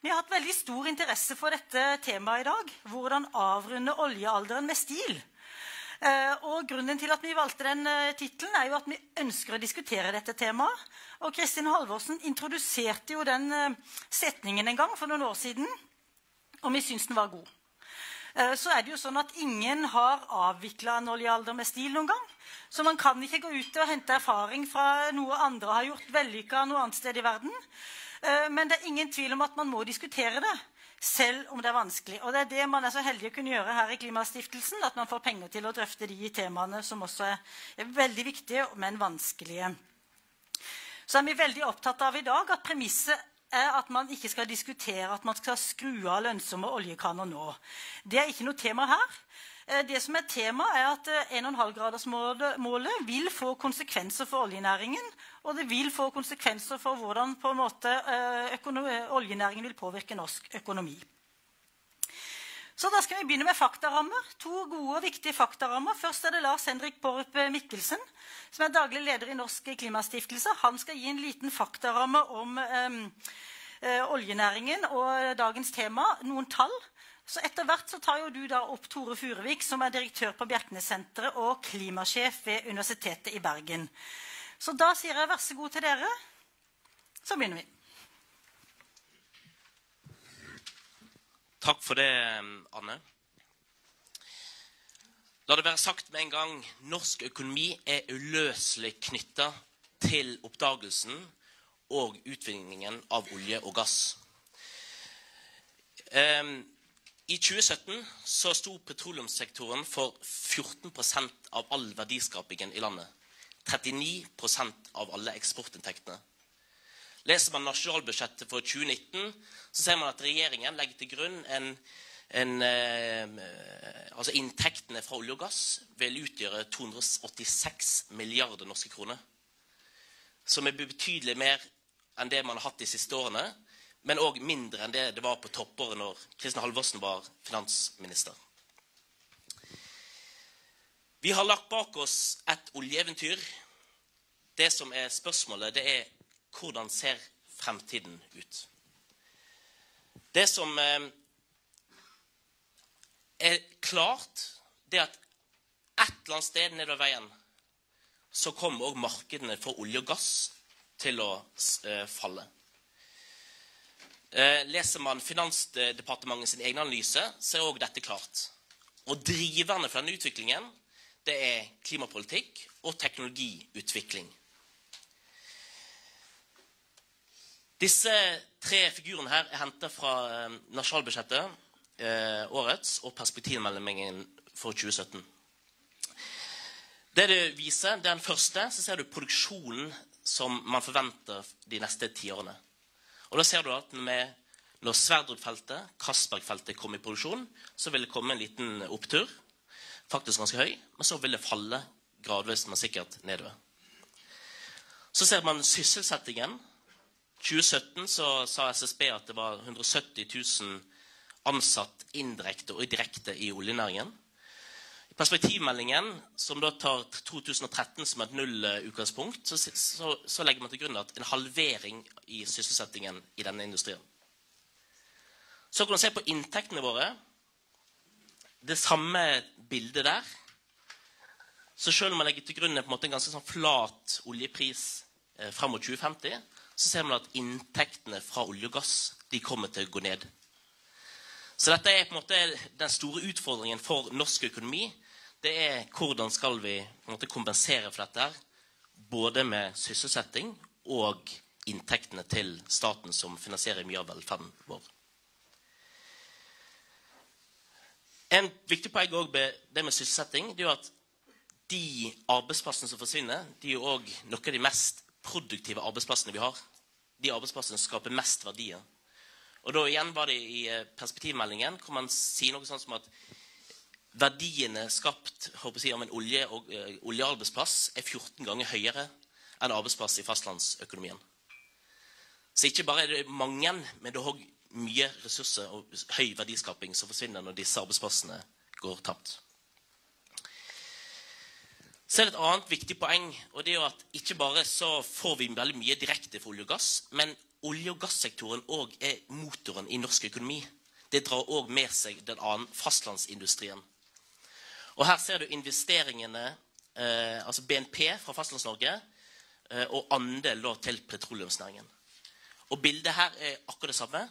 Vi har hatt veldig stor interesse for dette temaet i dag. Hvordan avrunde oljealderen med stil. Eh, og Grunnen til at vi valgte den eh, tittelen, er jo at vi ønsker å diskutere dette temaet. Og Kristin Halvorsen introduserte jo den eh, setningen en gang for noen år siden, og vi syns den var god. Så er det jo sånn at ingen har avvikla en oljealder med stil noen gang. Så man kan ikke gå ut og hente erfaring fra noe andre har gjort vellykka noe annet sted i verden. Eh, men det er ingen tvil om at man må diskutere det, selv om det er vanskelig. Og det er det man er så heldig å kunne gjøre her i Klimastiftelsen, at man får penger til å drøfte de temaene som også er veldig viktige, men vanskelige. Så er vi veldig opptatt av i dag at premisset er at man ikke skal diskutere at man skal skru av lønnsomme oljekanner nå. Det er ikke noe tema her. Eh, det som er tema, er at 1,5-gradersmålet eh, vil få konsekvenser for oljenæringen. Og det vil få konsekvenser for hvordan måte, eh, oljenæringen vil påvirke norsk økonomi. Så da skal vi begynne med faktarammer. To gode og viktige faktarammer. Først er det Lars Henrik Borp Mikkelsen, som er daglig leder i Norsk Klimastiftelse. Han skal gi en liten faktaramme om eh, oljenæringen og dagens tema. Noen tall. Så etter hvert så tar jo du da opp Tore Furevik, som er direktør på Bjerknessenteret og klimasjef ved Universitetet i Bergen. Så da sier jeg vær så god til dere. Så begynner vi. Takk for det, Anne. La det være sagt med en gang norsk økonomi er uløselig knytta til oppdagelsen og utvinningen av olje og gass. Um, i 2017 så sto petroleumssektoren for 14% av all verdiskapingen i landet. 39% av alle eksportinntektene. Leser man nasjonalbudsjettet for 2019, så ser man at regjeringen legger til grunn en, en eh, Altså inntektene fra olje og gass vil utgjøre 286 milliarder norske kroner. Som er betydelig mer enn det man har hatt de siste årene men òg mindre enn det det var på toppåret når Kristin Halvorsen var finansminister. Vi har lagt bak oss et oljeeventyr. Det som er spørsmålet, det er hvordan ser fremtiden ut? Det som eh, er klart, det er at et eller annet sted nedover veien så kommer òg markedene for olje og gass til å eh, falle. Eh, leser man Finansdepartementet sin egen analyse, så er òg dette klart. Og driverne for denne utviklingen det er klimapolitikk og teknologiutvikling. Disse tre figurene her er henta fra eh, nasjonalbudsjettet, eh, årets, og perspektivmeldingen for 2017. Det det viser, det er den første, så ser du produksjonen som man forventer de neste tiårene. Og da ser du at med, når Sverdrup-feltet, Castberg-feltet, kom i produksjon, så vil det komme en liten opptur. Faktisk ganske høy. Men så vil det falle gradvis, men sikkert nedover. Så ser man sysselsettingen. 2017 så sa SSB at det var 170 000 ansatt indirekte og direkte i oljenæringen. Perspektivmeldingen, som da tar 2013 som et nullutgangspunkt, så, så, så, legger man til grunn at en halvering i sysselsettingen i denne industrien. Så kan man se på inntektene våre. Det samme bildet der. Så selv om man legger til grunn en, en ganske sånn flat oljepris eh, fram mot 2050, så ser man at inntektene fra olje og gass kommer til å gå ned. Så dette er på en måte den store utfordringen for norsk økonomi. Det er hvordan skal vi måte kompensere for dette, både med sysselsetting og inntektene til staten, som finansierer mye av velferden vår. En viktig poeng òg med det med sysselsetting det er jo at de arbeidsplassene som forsvinner, de er òg noen av de mest produktive arbeidsplassene vi har. De arbeidsplassene som skaper mest verdier. Og da igjen var det i eh, perspektivmeldingen hvor man sier noe sånt som at verdiene skapt jeg, av en olje- og, uh, oljearbeidsplass er 14 ganger høyere enn arbeidsplass i fastlandsøkonomien. Så ikke bare er det mange, men det er òg mye ressurser og høy verdiskaping som forsvinner når disse arbeidsplassene går tapt. Så er det et annet viktig poeng, og det er jo at ikke bare så får vi veldig mye direkte for olje og gass, men olje- og gassektoren òg er motoren i norsk økonomi. Det drar òg med seg den annen fastlandsindustrien. Og her ser du investeringene, eh, altså BNP fra Fastlands-Norge, eh, og andel til petroleumsnæringen. Og bildet her er akkurat det samme.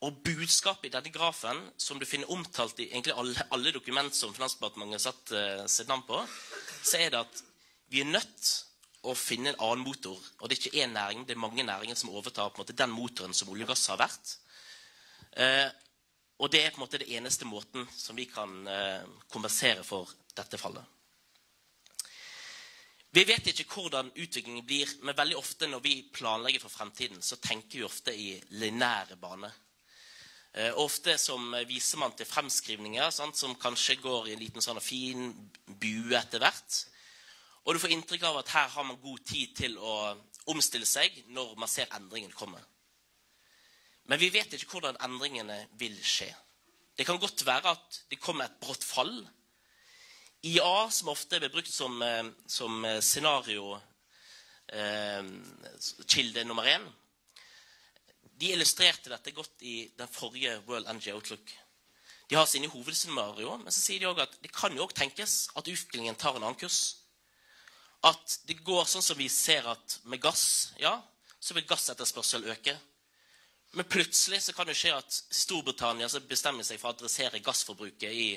Og budskapet i denne grafen, som du finner omtalt i egentlig alle, alle dokument som Finansdepartementet har satt eh, sitt navn på, så er det at vi er nødt å finne en annen motor. Og det er ikke én næring, det er mange næringer som overtar på en måte, den motoren som olje og gass har vært. Eh, og det er på en måte det eneste måten som vi kan eh, kompensere for dette fallet. Vi vet ikke hvordan utviklingen blir, men veldig ofte når vi planlegger for fremtiden, så tenker vi ofte i lineære bane. Eh, ofte som viser man til fremskrivninger sant, som kanskje går i en liten sånn fin bue etter hvert. Og du får inntrykk av at her har man god tid til å omstille seg når man ser endringen komme. Men vi vet ikke hvordan endringene vil skje. Det kan godt være at det kommer et brått fall. IA, som ofte blir brukt som, eh, som scenario eh, kilde nummer én, de illustrerte dette godt i den forrige World Energy Outlook. De har sine hovedscenarioer, men så sier de også at det kan jo også tenkes at utviklingen tar en annen kurs. At det går sånn som vi ser at med gass, ja, så vil gassetterspørsel øke. Men plutselig så kan det skje at Storbritannia bestemmer seg for å adressere gassforbruket i,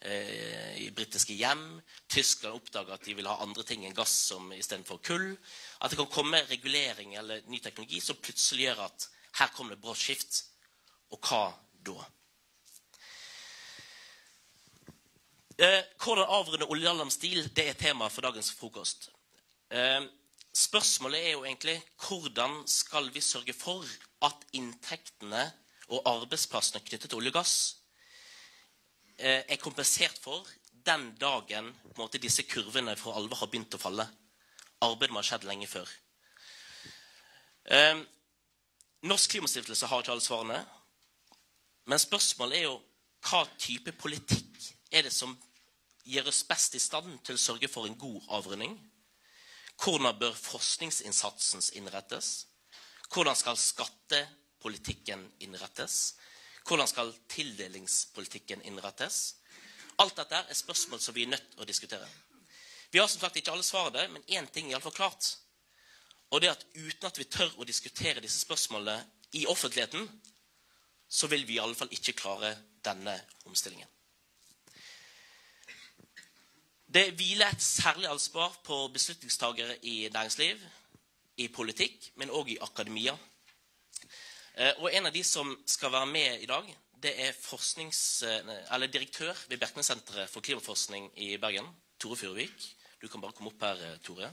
eh, i britiske hjem. Tyskland oppdager at de vil ha andre ting enn gass istedenfor kull. At det kan komme regulering eller ny teknologi som plutselig gjør at her kommer det brått skift. Og hva da? Eh, hvordan avrunde oljealderens stil det er tema for dagens frokost. Eh, spørsmålet er jo egentlig hvordan skal vi sørge for at inntektene og arbeidsplassene knyttet til olje og gass eh, er kompensert for den dagen måte, disse kurvene for alvor har begynt å falle. Arbeidet må ha skjedd lenge før. Eh, Norsk klimastiftelse har ikke alle svarene. Men spørsmålet er jo hva type politikk er det som gjør oss best i stand til å sørge for en god avrunding? Hvordan bør forskningsinnsatsen innrettes? Hvordan skal skattepolitikken innrettes? Hvordan skal tildelingspolitikken innrettes? Alt dette er spørsmål som vi er nødt til å diskutere. Vi har som sagt ikke alle svarene, men én ting er iallfall klart. Og det er at uten at vi tør å diskutere disse spørsmålene i offentligheten, så vil vi i alle fall ikke klare denne omstillingen. Det hviler et særlig ansvar på beslutningstagere i næringsliv, i politikk, men òg i akademia. Eh, og en av de som skal være med i dag, det er eh, direktør ved Bjerknessenteret for klimaforskning i Bergen, Tore Furuvik. Du kan bare komme opp her, eh, Tore.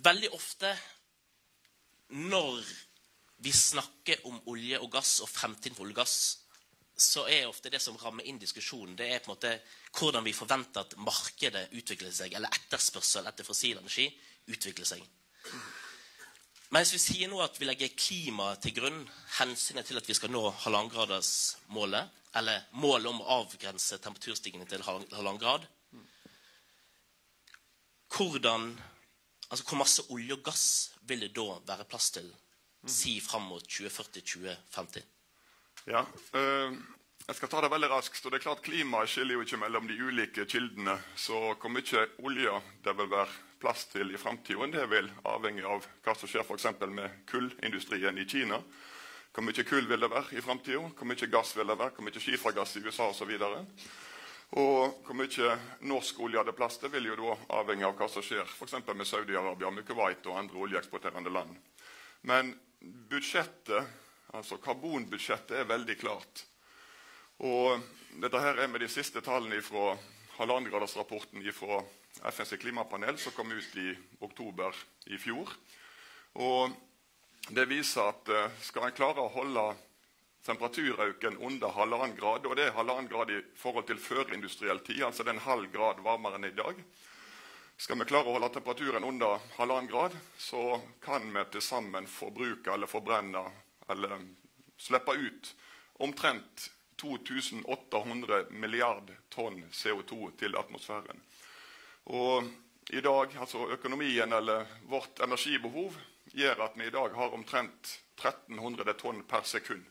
Veldig ofte når vi snakker om olje og gass og fremtiden for olje og gass, så er ofte det som rammer inn diskusjonen, det er på en måte hvordan vi forventer at markedet utvikler seg, eller etterspørsel etter fossil energi utvikler seg. Men hvis vi sier nå at vi legger klima til grunn, hensynet til at vi skal nå halvannengradersmålet, eller målet om å avgrense temperaturstigningen til halvannen grad, hvordan, altså Hvor masse olje og gass vil det da være plass til si fram mot 2040-2050? Ja, øh, jeg skal ta det veldig raskt. og det er klart Klimaet skiller jo ikke mellom de ulike kildene. Så hvor mye olje det vil være plass til i framtida, det vil avhenge av hva som skjer f.eks. med kullindustrien i Kina. Hvor mye kull vil det være i framtida? Hvor mye gass vil det være? Hvor mye skifergass i USA osv. Og hvor mye norsk olje hadde plass til, vil jo da avhenge av hva som skjer f.eks. med Saudi-Arabia, med og andre oljeeksporterende land. Men budsjettet, altså karbonbudsjettet er veldig klart. Og dette her er med de siste tallene fra halvannengradersrapporten fra FNs klimapanel, som kom ut i oktober i fjor. Og det viser at eh, skal en klare å holde temperaturøken under halvannen grad. Og det er halvannen grad i forhold til førindustriell tid, altså det er en halv grad varmere enn i dag. Skal vi klare å holde temperaturen under halvannen grad, så kan vi til sammen forbruke eller forbrenne eller slippe ut omtrent 2800 milliard tonn CO2 til atmosfæren. Og i dag, altså økonomien eller vårt energibehov gjør at vi i dag har omtrent 1300 tonn per sekund.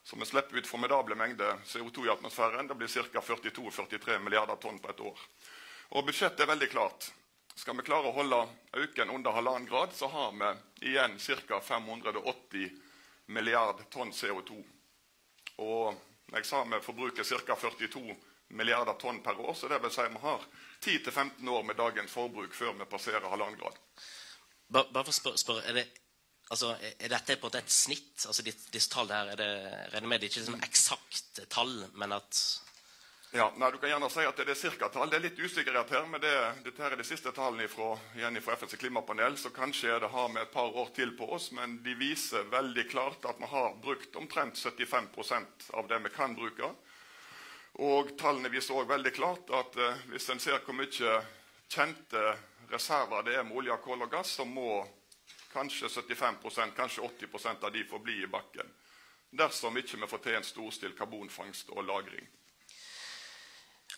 Så vi slipper ut formidable mengder CO2 i atmosfæren. Det blir ca. 42-43 milliarder tonn på et år. Og budsjettet er veldig klart. Skal vi klare å holde øken under halvannen grad, så har vi igjen ca. 580 milliard tonn CO2. Og jeg sa vi forbruker ca. 42 milliarder tonn per år, så det vil si vi har 10-15 år med dagens forbruk før vi passerer halvannen grad. Bare, for å spørre, spør, er, det, altså, er dette på et snitt? Altså Disse tallene her, er det, regner med det ikke sånn eksakt tall, men at ja, nei, Du kan gjerne si at det er cirka-tall. Det er litt usikkerhet her, men det, dette er de siste tallene fra, igjen fra FNs klimapanel, så kanskje det har vi et par år til på oss, men de viser veldig klart at vi har brukt omtrent 75% av det vi kan bruke. Og tallene viser òg veldig klart at eh, hvis en ser hvor mye kjente reserver det er med olje, kål og gass, så må kanskje 75 kanskje 80% av de forbli i bakken. Dersom ikke vi får til en storstilt karbonfangst og -lagring.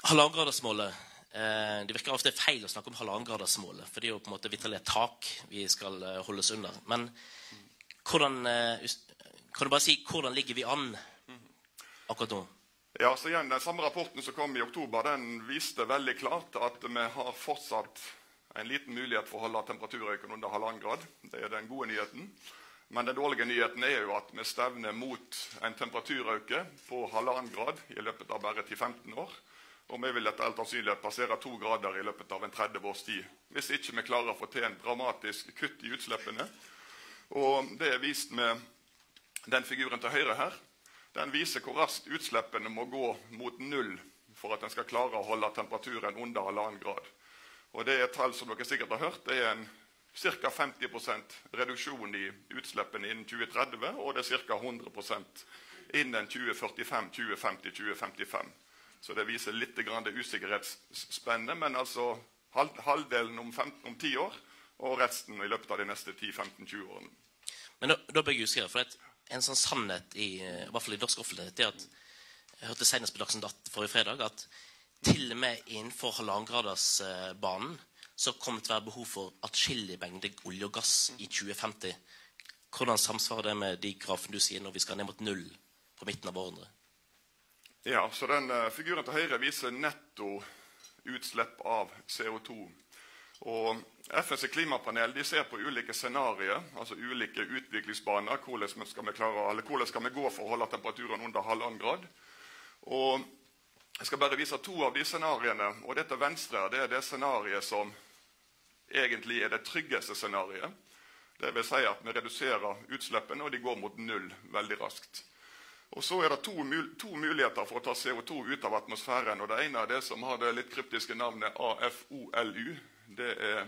Halvannengradersmålet eh, Det virker ofte feil å snakke om halvannengradersmålet, for det er jo på en måte vitterlig et tak vi skal eh, holdes under. Men hvordan, eh, kan du bare si hvordan ligger vi an akkurat nå? Ja, så igjen, Den samme rapporten som kom i oktober, den viste veldig klart at vi har fortsatt en liten mulighet for å holde temperaturøkningen under halvannen grad. Det er den gode nyheten. Men den dårlige nyheten er jo at vi stevner mot en temperaturøyke på halvannen grad i løpet av bare 10-15 år. Og vi vil etter all sannsynlighet passere to grader i løpet av en 30 års tid. Hvis ikke vi klarer å få til en dramatisk kutt i utslippene. Og det er vist med den figuren til høyre her. Den viser hvor raskt utslippene må gå mot null for at en skal klare å holde temperaturen under halvannen grad. Og Det er et tall som dere sikkert har hørt. Det er en ca. 50% reduksjon i utslippene innen 2030, og det er ca. 100% innen 2045, 2050, 2055. Så det viser litt det usikkerhetsspennet, men altså halvdelen om, 15, om 10 år, og resten i løpet av de neste 10-15-20 årene. Men da, da bør jeg huske, for et en sånn sannhet i, i hvert fall i norsk offentlighet er at Jeg hørte senest på Dagsnytt 18 forrige fredag at til og med innenfor halvannengradersbanen så kommer det til å være behov for atskillig mengde olje og gass i 2050. Hvordan samsvarer det med de grafene du sier når vi skal ned mot null på midten av århundret? Ja, så den uh, Figuren til høyre viser netto utslipp av CO2 og FNs klimapanel de ser på ulike scenarioer, altså ulike utviklingsbaner. Hvordan skal, klare, hvordan skal vi gå for å holde temperaturen under halvannen grad? Og Jeg skal bare vise to av de scenarioene. og Dette venstre det er det scenarioet som egentlig er det tryggeste scenarioet. Vil si at vi reduserer utslippene, og de går mot null veldig raskt. Og Så er det to, to, muligheter for å ta CO2 ut av atmosfæren. og Det ene er det som har det litt kryptiske navnet AFOLU det er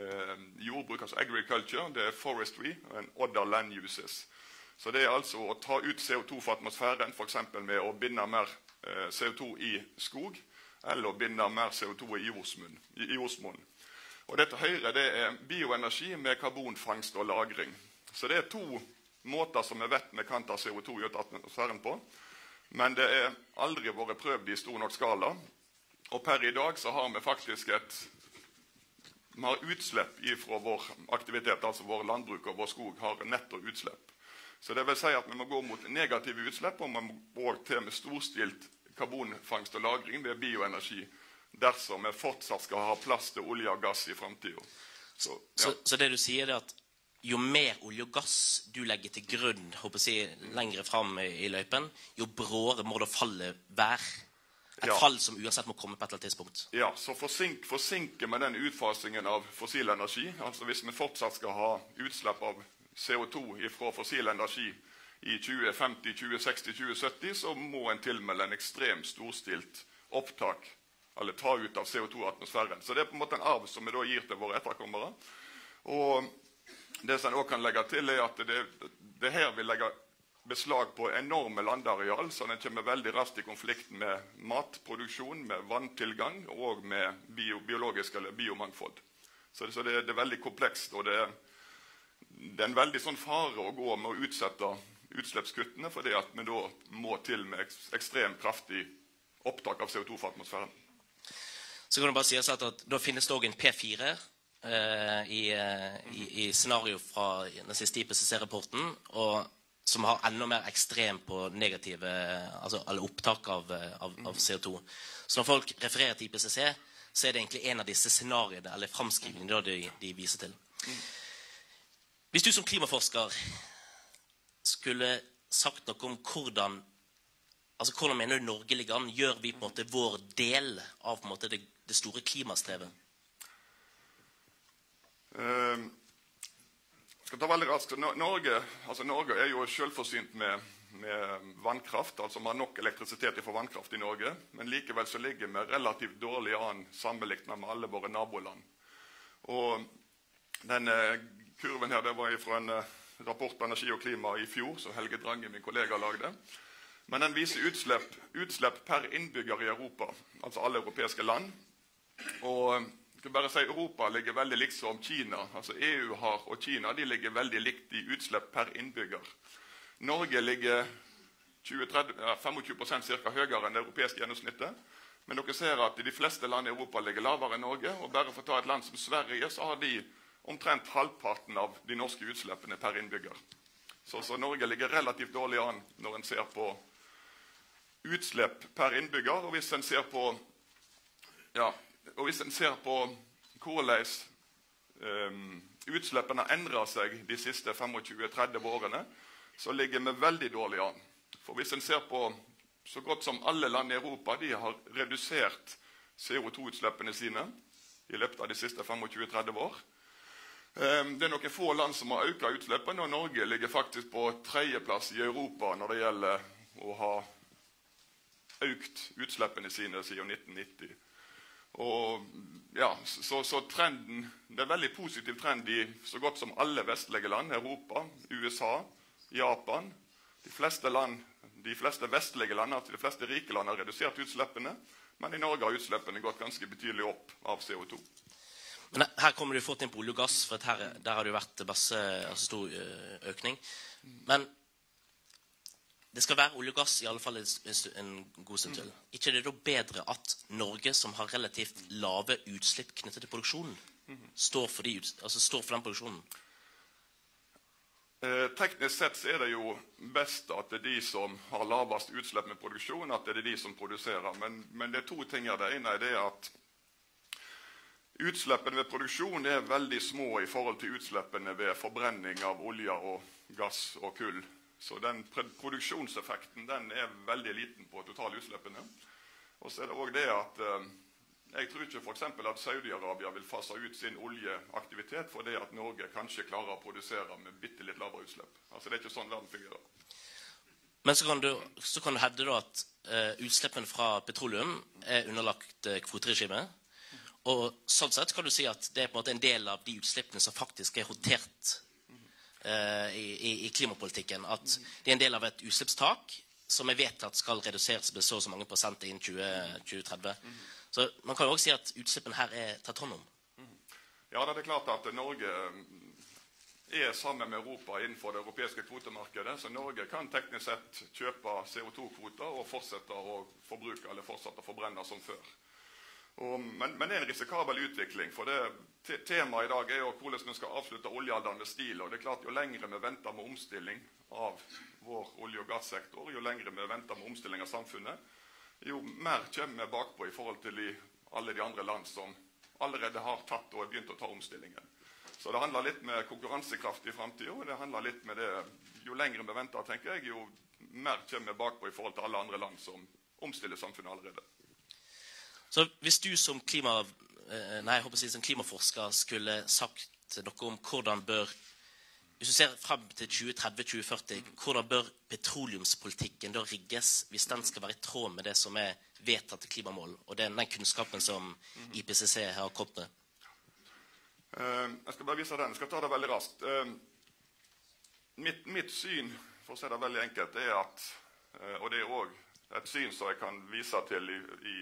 eh, jordbruk, altså agriculture, det er forestry og other land uses. Så det er altså å ta ut CO2 fra atmosfæren, f.eks. med å binde mer eh, CO2 i skog, eller å binde mer CO2 i jordsmonn. Og dette høyre det er bioenergi med karbonfangst og -lagring. Så det er to måter som vi vet vi kan ta CO2 ut av atmosfæren på. Men det er aldri vært prøvd i stor nok skala. Og per i dag så har vi faktisk et vi har utslipp fra vår aktivitet, altså vår landbruk og vår skog har netto utslipp. Så det vil si at vi må gå mot negative utslipp, og vi må gå til med storstilt karbonfangst og -lagring ved bioenergi dersom vi fortsatt skal ha plass til olje og gass i framtida. Så, ja. så, så, det du sier, er at jo mer olje og gass du legger til grunn håper jeg, lengre fram i, løypen, jo bråere må det fallet være? Et ja. fall som uansett må komme på et eller annet tidspunkt. Ja, så forsink, med vi den utfasingen av fossil energi. Altså Hvis vi fortsatt skal ha utslipp av CO2 fra fossil energi i 2050, 2060, 2070, så må en tilmelde en ekstremt storstilt opptak, eller ta ut av CO2-atmosfæren. Så det er på en måte en arv som vi da gir til våre etterkommere. Og det som en også kan legge til, er at det, det her vil legge beslag på enorme landareal, så den kommer veldig raskt i konflikt med matproduksjon, med vanntilgang og med bio, biologisk eller biomangfold. Så, det, det, er veldig komplekst. og det det er en veldig sånn fare å gå med å utsette utslippskuttene, fordi at vi da må til med ekstremt kraftig opptak av CO2 fra atmosfæren. Så kan det bare sies at, at Da finnes det òg en P4 eh, i, eh, i, i, scenario fra den siste IPCC-rapporten, som har enda mer ekstrem på negative altså, eller opptak av, av, av, CO2. Så når folk refererer til IPCC, så er det egentlig en av disse scenarioene eller framskrivningene de, de viser til. Hvis du som klimaforsker skulle sagt noe om hvordan altså hvordan mener du Norge ligger an? Gjør vi på en måte vår del av måte, det, det store klimastrevet? Uh, skal ta veldig raskt. Norge, altså Norge er jo selvforsynt med, med vannkraft. altså Vi har nok elektrisitet fra vannkraft i Norge. Men likevel så ligger vi relativt dårlig an sammenlignet med alle våre naboland. Og denne kurven her, det var fra en eh, rapport på energi og klima i fjor, som Helge Drange, min kollega, lagde. Men den viser utslipp, utslipp per innbygger i Europa, altså alle europeiske land. Og skal bare si Europa ligger veldig likt som Kina. altså EU har, og Kina de ligger veldig likt i utslipp per innbygger. Norge ligger 25% ca. høyere enn det europeiske gjennomsnittet. Men dere ser at de fleste land i Europa ligger lavere enn Norge. og bare for å ta et land som Sverige, så har de omtrent halvparten av de norske utslippene per innbygger. Så, så, Norge ligger relativt dårlig an når en ser på utslipp per innbygger. Og hvis en ser på, ja, ser på hvordan um, utslippene har endra seg de siste 25-30 årene, så ligger vi veldig dårlig an. For hvis en ser på så godt som alle land i Europa de har redusert CO2-utslippene sine i løpet av de siste 25-30 år, Ehm, det er noen få land som har økt utslippene, og Norge ligger faktisk på tredjeplass i Europa når det gjelder å ha økt utslippene sine siden 1990. Og, ja, så, så, trenden, Det er en veldig positiv trend i så godt som alle vestlige land. Europa, USA, Japan. De fleste, land, de fleste vestlige land, altså de fleste rike land har redusert utslippene. Men i Norge har utslippene gått ganske betydelig opp av CO2. Men her kommer du fort inn på olje og gass, for her, der har det jo vært masse, altså stor økning. Men det skal være olje og gass i alle fall en, god stund til. ikke er det da bedre at Norge, som har relativt lave utslipp knyttet til produksjonen, står for, de, altså står for den produksjonen? Eh, teknisk sett er det jo best at det er de som har lavest utslipp med produksjon, at det er de som produserer. Men, men det er to ting her. Det ene er det at Utslippene ved produksjon er veldig små i forhold til utslippene ved forbrenning av olje og gass og kull. Så den produksjonseffekten den er veldig liten på totalutslippene. Og så er det òg det at eh, jeg tror ikke f.eks. at Saudi-Arabia vil fase ut sin oljeaktivitet fordi at Norge kanskje klarer å produsere med bitte litt lavere utslipp. Altså Det er ikke sånn verden fungerer. Men så kan du, så kan du hevde at uh, utslippene fra petroleum er underlagt uh, kvoteregimet. Og sånn sett kan du si at det er på en måte en del av de utslippene som faktisk er uh, i, i, klimapolitikken. At det er en del av et utslippstak som er vedtatt skal reduseres med så og så mange prosent innen 20, 2030. Så man kan jo også si at utslippene her er tatt hånd om. Ja, det er klart at Norge eh, er sammen med Europa innenfor det europeiske kvotemarkedet. Så Norge kan teknisk sett kjøpe CO2-kvoter og fortsette å forbruke eller fortsette å forbrenne som før. Og, men, men, det er en risikabel utvikling. for det Temaet i dag er jo hvordan vi skal avslutte oljealderen med stil. og det er klart Jo lengre vi venter med omstilling av vår olje- og gassektor, jo lengre vi venter med omstilling av samfunnet, jo mer kommer vi bakpå i forhold til i alle de andre land som allerede har tatt og begynt å ta omstillingen. Så det handler litt med konkurransekraft i framtida. Og det handler litt med det Jo lengre vi venter, tenker jeg, jo mer kommer vi bakpå i forhold til alle andre land som omstiller samfunnet allerede. Så hvis du som, klima, eh, nei, si, som klimaforsker skulle sagt noe om hvordan bør hvis du ser frem til 2030-2040, hvordan bør petroleumspolitikken da rigges hvis den skal være i tråd med det som er vedtatte klimamål, og den, den kunnskapen som IPCC har kommet med? Uh, jeg skal bare vise den. Jeg skal ta det veldig raskt. Uh, mitt, mitt, syn for å si det veldig enkelt, er at Og det er òg et syn som jeg kan vise til i, i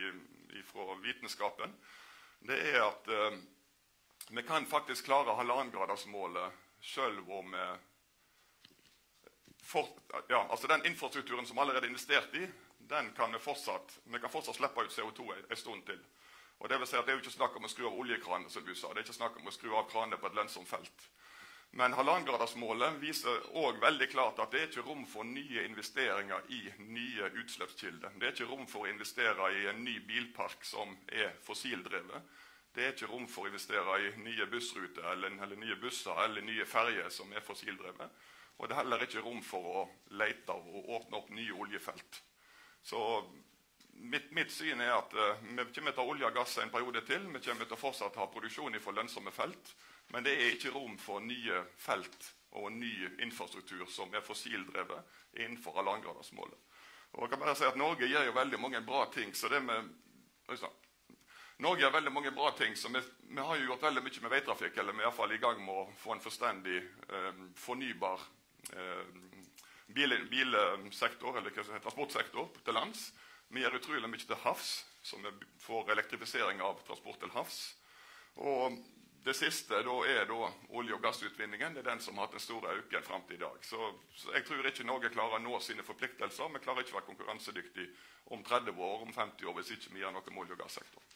fra vitenskapen, det er at eh, vi kan faktisk klare halvannengradersmålet sjøl om vi for, ja, altså den infrastrukturen som allerede er investert i, den kan vi fortsatt, vi kan fortsatt slippe ut CO2 en stund til. Og Det vil si at det er jo ikke snakk om å skru av oljekranene, som du sa. Det er ikke snakk om å skru av kranene på et lønnsomt felt. Men halvannengradersmålet viser òg veldig klart at det er ikke rom for nye investeringer i nye utslippskilder. Det er ikke rom for å investere i en ny bilpark som er fossildrevet. Det er ikke rom for å investere i nye bussruter eller, eller nye busser eller nye ferjer som er fossildrevet. Og det er heller ikke rom for å lete og åpne opp nye oljefelt. Så mitt, mitt syn er at uh, vi kommer til å ha olje og gass en periode til. Vi kommer til å fortsatt ha produksjon fra lønnsomme felt. Men det er ikke rom for nye felt og ny infrastruktur som er fossildrevet innenfor halvannengradersmålet. Si Norge gjør jo veldig mange bra ting. så det med, Norge gjør veldig mange bra ting. så vi, vi, har jo gjort veldig mye med veitrafikk. Eller vi er iallfall i gang med å få en forstendig eh, fornybar eh, bil, bilsektor, eller hva transportsektor til lands. Vi gjør utrolig mye til havs, så vi får elektrifisering av transport til havs. Og det siste da er da olje- og gassutvinningen. Det er den som har hatt den store økningen fram til i dag. Så, så, jeg tror ikke Norge klarer å nå sine forpliktelser. Vi klarer ikke å være konkurransedyktig om 30 år, om 50 år, hvis ikke vi gjør noe med olje- og gassektoren.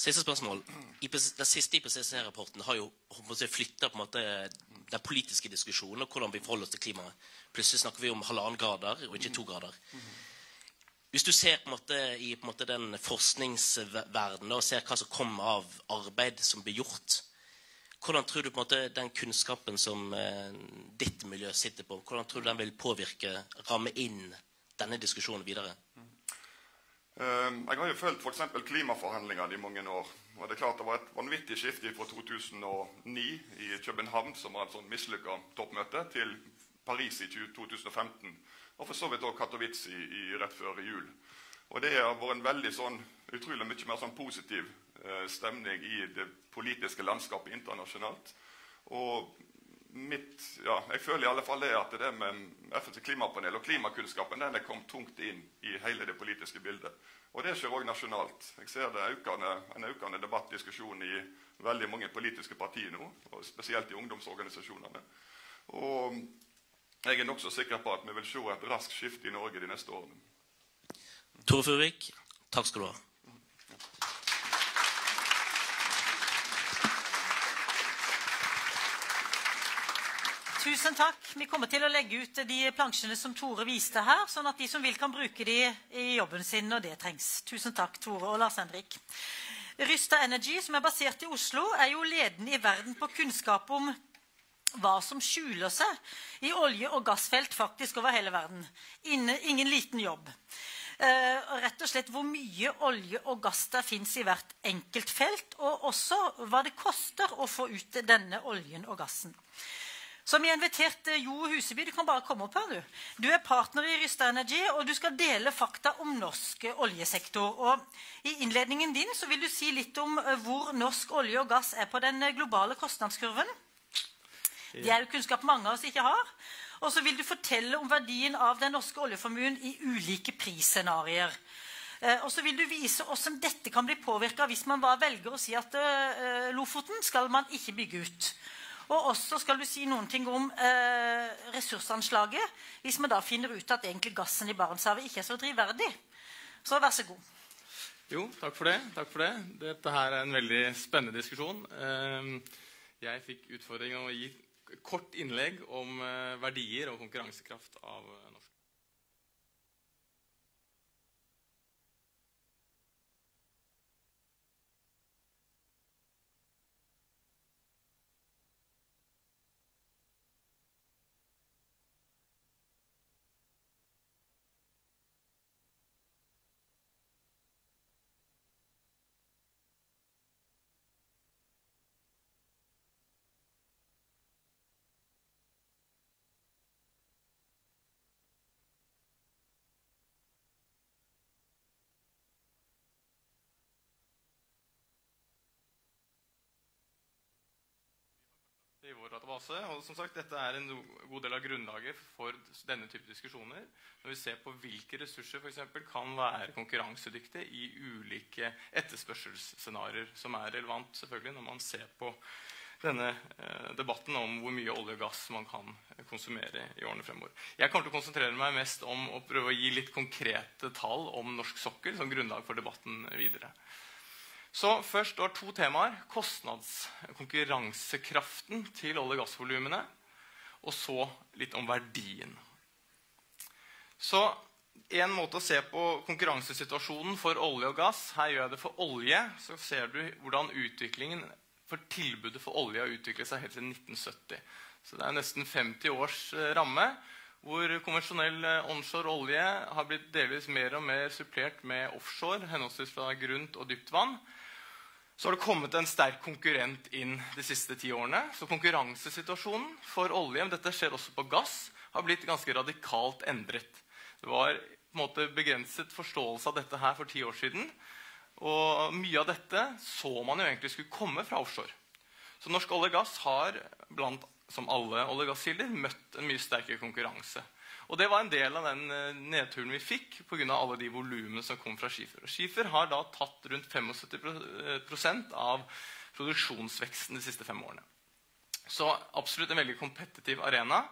Siste spørsmål. Den siste IPCC-rapporten har jo flytta den politiske diskusjonen og hvordan vi forholder oss til klimaet. Plutselig snakker vi om halvannen grader og ikke to grader. Hvis du ser på måte, i på måte den forskningsverdenen og ser hva som kommer av arbeid som blir gjort hvordan tror du på en måte den kunnskapen som eh, ditt miljø sitter på, hvordan tror du den vil påvirke, ramme inn denne diskusjonen videre? Mm. jeg har jo fulgt f.eks. klimaforhandlingene i mange år. og Det er klart det var et vanvittig skifte fra 2009 i København, som var et sånn mislykka toppmøte, til Paris i 2015. Og for så vidt òg Katowice i, i, rett før jul. Og det har vært en veldig sånn, utrolig mye mer sånn positiv eh, stemning i det politiske landskapet internasjonalt. Og mitt, ja, jeg føler i alle fall det at det med FNs klimapanel og klimakunnskapen den er kommet tungt inn i hele det politiske bildet. Og det skjer òg nasjonalt. Jeg ser det økende, en økende debattdiskusjon i veldig mange politiske partier nå, og spesielt i ungdomsorganisasjonene. Og jeg er nokså sikker på at vi vil se et raskt skifte i Norge de neste årene. Tore Furvik, takk skal du ha. Tusen takk. Vi kommer til å legge ut de plansjene som Tore viste her, sånn at de som vil, kan bruke de i jobben sin når det trengs. Tusen takk, Tore og Lars Henrik. Rysta Energy, som er basert i Oslo, er jo ledende i verden på kunnskap om hva som skjuler seg i olje- og gassfelt faktisk over hele verden. ingen liten jobb. Uh, rett og slett hvor mye olje og gass der fins i hvert enkelt felt, og også hva det koster å få ut denne oljen og gassen. Så vi har invitert eh, Jo Huseby. Du kan bare komme opp her. Du Du er partner i Rysta Energy, og du skal dele fakta om norsk eh, oljesektor. Og I innledningen din så vil du si litt om eh, hvor norsk olje og gass er på den globale kostnadskurven. Det er jo kunnskap mange av oss ikke har. Og så vil du fortelle om verdien av den norske oljeformuen i ulike prisscenarioer. Og så vil du vise hvordan dette kan bli påvirka hvis man bare velger å si at Lofoten skal man ikke bygge ut. Og også skal du si noen ting om eh, ressursanslaget, hvis vi da finner ut at egentlig gassen i Barentshavet ikke er så drivverdig. Så vær så god. Jo, takk for det. Takk for det. Dette her er en veldig spennende diskusjon. Ehm, jeg fikk utfordringen å gi kort innlegg om eh, verdier og konkurransekraft av eh, i vår database. Og som sagt, Dette er en god del av grunnlaget for denne type diskusjoner. Når vi ser på hvilke ressurser for kan være konkurransedyktige i ulike etterspørselsscenarioer, som er relevant selvfølgelig når man ser på denne eh, debatten om hvor mye olje og gass man kan konsumere i årene fremover. Jeg kommer til å konsentrere meg mest om å prøve å gi litt konkrete tall om norsk sokkel som grunnlag for debatten videre. Så først står to temaer. Kostnadskonkurransekraften til olje- og gassvolumene. Og så litt om verdien. Så en måte å se på konkurransesituasjonen for olje og gass Her gjør jeg det for olje. Så ser du hvordan utviklingen for tilbudet for olje har utviklet seg helt siden 1970. Så det er nesten 50 års eh, ramme hvor konvensjonell eh, onshore olje har blitt delvis mer og mer supplert med offshore, henholdsvis fra grunt og dypt vann. Så har det kommet en sterk konkurrent inn de siste ti årene. Så konkurransesituasjonen for olje, men dette skjer også på gass, har blitt ganske radikalt endret. Det var på en måte begrenset forståelse av dette her for ti år siden. Og mye av dette så man jo egentlig skulle komme fra offshore. Så norsk olje og gass har blant, som alle olje- og gasskilder møtt en mye sterkere konkurranse. Og det var en del av den eh, nedturen vi fikk pga. alle de volumene som kom fra skifer. Og skifer har da tatt rundt 75% av produksjonsveksten de siste fem årene. Så absolutt en veldig kompetitiv arena.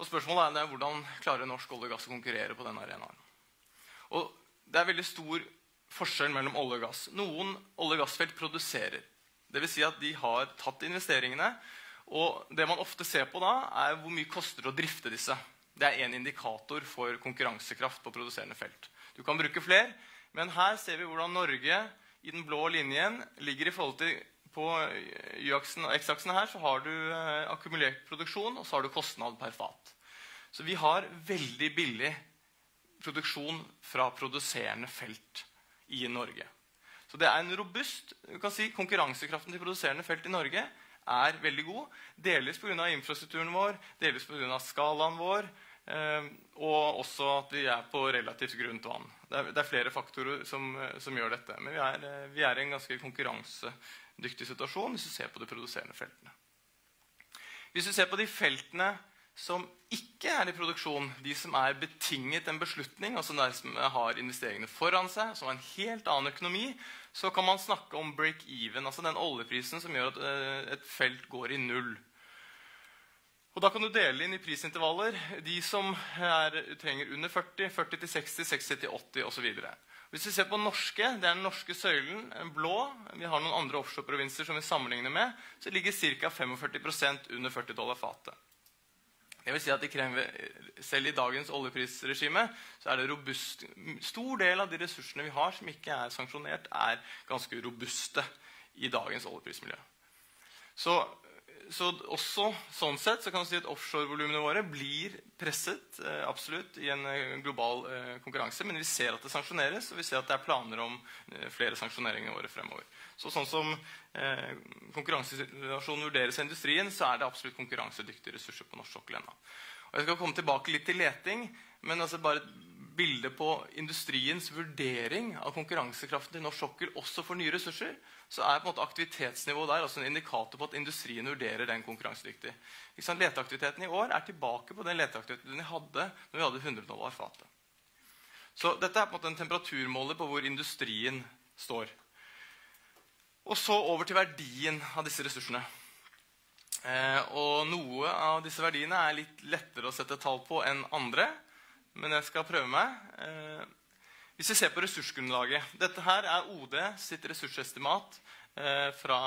Og spørsmålet er, hvordan klarer norsk olje og gass å konkurrere på denne arenaen. Og det er veldig stor forskjell mellom olje og gass. Noen olje- og gassfelt produserer. Dvs. Si at de har tatt investeringene. Og det man ofte ser på da, er hvor mye koster det å drifte disse. Det er én indikator for konkurransekraft på produserende felt. Du kan bruke flere, men her ser vi hvordan Norge i den blå linjen ligger i forhold til på Y-aksen og X-aksen her så har du eh, akkumulert produksjon, og så har du kostnad per fat. Så vi har veldig billig produksjon fra produserende felt i Norge. Så det er en robust si, Konkurransekraften til produserende felt i Norge er veldig god. Delvis pga. infrastrukturen vår, delvis pga. skalaen vår. Eh, og også at vi er på relativt grunt vann. Det er flere faktorer som, som, gjør dette. Men vi er, eh, vi er i en ganske konkurransedyktig situasjon hvis du ser på de produserende feltene. Hvis du ser på de feltene som ikke er i produksjon, de som er betinget en beslutning, altså de som har investeringene foran seg, som har en helt annen økonomi, så kan man snakke om break-even, altså den oljeprisen som gjør at eh, et felt går i null. Og Da kan du dele inn i prisintervaller de som er, trenger under 40, 40 til 60, 60 til 80 osv. Hvis vi ser på norske, det er den norske søylen, blå Vi har noen andre offshore-provinser som vi sammenligner med. Så ligger ca. 45% under 40 dollar fatet. Det vil si at krever, Selv i dagens oljeprisregime så er det robust, stor del av de ressursene vi har som ikke er sanksjonert, er ganske robuste i dagens oljeprismiljø. Så så også sånn sett så kan du si at offshorevolumene våre blir presset eh, absolutt i en eh, global eh, konkurranse. Men vi ser at det sanksjoneres, og vi ser at det er planer om flere sanksjoneringer i året fremover. Så sånn som eh, konkurransesituasjonen vurderes i industrien, så er det absolutt konkurransedyktige ressurser på norsk sokkel ennå. Jeg skal komme tilbake litt til leting, men altså bare et bilde på industriens vurdering av konkurransekraften til norsk sokkel også for nye ressurser så er på en måte aktivitetsnivået der også en indikator på at industrien vurderer den konkurransedyktig. Leteaktiviteten i år er tilbake på den leteaktiviteten vi hadde når vi hadde 100 dollar fatet. Så dette er på en måte en temperaturmåler på hvor industrien står. Og så over til verdien av disse ressursene. Eh, og noe av disse verdiene er litt lettere å sette tall på enn andre. Men jeg skal prøve meg. Eh, hvis vi ser på ressursgrunnlaget Dette her er OD sitt ressursestimat eh, fra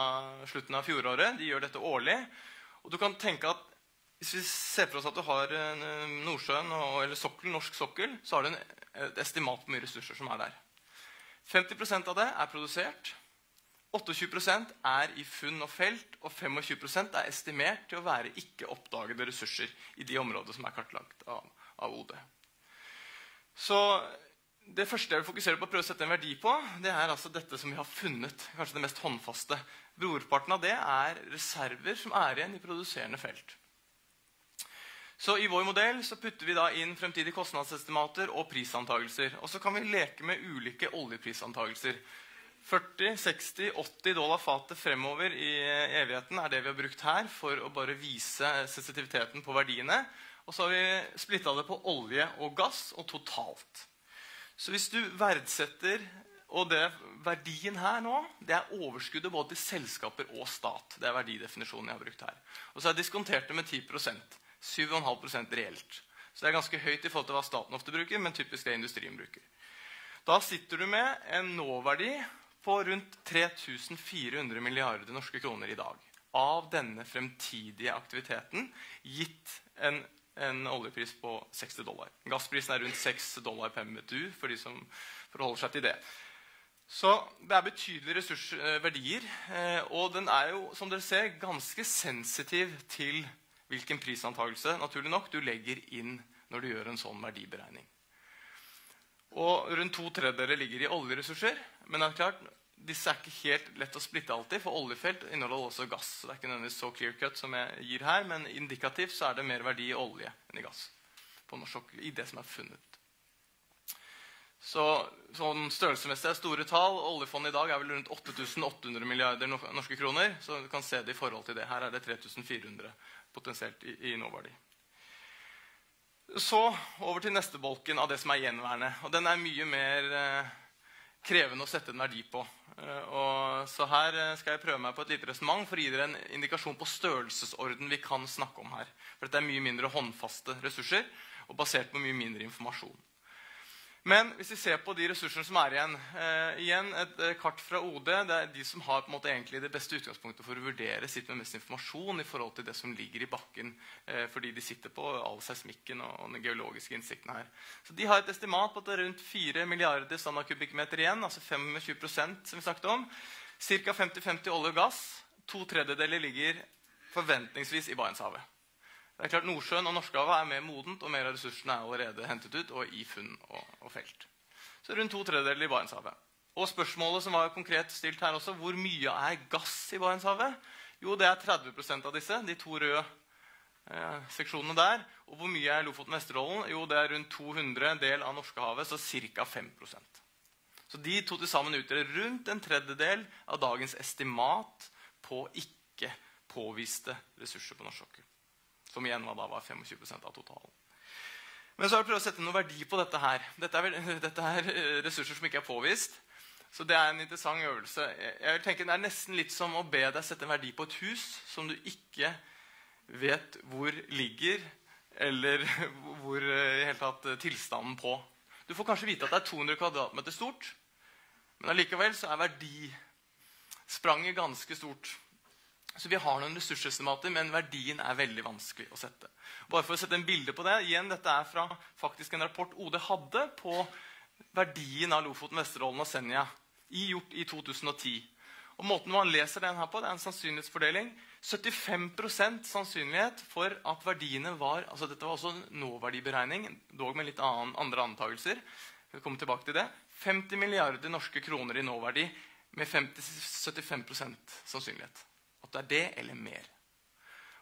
slutten av fjoråret. De gjør dette årlig. Og du kan tenke at Hvis vi ser for oss at du har eh, Nordsjøen og, eller sokkel, norsk sokkel, så har du en, et estimat på mye ressurser som er der. 50% av det er produsert. 28% er i funn og felt, og 25% er estimert til å være ikke oppdagede ressurser i de områdene som er kartlagt av, av OD. Så det første jeg vil fokusere på å prøve å sette en verdi på, det er altså dette som vi har funnet. kanskje det mest håndfaste. Brorparten av det er reserver som er igjen i produserende felt. Så I vår modell så putter vi da inn fremtidige kostnadsestimater og prisantagelser. Og så kan vi leke med ulike oljeprisantagelser. 40, 60, 80 dollar fatet fremover i evigheten er det vi har brukt her for å bare vise sensitiviteten på verdiene. Og så har vi splitta det på olje og gass og totalt. Så hvis du verdsetter og det, verdien her nå det er overskuddet både til selskaper og stat. Det er verdidefinisjonen jeg har brukt her. Og så er diskontert det med 10 7,5% reelt. Så det er ganske høyt i forhold til hva staten ofte bruker, men typisk det industrien bruker. Da sitter du med en nåverdi på rundt 3400 milliarder norske kroner i dag. Av denne fremtidige aktiviteten gitt en, en oljepris på 60 dollar. Gassprisen er rundt 6 dollar per metu for de som forholder seg til det. Så det er betydelige ressursverdier. Eh, og den er jo, som dere ser, ganske sensitiv til hvilken prisantagelse naturlig nok, du legger inn når du gjør en sånn verdiberegning. Og Rundt to tredjedeler ligger i oljeressurser. Men det er klart, disse er ikke helt lett å splitte alltid, for oljefelt inneholder også gass. Det er ikke nødvendigvis så clear cut som jeg gir her, men indikativt så er det mer verdi i olje enn i gass. på norsk i det som er funnet. Så sånn Størrelsesmessig er store tall. Oljefondet i dag er vel rundt 8800 milliarder norske kroner. Så du kan se det i forhold til det. Her er det 3400 potensielt i, i nåverdi. Så over til neste bolken av det som er gjenværende. Og den er mye mer eh, krevende å sette en verdi på. Eh, og så her eh, skal jeg prøve meg på et lite resonnement for å gi dere en indikasjon på størrelsesorden vi kan snakke om her. For dette er mye mindre håndfaste ressurser og basert på mye mindre informasjon. Men hvis vi ser på de ressursene som er igjen eh, Igjen et eh, kart fra OD. Det er de som har på en måte egentlig det beste utgangspunktet for å vurdere sitt med mest informasjon i forhold til det som ligger i bakken, eh, fordi de sitter på all seismikken og, og, den geologiske innsikten her. Så De har et estimat på at det er rundt 4 milliarder standardkubikkmeter igjen, altså 25% som vi snakket om. Ca. 50-50 olje og gass. To tredjedeler ligger forventningsvis i Barentshavet. Det er klart Nordsjøen og Norskehavet er mer modent, og mer av ressursene er allerede hentet ut og i funn og, og felt. Så rundt to tredjedeler i Barentshavet. Og spørsmålet som var konkret stilt her også, hvor mye er gass i Barentshavet? Jo, det er 30% av disse, de to røde eh, seksjonene der. Og hvor mye er Lofoten Vesterålen? Jo, det er rundt 200 del av Norskehavet, så ca. 5% Så de to til sammen utgjør rundt en tredjedel av dagens estimat på ikke påviste ressurser på norsk sokkel. Som igjen var, da var 25% av totalen. Men så har jeg prøvd å sette noe verdi på dette her. Dette er, dette er, eh, ressurser som ikke er påvist. Så det er en interessant øvelse. Jeg tenker Det er nesten litt som å be deg sette en verdi på et hus som du ikke vet hvor ligger, eller hvor eh, i hele tatt eh, tilstanden på. Du får kanskje vite at det er 200 kvadratmeter stort, men allikevel så er verdispranget ganske stort. Så vi har noen ressursestimater, men verdien er veldig vanskelig å sette. Bare for å sette en bilde på det, igjen, Dette er fra faktisk en rapport OD hadde på verdien av Lofoten, Vesterålen og Senja i, gjort i 2010. Og måten man leser den her på, det er en sannsynlighetsfordeling. 75% sannsynlighet for at verdiene var altså Dette var også nåverdiberegning, dog med litt annen, andre antakelser. Vi kommer tilbake til det. 50 milliarder norske kroner i nåverdi med 50, 75% sannsynlighet det er det eller mer.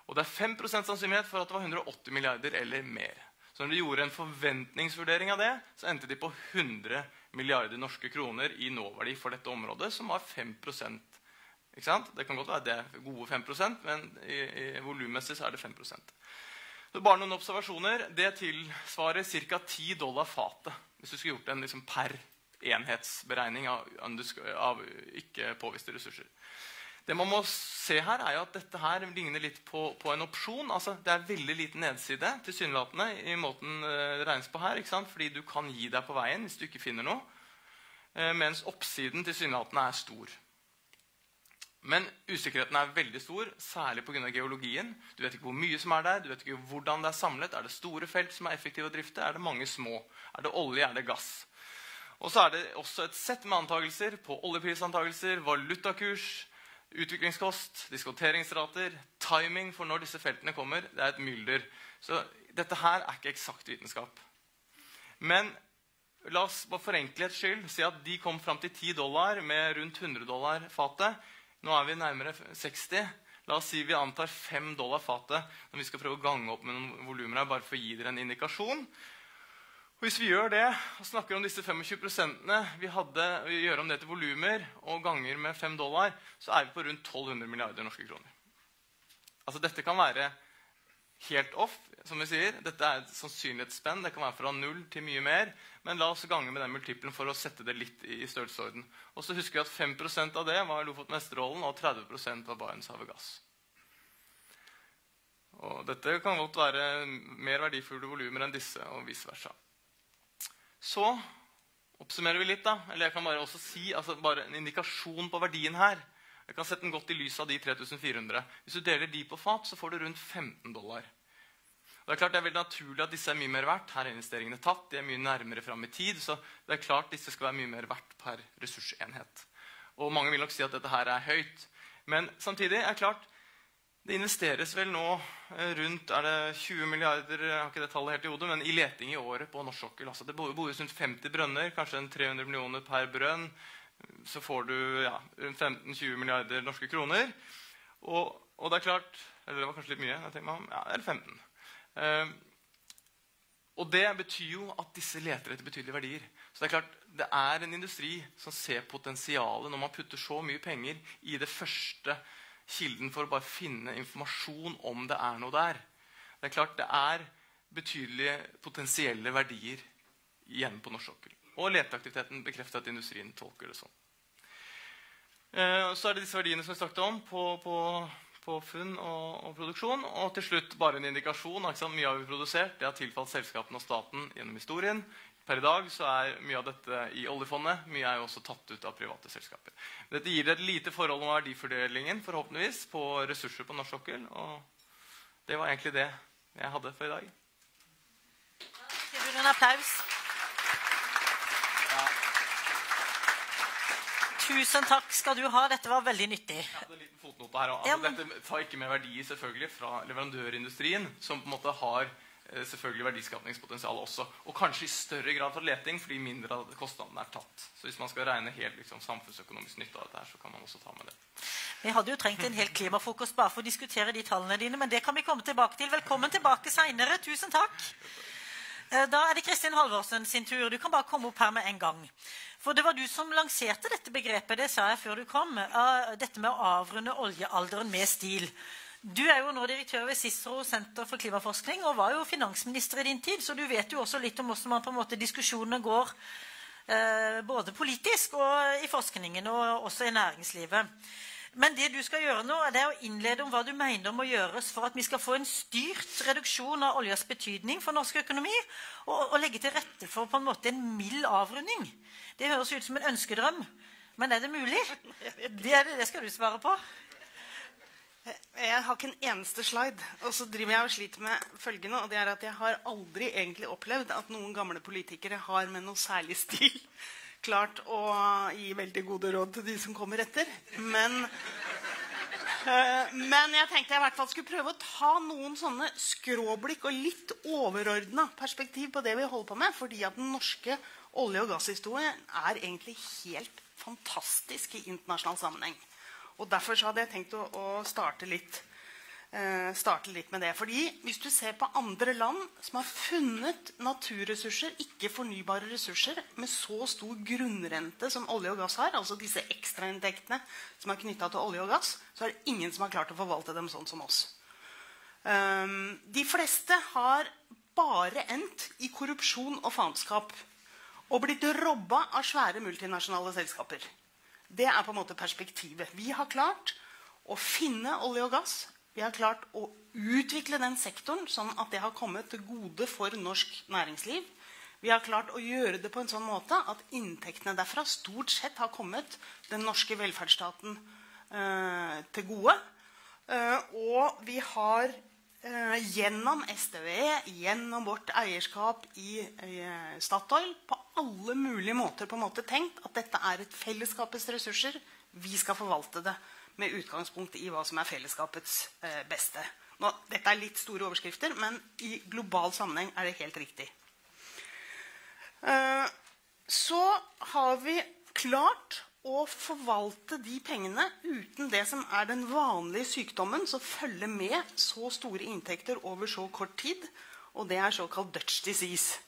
Og det er 5% sannsynlighet for at det var 180 milliarder eller mer. Så når de gjorde en forventningsvurdering av det, så endte de på 100 milliarder norske kroner i nåverdi for dette området, som var 5 ikke sant? Det kan godt være det er gode 5% men i, i volummessig er det 5% så Bare noen observasjoner. Det tilsvarer ca. 10 dollar fatet hvis du skulle gjort en liksom, per enhetsberegning av, av ikke påviste ressurser. Det man må se her, er jo at dette her ligner litt på, på en opsjon. Altså, det er veldig liten nedside tilsynelatende i måten eh, det regnes på her. Fordi du kan gi deg på veien hvis du ikke finner noe. Eh, mens oppsiden tilsynelatende er stor. Men usikkerheten er veldig stor, særlig pga. geologien. Du vet ikke hvor mye som er der, du vet ikke hvordan det er samlet. Er det store felt som er effektive å drifte? Er det mange små? Er det olje? Er det gass? Og så er det også et sett med antakelser på oljeprisantakelser, valutakurs, Utviklingskost, diskonteringsrater, timing for når disse feltene kommer, det er et mylder. Så dette her er ikke eksakt vitenskap. Men la oss på forenklighets skyld si at de kom fram til 10 dollar med rundt 100 dollar fatet. Nå er vi nærmere 60. La oss si vi antar 5 dollar fatet når vi skal prøve å gange opp med noen volumer her, bare for å gi dere en indikasjon. Og hvis vi gjør det og snakker om disse 25% vi hadde, vi gjør om det til volumer og ganger med 5 dollar, så er vi på rundt 1200 milliarder norske kroner. Altså Dette kan være helt off. som vi sier. Dette er et sannsynlighetsspenn. Det kan være fra null til mye mer. Men la oss gange med den multiplen for å sette det litt i størrelsesorden. Og så husker vi at 5% av det var Lofoten Vesterålen, og 30% var Barentshavet gass. Og dette kan godt være mer verdifulle volumer enn disse, og vice versa. Så oppsummerer vi litt, da. Eller jeg kan bare også si altså bare en indikasjon på verdien her. Jeg kan sette den godt i lys av de 3400. Hvis du deler de på fat, så får du rundt 15 dollar. Og det er klart det er veldig naturlig at disse er mye mer verdt. Her er investeringene tatt. De er mye nærmere fram i tid. Så det er klart disse skal være mye mer verdt per ressursenhet. Og mange vil nok si at dette her er høyt. Men samtidig er det klart det investeres vel nå eh, rundt er det 20 milliarder jeg har ikke det tallet helt i hodet, men i leting i året på norsk sokkel. Altså det bores rundt 50 brønner, kanskje 300 millioner per brønn. Så får du ja, rundt 15-20 milliarder norske kroner. Og, og, det er klart Eller det var kanskje litt mye. jeg meg om, ja, Eller 15. Ehm, og det betyr jo at disse leter etter betydelige verdier. Så det er klart, det er en industri som ser potensialet når man putter så mye penger i det første kilden for å bare finne informasjon om det er noe der. Det er klart det er betydelige potensielle verdier igjen på norsk sokkel. Og leteaktiviteten bekrefter at industrien tolker det sånn. Eh, så er det disse verdiene som vi snakket om på, på på funn og, og, produksjon. Og til slutt bare en indikasjon. Mye har vi produsert. Det har tilfalt selskapene og staten gjennom historien. Per i dag så er mye av dette i oljefondet. Mye er jo også tatt ut av private selskaper. Dette gir et lite forhold om verdifordelingen forhåpentligvis på ressurser på norsk sokkel. Og det var egentlig det jeg hadde for i dag. Da Gir du en applaus? Tusen takk skal du ha. Dette var veldig nyttig. Jeg er en liten fotnote her altså, ja, men... Dette tar ikke med verdi selvfølgelig fra leverandørindustrien, som på en måte har selvfølgelig verdiskapningspotensial også. Og kanskje i større grad for leting, fordi mindre av kostnadene er tatt. Så hvis man skal regne helt liksom, samfunnsøkonomisk nytte av dette, så kan man også ta med det. Vi hadde jo trengt en hel klimafokus bare for å diskutere de tallene dine, men det kan vi komme tilbake til. Velkommen tilbake seinere. Tusen takk. Eh, da er det Kristin Halvorsen sin tur. Du kan bare komme opp her med en gang. For det var du som lanserte dette begrepet, det sa jeg før du kom, dette med å avrunde oljealderen med stil. Du er jo nå direktør ved Cicero senter for klimaforskning og var jo finansminister i din tid, så du vet jo også litt om hvordan man på en måte diskusjonene går eh, både politisk og i forskningen og også i næringslivet. Men det du skal gjøre nå, er å innlede om hva du mener må gjøres for at vi skal få en styrt reduksjon av oljas betydning for norsk økonomi, og, og legge til rette for på en måte en mild avrunding. Det høres ut som en ønskedrøm. Men er det mulig? Det, det, det skal du svare på. Jeg har ikke en eneste slide. Og så driver jeg og sliter med følgende. og det er at Jeg har aldri egentlig opplevd at noen gamle politikere har med noe særlig stil klart å gi veldig gode råd til de som kommer etter. Men, øh, men jeg tenkte jeg i hvert fall skulle prøve å ta noen sånne skråblikk og litt overordna perspektiv på det vi holder på med. Fordi at den norske olje- og gasshistorien er egentlig helt fantastisk i internasjonal sammenheng. Og Derfor hadde jeg tenkt å, å starte, litt, eh, starte, litt, med det. Fordi Hvis du ser på andre land som har funnet naturressurser, ikke-fornybare ressurser, med så stor grunnrente som olje og gass har, altså disse ekstrainntektene som er knytta til olje og gass, så er det ingen som har klart å forvalte dem sånn som oss. Um, de fleste har bare endt i korrupsjon og faenskap og blitt robba av svære multinasjonale selskaper. Det er på en måte perspektivet. Vi har klart å finne olje og gass. Vi har klart å utvikle den sektoren sånn at det har kommet til gode for norsk næringsliv. Vi har klart å gjøre det på en sånn måte at inntektene derfra stort sett har kommet den norske velferdsstaten eh, til gode. Eh, og vi har gjennom SDVE, gjennom vårt eierskap i eh, Statoil, på alle mulige måter på en måte tenkt at dette er et fellesskapets ressurser. Vi skal forvalte det med utgangspunkt i hva som er fellesskapets eh, beste. Nå, dette er litt store overskrifter, men i global sammenheng er det helt riktig. Eh, så har vi klart å forvalte de pengene uten det som er den vanlige sykdommen som følger med så store inntekter over så kort tid, og det er såkalt Dutch disease.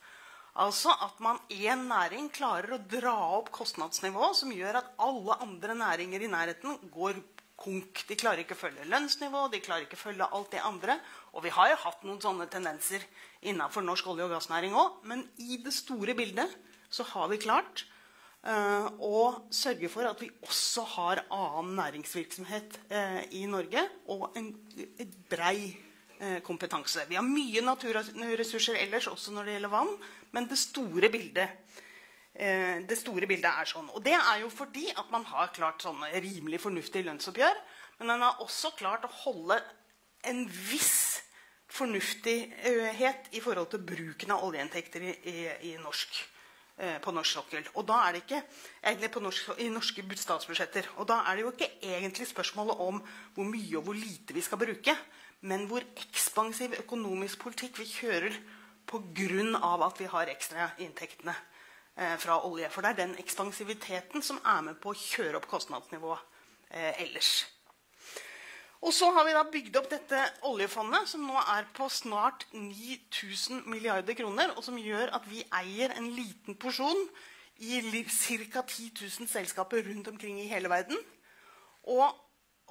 Altså at man en næring klarer å dra opp kostnadsnivået som gjør at alle andre næringer i nærheten går konk. De klarer ikke å følge lønnsnivå, de klarer ikke å følge alt det andre. Og vi har jo hatt noen sånne tendenser innenfor norsk olje- og gassnæring òg. Men i det store bildet så har vi klart uh, å sørge for at vi også har annen næringsvirksomhet uh, i Norge, og en, en brei uh, kompetanse. Vi har mye naturressurser ellers, også når det gjelder vann, men det store bildet det store bildet er sånn. Og det er jo fordi at man har klart sånne rimelig fornuftige lønnsoppgjør. Men man har også klart å holde en viss fornuftighet i forhold til bruken av oljeinntekter i, i, i norsk, eh, på norsk sokkel. Og da er det ikke egentlig norsk, i norske statsbudsjetter. Og da er det jo ikke egentlig spørsmålet om hvor mye og hvor lite vi skal bruke, men hvor ekspansiv økonomisk politikk vi kjører pga. at vi har ekstra inntektene eh, fra olje. For det er den ekspansiviteten som er med på å kjøre opp kostnadsnivået eh, ellers. Og så har vi da bygd opp dette oljefondet, som nå er på snart 9000 milliarder kroner, og som gjør at vi eier en liten porsjon i ca. 10 000 selskaper rundt omkring i hele verden. Og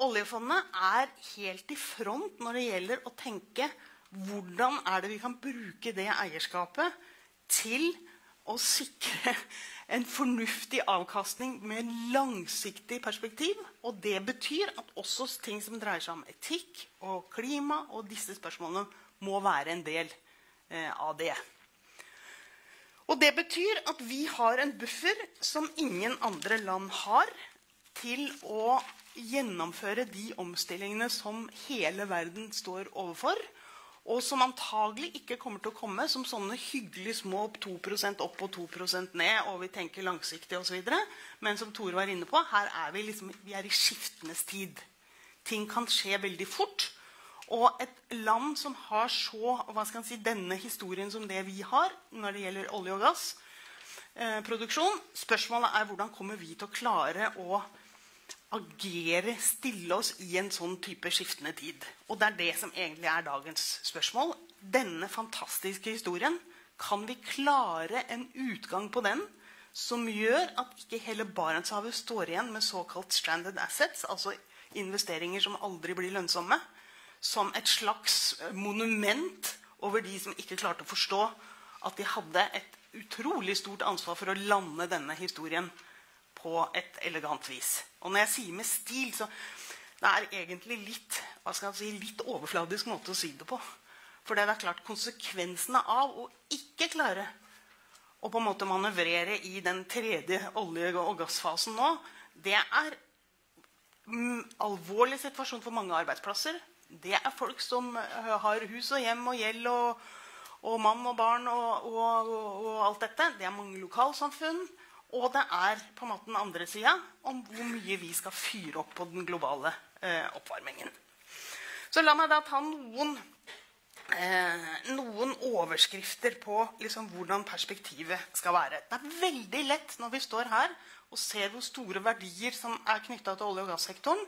oljefondet er helt i front når det gjelder å tenke hvordan er det vi kan bruke det eierskapet til å sikre en fornuftig avkastning med langsiktig perspektiv. Og det betyr at også ting som dreier seg om etikk og klima og disse spørsmålene, må være en del eh, av det. Og det betyr at vi har en buffer som ingen andre land har, til å gjennomføre de omstillingene som hele verden står overfor og som antagelig ikke kommer til å komme som sånne hyggelige små 2% opp og 2% ned, og vi tenker langsiktig osv. Men som Tore var inne på, her er vi, liksom, vi er i skiftenes tid. Ting kan skje veldig fort. Og et land som har så, hva skal si, denne historien som det vi har når det gjelder olje- og gassproduksjon Spørsmålet er hvordan kommer vi til å klare å agere, stille oss i en sånn type skiftende tid. Og det er det som egentlig er dagens spørsmål. Denne fantastiske historien, kan vi klare en utgang på den som gjør at ikke hele Barentshavet står igjen med såkalt stranded assets, altså investeringer som aldri blir lønnsomme, som et slags monument over de som ikke klarte å forstå at de hadde et utrolig stort ansvar for å lande denne historien på et elegant vis. Og når jeg sier med stil, så det er egentlig litt, hva skal jeg si, litt overfladisk måte å si det på. For det er klart konsekvensene av å ikke klare å på en måte manøvrere i den tredje olje- og gassfasen nå, det er mm, alvorlig situasjon for mange arbeidsplasser. Det er folk som uh, har hus og hjem og gjeld og, og mann og barn og, og, og, alt dette. Det er mange lokalsamfunn. Og det er på en måte den andre sida om hvor mye vi skal fyre opp på den globale eh, oppvarmingen. Så la meg da ta noen, eh, noen overskrifter på liksom, hvordan perspektivet skal være. Det er veldig lett når vi står her og ser hvor store verdier som er knytta til olje- og gassektoren,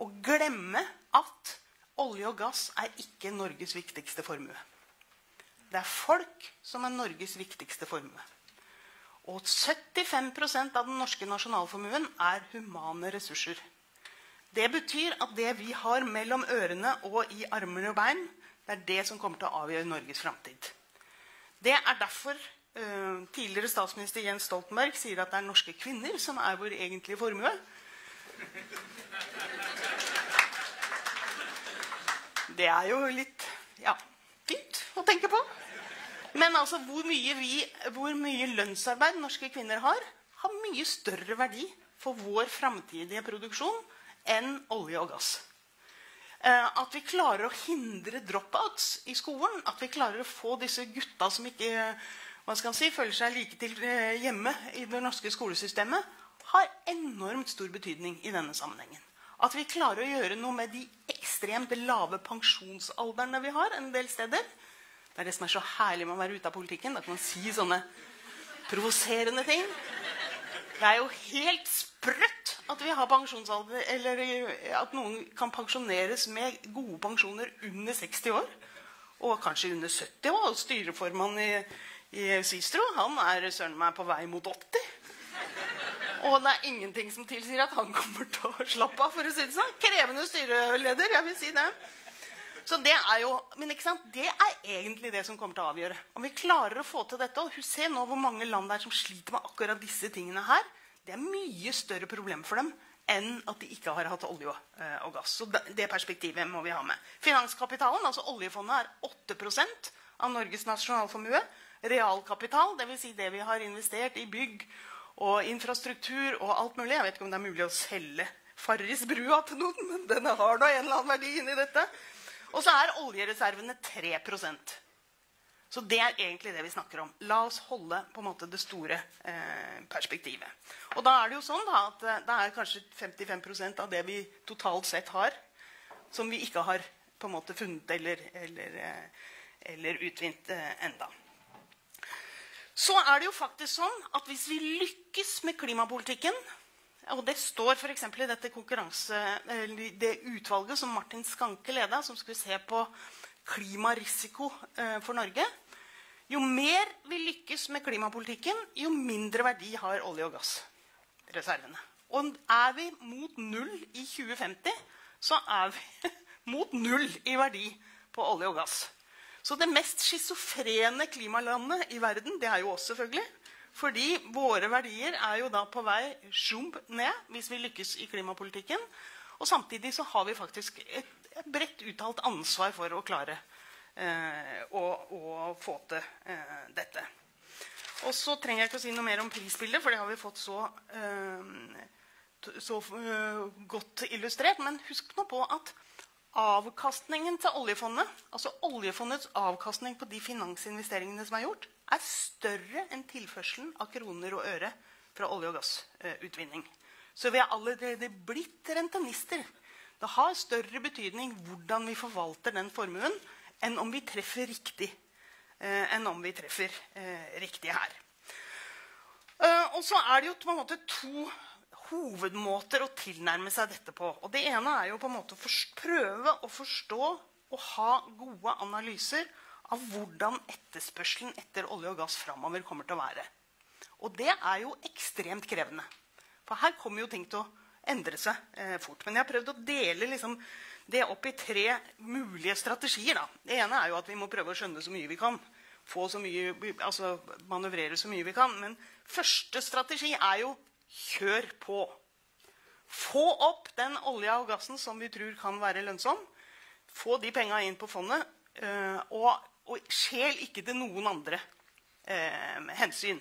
å glemme at olje og gass er ikke Norges viktigste formue. Det er folk som er Norges viktigste formue. Og 75% av den norske nasjonalformuen er humane ressurser. Det betyr at det vi har mellom ørene og i armer og bein, det er det som kommer til å avgjøre Norges framtid. Det er derfor uh, tidligere statsminister Jens Stoltenberg sier at det er norske kvinner som er vår egentlige formue. Det er jo litt ja, fint å tenke på. Men altså, hvor mye, vi, hvor mye lønnsarbeid norske kvinner har, har mye større verdi for vår framtidige produksjon enn olje og gass. Eh, at vi klarer å hindre dropouts i skolen, at vi klarer å få disse gutta som ikke si, føler seg like til eh, hjemme i det norske skolesystemet, har enormt stor betydning i denne sammenhengen. At vi klarer å gjøre noe med de ekstremt lave pensjonsalderne vi har en del steder, det er det som er så herlig med å være ute av politikken. Da kan man si sånne provoserende ting. Det er jo helt sprøtt at vi har pensjonsalder, eller at noen kan pensjoneres med gode pensjoner under 60 år. Og kanskje under 70 år. Styreformann i, i Sistro han er søren meg på vei mot 80. Og det er ingenting som tilsier at han kommer til å slappe av. for å si det sånn. Krevende styreleder, jeg vil si det. Så det er jo, Men ikke sant? det er egentlig det som kommer til å avgjøre. Om vi klarer å få til dette, og Se nå hvor mange land det er som sliter med akkurat disse tingene her. Det er mye større problem for dem enn at de ikke har hatt olje og gass. Så Det perspektivet må vi ha med. Finanskapitalen, altså oljefondet, er 8% av Norges nasjonalformue. Realkapital, dvs. Si det vi har investert i bygg og infrastruktur og alt mulig. Jeg vet ikke om det er mulig å selge Farris-brua til noen, men den har da en eller annen verdi inni dette. Og så er oljereservene 3% Så det er egentlig det vi snakker om. La oss holde på en måte det store eh, perspektivet. Og da er det jo sånn da, at eh, det er kanskje 55% av det vi totalt sett har, som vi ikke har på en måte funnet eller, eller, eh, eller utvint eh, enda. Så er det jo faktisk sånn at hvis vi lykkes med klimapolitikken og det står f.eks. i dette det utvalget som Martin Skanke leda, som skulle se på klimarisiko eh, for Norge. Jo mer vi lykkes med klimapolitikken, jo mindre verdi har olje- og gassreservene. Og er vi mot null i 2050, så er vi mot null i verdi på olje og gass. Så det mest schizofrene klimalandet i verden, det er jo oss, selvfølgelig. Fordi våre verdier er jo da på vei sjump ned hvis vi lykkes i klimapolitikken. Og samtidig så har vi faktisk et, et bredt uttalt ansvar for å klare eh, å, å, få til eh, dette. Og så trenger jeg ikke å si noe mer om prisbildet, for det har vi fått så, eh, så eh, godt illustrert. Men husk nå på at avkastningen til oljefondet, altså oljefondets avkastning på de finansinvesteringene som er gjort, er større enn tilførselen av kroner og øre fra olje- og gassutvinning. Så vi er allerede blitt rentenister. Det har større betydning hvordan vi forvalter den formuen, enn om vi treffer riktig, eh, enn om vi treffer eh, riktig her. Uh, og så er det jo på en måte to hovedmåter å tilnærme seg dette på. Og det ene er jo på en måte å prøve å forstå og ha gode analyser av hvordan etterspørselen etter olje og gass framover kommer til å være. Og det er jo ekstremt krevende. For her kommer jo ting til å endre seg eh, fort. Men jeg har prøvd å dele liksom, det opp i tre mulige strategier. Da. Det ene er jo at vi må prøve å skjønne så mye vi kan. Få så mye, altså Manøvrere så mye vi kan. Men første strategi er jo Kjør på. Få opp den olja og gassen som vi tror kan være lønnsom. Få de penga inn på fondet. Eh, og, og skjel ikke til noen andre eh, hensyn.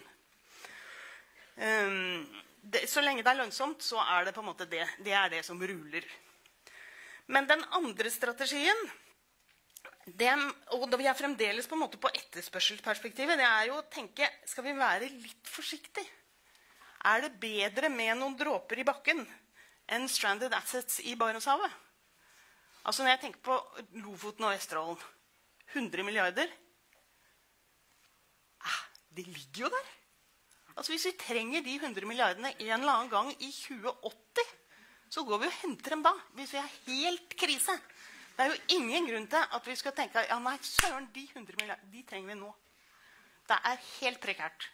Um, det, så lenge det er lønnsomt, så er det på en måte det, det er det som ruler. Men den andre strategien det, og vi er fremdeles på en måte på etterspørselsperspektivet. Det er jo å tenke Skal vi være litt forsiktige? Er det bedre med noen dråper i bakken enn stranded assets i Barentshavet? Altså Når jeg tenker på Lofoten og Vesterålen 100 milliarder Det De ligger jo der. Altså Hvis vi trenger de 100 milliardene en eller annen gang i 2080, så går vi og henter dem da. Hvis vi er helt krise. Det er jo ingen grunn til at vi skal tenke ja nei, søren, de 100 milliardene de trenger vi nå. Det er helt prekært.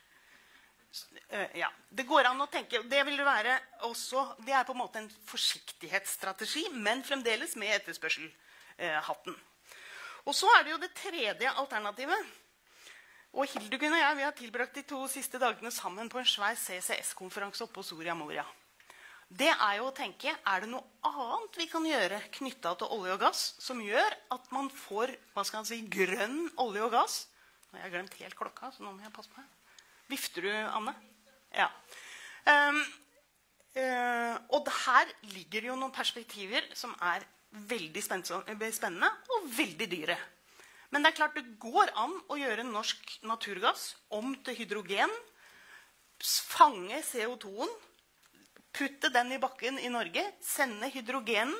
Uh, ja. Det går an å tenke Det vil være også, det er på en måte en forsiktighetsstrategi, men fremdeles med etterspørselhatten. Og så er det jo det tredje alternativet. Og Hildegunn og jeg vi har tilbrakt de to siste dagene sammen på en svær CCS-konferanse oppe på Soria Moria. Det er jo å tenke er det noe annet vi kan gjøre knytta til olje og gass som gjør at man får hva skal man si, grønn olje og gass. Nå har jeg glemt helt klokka, så nå må jeg passe på. her. Vifter du, Anne? Ja. Um, uh, og her ligger jo noen perspektiver som er veldig spennende og veldig dyre. Men det er klart det går an å gjøre norsk naturgass om til hydrogen. Fange CO2-en, putte den i bakken i Norge, sende hydrogenen,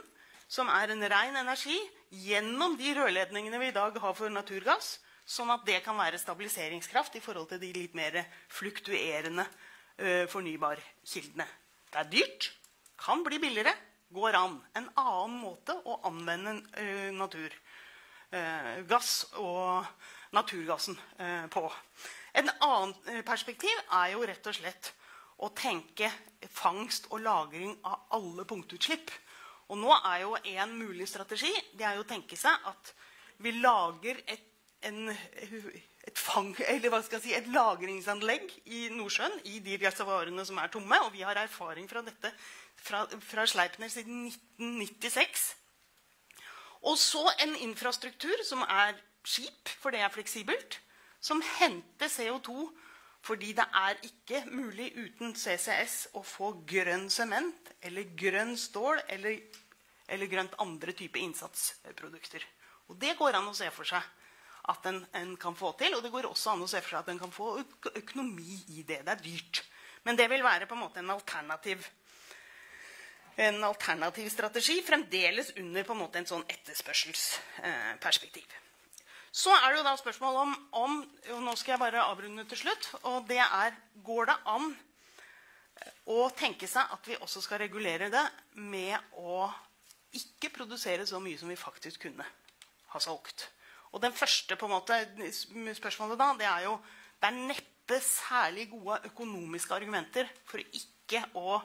som er en ren energi, gjennom de rørledningene vi i dag har for naturgass, Sånn at det kan være stabiliseringskraft i forhold til de litt mer fluktuerende uh, fornybarkildene. Det er dyrt, kan bli billigere, går an. En annen måte å anvende uh, natur, uh, gass og naturgassen på. En annen perspektiv er jo rett og slett å tenke fangst og lagring av alle punktutslipp. Og nå er jo en mulig strategi det er jo å tenke seg at vi lager et, en, et, fang, si, et lagringsanlegg i Nordsjøen i de reservoarene som er tomme. Og vi har erfaring fra dette fra, fra Sleipner siden 1996. Og så en infrastruktur som er skip, for det er fleksibelt, som henter CO2 fordi det er ikke mulig uten CCS å få grønn sement eller grønn stål eller, eller grønt andre type innsatsprodukter. Og Det går an å se for seg at en, en, kan få til. Og det går også an å se for seg at en kan få økonomi i det. Det er dyrt. Men det vil være på en måte en alternativ, en alternativ strategi, fremdeles under på en måte en sånn etterspørselsperspektiv. Så er det jo da spørsmål om, om og Nå skal jeg bare avrunde til slutt. og det er Går det an å tenke seg at vi også skal regulere det med å ikke produsere så mye som vi faktisk kunne ha solgt? Og den første måte, spørsmålet da, det er jo Det er neppe særlig gode økonomiske argumenter for ikke å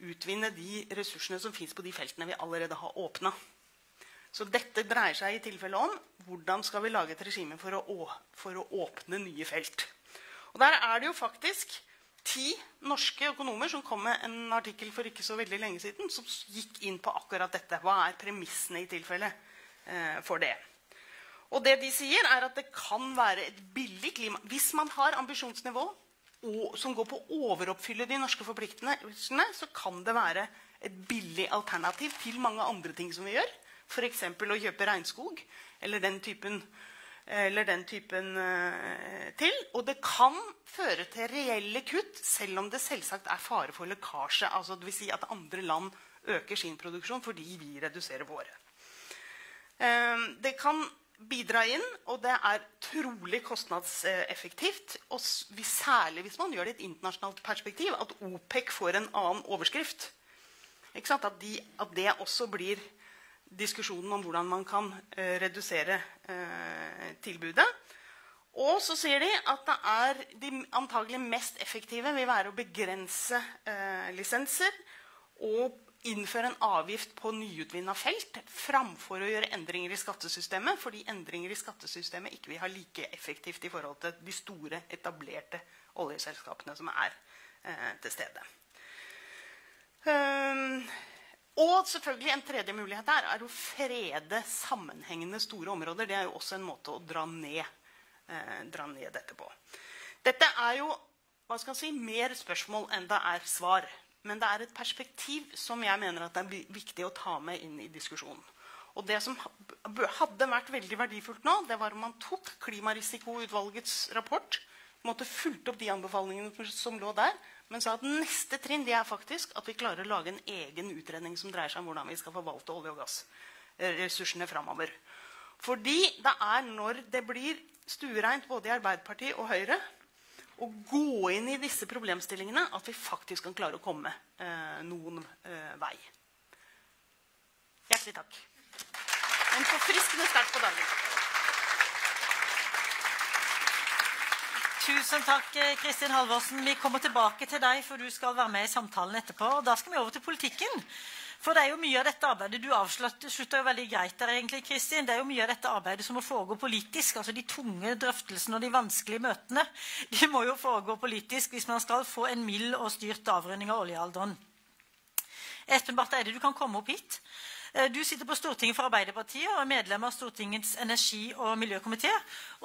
utvinne de ressursene som fins på de feltene vi allerede har åpna. Så dette dreier seg i tilfelle om hvordan skal vi lage et regime for å, for å åpne nye felt. Og Der er det jo faktisk ti norske økonomer som kom med en artikkel for ikke så veldig lenge siden, som gikk inn på akkurat dette. Hva er premissene i tilfelle eh, for det? Og det de sier, er at det kan være et billig klima Hvis man har ambisjonsnivå og, som går på å overoppfylle de norske forpliktelsene, så kan det være et billig alternativ til mange andre ting som vi gjør. F.eks. å kjøpe regnskog eller den typen, eller den typen uh, til. Og det kan føre til reelle kutt, selv om det selvsagt er fare for lekkasje. Altså, vil si at andre land øker sin produksjon fordi vi reduserer våre. Uh, det kan bidra inn, og det er trolig kostnadseffektivt. Og særlig hvis man gjør det i et internasjonalt perspektiv, at OPEC får en annen overskrift. At, de, at, det også blir diskusjonen om hvordan man kan eh, redusere eh, tilbudet. Og så sier de at det er de antagelig mest effektive vil være å begrense eh, lisenser og innføre en avgift på nyutvinna felt framfor å gjøre endringer i skattesystemet, fordi endringer i skattesystemet ikke vil ha like effektivt i forhold til de store, etablerte oljeselskapene som er eh, til stede. Um, og selvfølgelig en tredje mulighet der er å frede sammenhengende store områder. Det er jo også en måte å dra ned, eh, dra ned dette på. Dette er jo hva skal jeg si, mer spørsmål enn det er svar. Men det er et perspektiv som jeg mener at det er viktig å ta med inn i diskusjonen. Og det som hadde vært veldig verdifullt nå, det var om man tok Klimarisikoutvalgets rapport, måtte fulgt opp de anbefalingene som lå der, men sa at neste trinn det er faktisk at vi klarer å lage en egen utredning som dreier seg om hvordan vi skal forvalte olje- og gassressursene framover. Fordi det er når det blir stuereint både i Arbeiderpartiet og Høyre å gå inn i disse problemstillingene at vi faktisk kan klare å komme eh, noen eh, vei. Hjertelig takk. En forfriskende start på dagen. Tusen takk, eh, Kristin Halvorsen. Vi kommer tilbake til deg, for du skal være med i samtalen etterpå. Da skal vi over til politikken. For det er jo mye av dette arbeidet Du avslutter jo veldig greit der, egentlig, Kristin. Det er jo mye av dette arbeidet som må foregå politisk. altså De tunge drøftelsene og de vanskelige møtene de må jo foregå politisk hvis man skal få en mild og styrt avrunding av oljealderen. Espen Barth Eide, du kan komme opp hit. Eh, du sitter på Stortinget for Arbeiderpartiet og er medlem av Stortingets energi- og miljøkomité.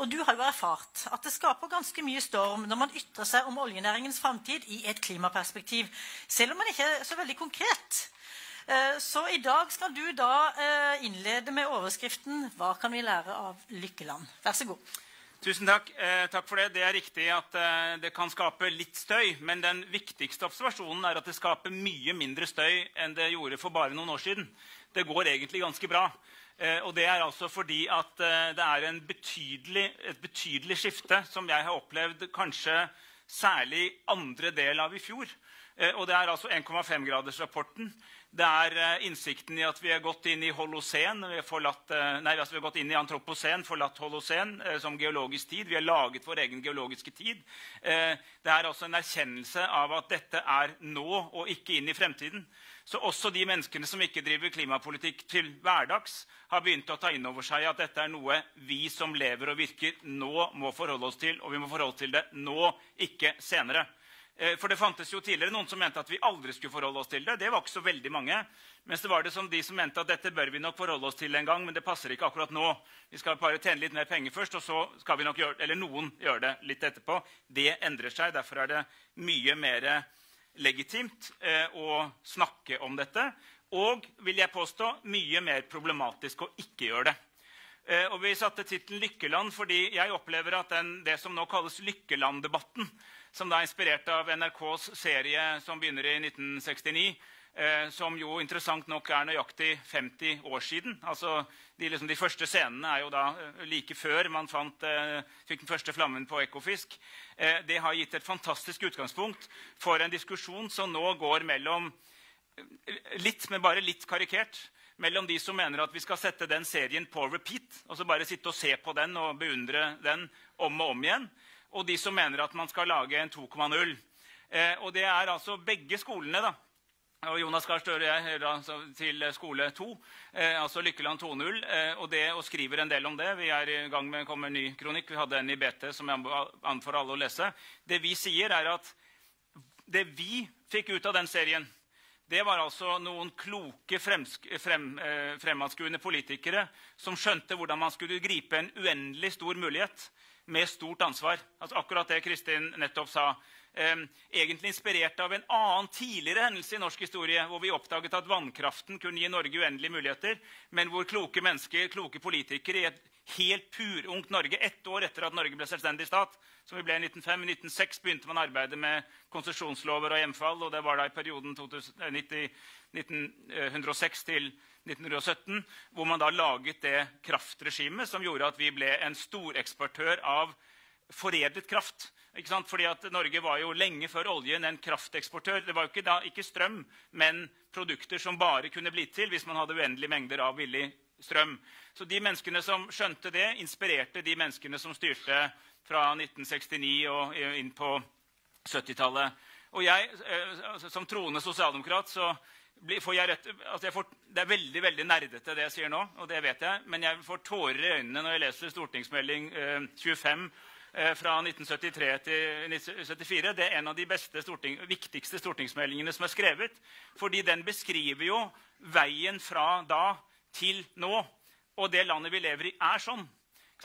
Og du har jo erfart at det skaper ganske mye storm når man ytrer seg om oljenæringens framtid i et klimaperspektiv, selv om man ikke er så veldig konkret. Eh, så i dag skal du da eh, innlede med overskriften 'Hva kan vi lære av Lykkeland?' Vær så god. Tusen takk. Eh, takk for det. Det er riktig at det kan skape litt støy. Men den viktigste observasjonen er at det skaper mye mindre støy enn det gjorde for bare noen år siden det går egentlig ganske bra. Og det er altså fordi at det er betydelig, et betydelig skifte som jeg har opplevd kanskje særlig andre del av i fjor. Og det er altså 1,5-gradersrapporten. Det er eh, innsikten i at vi har gått inn i holocen, vi har, forlatt, eh, nei, altså vi har gått inn i antropocen, forlatt holocen eh, som geologisk tid. Vi har laget vår egen geologiske tid. Det er altså en erkjennelse av at dette er nå og ikke inn i fremtiden. Så også de menneskene som ikke driver klimapolitikk til hverdags, har begynt å ta inn over seg at dette er noe vi som lever og virker nå, må forholde oss til. Og vi må forholde oss til det nå, ikke senere. Eh, for det fantes jo tidligere noen som mente at vi aldri skulle forholde oss til det. Det var ikke så veldig mange. Mens det var det som de som mente at dette bør vi nok forholde oss til en gang, men det passer ikke akkurat nå. Vi skal bare tjene litt mer penger først, og så skal vi nok gjøre, eller noen gjøre det litt etterpå. Det endrer seg. Derfor er det mye mer legitimt eh, å snakke om dette. Og vil jeg påstå, mye mer problematisk å ikke gjøre det. Eh, og Vi satte tittelen 'Lykkeland' fordi jeg opplever at den, det som nå kalles Lykkeland-debatten, som da er inspirert av NRKs serie som begynner i 1969. Eh, som jo interessant nok er nøyaktig 50 år siden. Altså, de, liksom, de, første scenene er jo da eh, like før man fant, eh, fikk den første flammen på Ekofisk. Eh, det har gitt et fantastisk utgangspunkt for en diskusjon som nå går mellom eh, litt, men bare litt karikert, mellom de som mener at vi skal sette den serien på repeat, og så bare sitte og se på den og beundre den om og om igjen, og de som mener at man skal lage en 2,0. Eh, og det er altså begge skolene. da. Og Jonas Gahr Støre jeg altså til skole 2, eh, altså Lykkeland 2.0, eh, og, og skriver en del om det. Vi er i gang med kommer en ny kronikk. Vi hadde en i BT som jeg anbefaler alle å lese. Det vi sier, er at det vi fikk ut av den serien, det var altså noen kloke, frem, eh, politikere som skjønte hvordan man skulle gripe en uendelig stor mulighet med stort ansvar. Altså akkurat det Kristin nettopp sa. Eh, egentlig inspirert av en annen tidligere hendelse i norsk historie, hvor vi oppdaget at vannkraften kunne gi Norge uendelige muligheter, men hvor kloke mennesker, kloke politikere i et helt purungt Norge, ett år etter at Norge ble selvstendig stat, som vi ble i 1905. I 1906 begynte man arbeidet med konsesjonslover og hjemfall, og det var da i perioden 1906 eh, til 1917, hvor man da laget det kraftregimet som gjorde at vi ble en storeksportør av foredlet kraft. Ikke sant? Fordi at Norge var jo lenge før oljen en krafteksportør. Det var jo ikke, da, ikke strøm, men produkter som bare kunne bli til hvis man hadde uendelige mengder av billig strøm. Så de menneskene som skjønte det, inspirerte de menneskene som styrte fra 1969 og inn på 70-tallet. Og jeg, eh, Som troende sosialdemokrat så får jeg rett, altså jeg får, Det er veldig veldig nerdete, det jeg sier nå, og det vet jeg, men jeg får tårer i øynene når jeg leser stortingsmelding eh, 25 eh, fra 1973 til 1974. Det er en av de storting, viktigste stortingsmeldingene som er skrevet. Fordi den beskriver jo veien fra da til nå. Og det landet vi lever i, er sånn.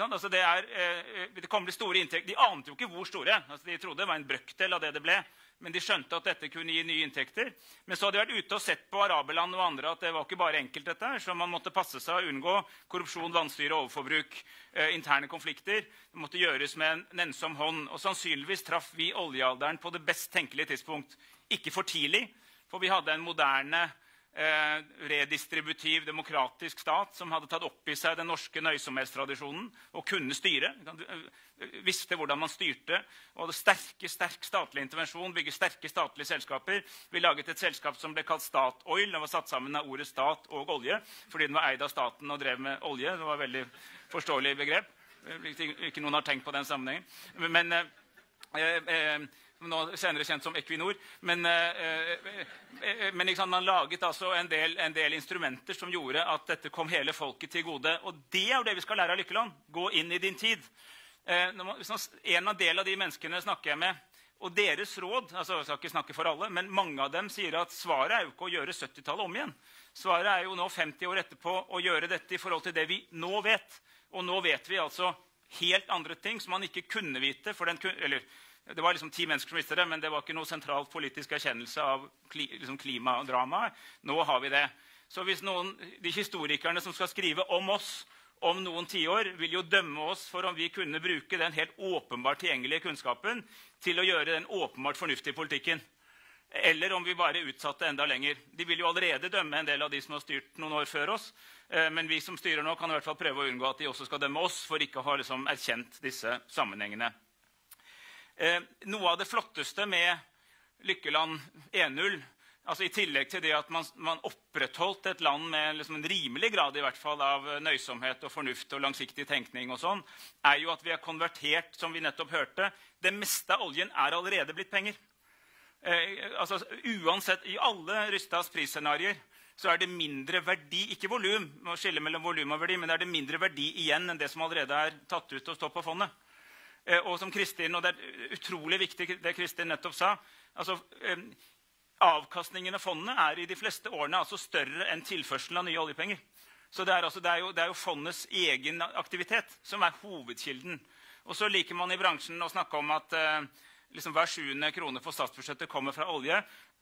Altså det, er, eh, det kommer til store inntekter. De ante jo ikke hvor store. Altså de trodde det var en brøkdel av det det ble men de skjønte at dette kunne gi nye inntekter. Men så hadde de vært ute og sett på araberland og andre at det var ikke bare enkelt, dette så man måtte passe seg å unngå korrupsjon, vanstyre, overforbruk, eh, interne konflikter. Det måtte gjøres med en nennsom hånd. Og sannsynligvis traff vi oljealderen på det best tenkelige tidspunkt. Ikke for tidlig, for vi hadde en moderne eh, redistributiv, demokratisk stat som hadde tatt opp i seg den norske nøysomhetstradisjonen og kunne styre. Eh, visste hvordan man styrte. og hadde sterke, sterk statlig intervensjon, bygge sterke statlige selskaper. Vi laget et selskap som ble kalt Statoil. Den var satt sammen av ordet stat og olje fordi den var eid av staten og drev med olje. Det var et veldig forståelig begrep. Ikke noen har tenkt på den sammenhengen. Men eh, eh, nå senere kjent som Equinor. Men, eh, eh, eh man laget altså en del, en del, instrumenter som gjorde at dette kom hele folket til gode. Og det er jo det vi skal lære av Lykkeland. Gå inn i din tid. Eh, en av del av de menneskene snakker jeg med, og deres råd altså Jeg skal ikke snakke for alle, men mange av dem sier at svaret er jo ikke å gjøre 70-tallet om igjen. Svaret er jo nå 50 år etterpå å gjøre dette i forhold til det vi nå vet. Og nå vet vi altså helt andre ting som man ikke kunne vite. den, eller det var liksom ti mennesker som visste det, men det var ikke noe sentralt politisk erkjennelse av kli, liksom klimadramaet. Nå har vi det. Så hvis noen, de historikerne som skal skrive om oss om noen tiår, vil jo dømme oss for om vi kunne bruke den helt åpenbart tilgjengelige kunnskapen til å gjøre den åpenbart fornuftige politikken. Eller om vi bare utsatte enda lenger. De vil jo allerede dømme en del av de som har styrt noen år før oss. Eh, men vi som styrer nå, kan i hvert fall prøve å unngå at de også skal dømme oss for ikke å ha liksom erkjent disse sammenhengene. Eh, noe av det flotteste med Lykkeland 1.0 Altså I tillegg til det at man, man opprettholdt et land med liksom en rimelig grad i hvert fall av nøysomhet og fornuft og langsiktig tenkning, og sånn, er jo at vi har konvertert som vi nettopp hørte, det meste av oljen er allerede blitt penger. Eh, altså uansett, I alle Rystads prisscenarioer så er det mindre verdi ikke volum, må skille mellom volum og verdi, men det er det mindre verdi igjen enn det som allerede er tatt ut og står på fondet. Eh, og som Kristin, og Det er utrolig viktig det Kristin nettopp sa. altså eh, Avkastningen av fondene er i de fleste årene altså større enn tilførselen av nye oljepenger. Så det er, altså, det, er jo, det er, jo, fondets egen aktivitet som er hovedkilden. Og så liker man i bransjen å snakke om at eh, liksom hver sjuende krone for statsbudsjettet kommer fra olje.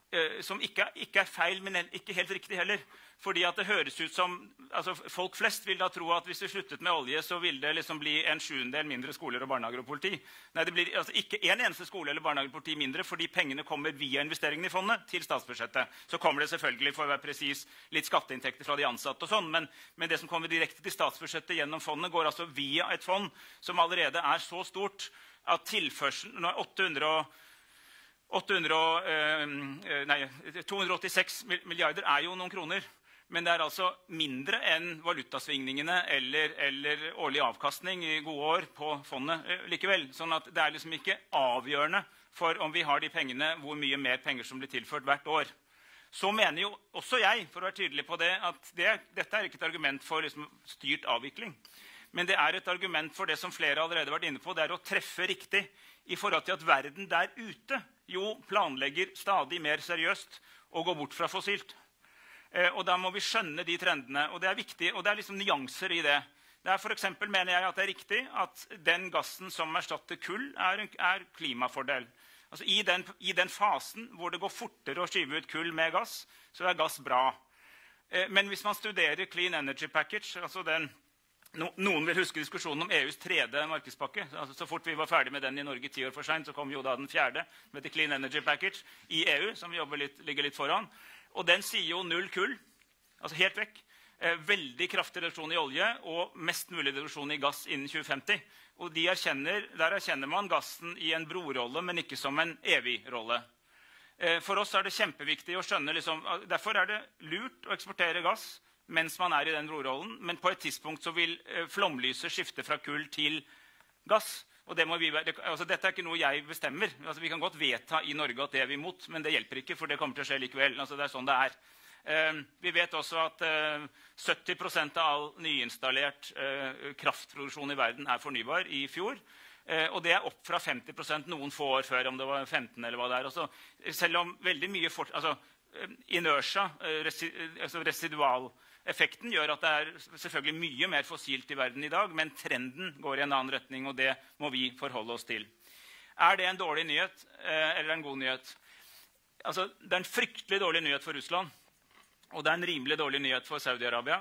Eh, som ikke, ikke, er feil, men ikke helt riktig heller. Fordi at det høres ut som, altså Folk flest vil da tro at hvis vi sluttet med olje, så vil det liksom bli en sjuendedel mindre skoler og barnehager og politi. Nei, det blir altså ikke en eneste skole eller barnehage og politi mindre fordi pengene kommer via investeringene i fondet til statsbudsjettet. Så kommer det selvfølgelig for å være precis, litt skatteinntekter fra de ansatte, og sånn, men, men, det som kommer direkte til statsbudsjettet gjennom fondet, går altså via et fond som allerede er så stort at tilførselen når 800 og 800, eh, eh, nei, 286 milliarder er jo noen kroner. Men det er altså mindre enn valutasvingningene eller, eller årlig avkastning i gode år på fondet eh, likevel. Sånn at det er liksom ikke avgjørende for om vi har de pengene, hvor mye mer penger som blir tilført hvert år. Så mener jo også jeg for å være tydelig på det, at det, dette er ikke et argument for liksom styrt avvikling. Men det er et argument for det som flere allerede har vært inne på, det er å treffe riktig i forhold til at verden der ute jo planlegger stadig mer seriøst å gå bort fra fossilt. Eh, og Da må vi skjønne de trendene. Og det er viktig, og det er liksom nyanser i det. Det er for eksempel, mener jeg at det er riktig at den gassen som erstatter kull, er, er klimafordel. Altså i den, I den fasen hvor det går fortere å skyve ut kull med gass, så er gass bra. Eh, men hvis man studerer Clean Energy Package, altså den noen vil huske diskusjonen om EUs tredje markedspakke. Altså, så fort vi var ferdig med den i Norge ti år for seint, kom jo da den fjerde, med The Clean Energy Package, i EU, som litt, ligger litt foran. Og den sier jo null kull. Altså helt vekk. Eh, veldig kraftig reduksjon i olje og mest mulig reduksjon i gass innen 2050. Og de erkjenner, Der erkjenner man gassen i en brorolle, men ikke som en evig rolle. Eh, for oss er det kjempeviktig å skjønne liksom, Derfor er det lurt å eksportere gass mens man er i den brorollen. Men på et tidspunkt vil eh, flomlyset skifte fra kull til gass. Det vi, altså Dette er ikke noe jeg bestemmer. Altså vi kan godt vedta i Norge at det er vi imot, men det hjelper ikke, for det kommer til å skje likevel. Altså det er sånn det er. Eh, vi vet også at eh, 70 av all nyinstallert eh, kraftproduksjon i verden er fornybar i fjor. Eh, og det er opp fra 50 noen få år før, om det var 15 eller hva det er. Altså, selv om veldig mye altså, eh, inertia, resi, altså residual Effekten gjør at det er selvfølgelig mye mer fossilt i verden i dag, men trenden går i en annen retning, og det må vi forholde oss til. Er det en dårlig nyhet eh, eller en god nyhet? Altså, det er en fryktelig dårlig nyhet for Russland. Og det er en rimelig dårlig nyhet for Saudi-Arabia.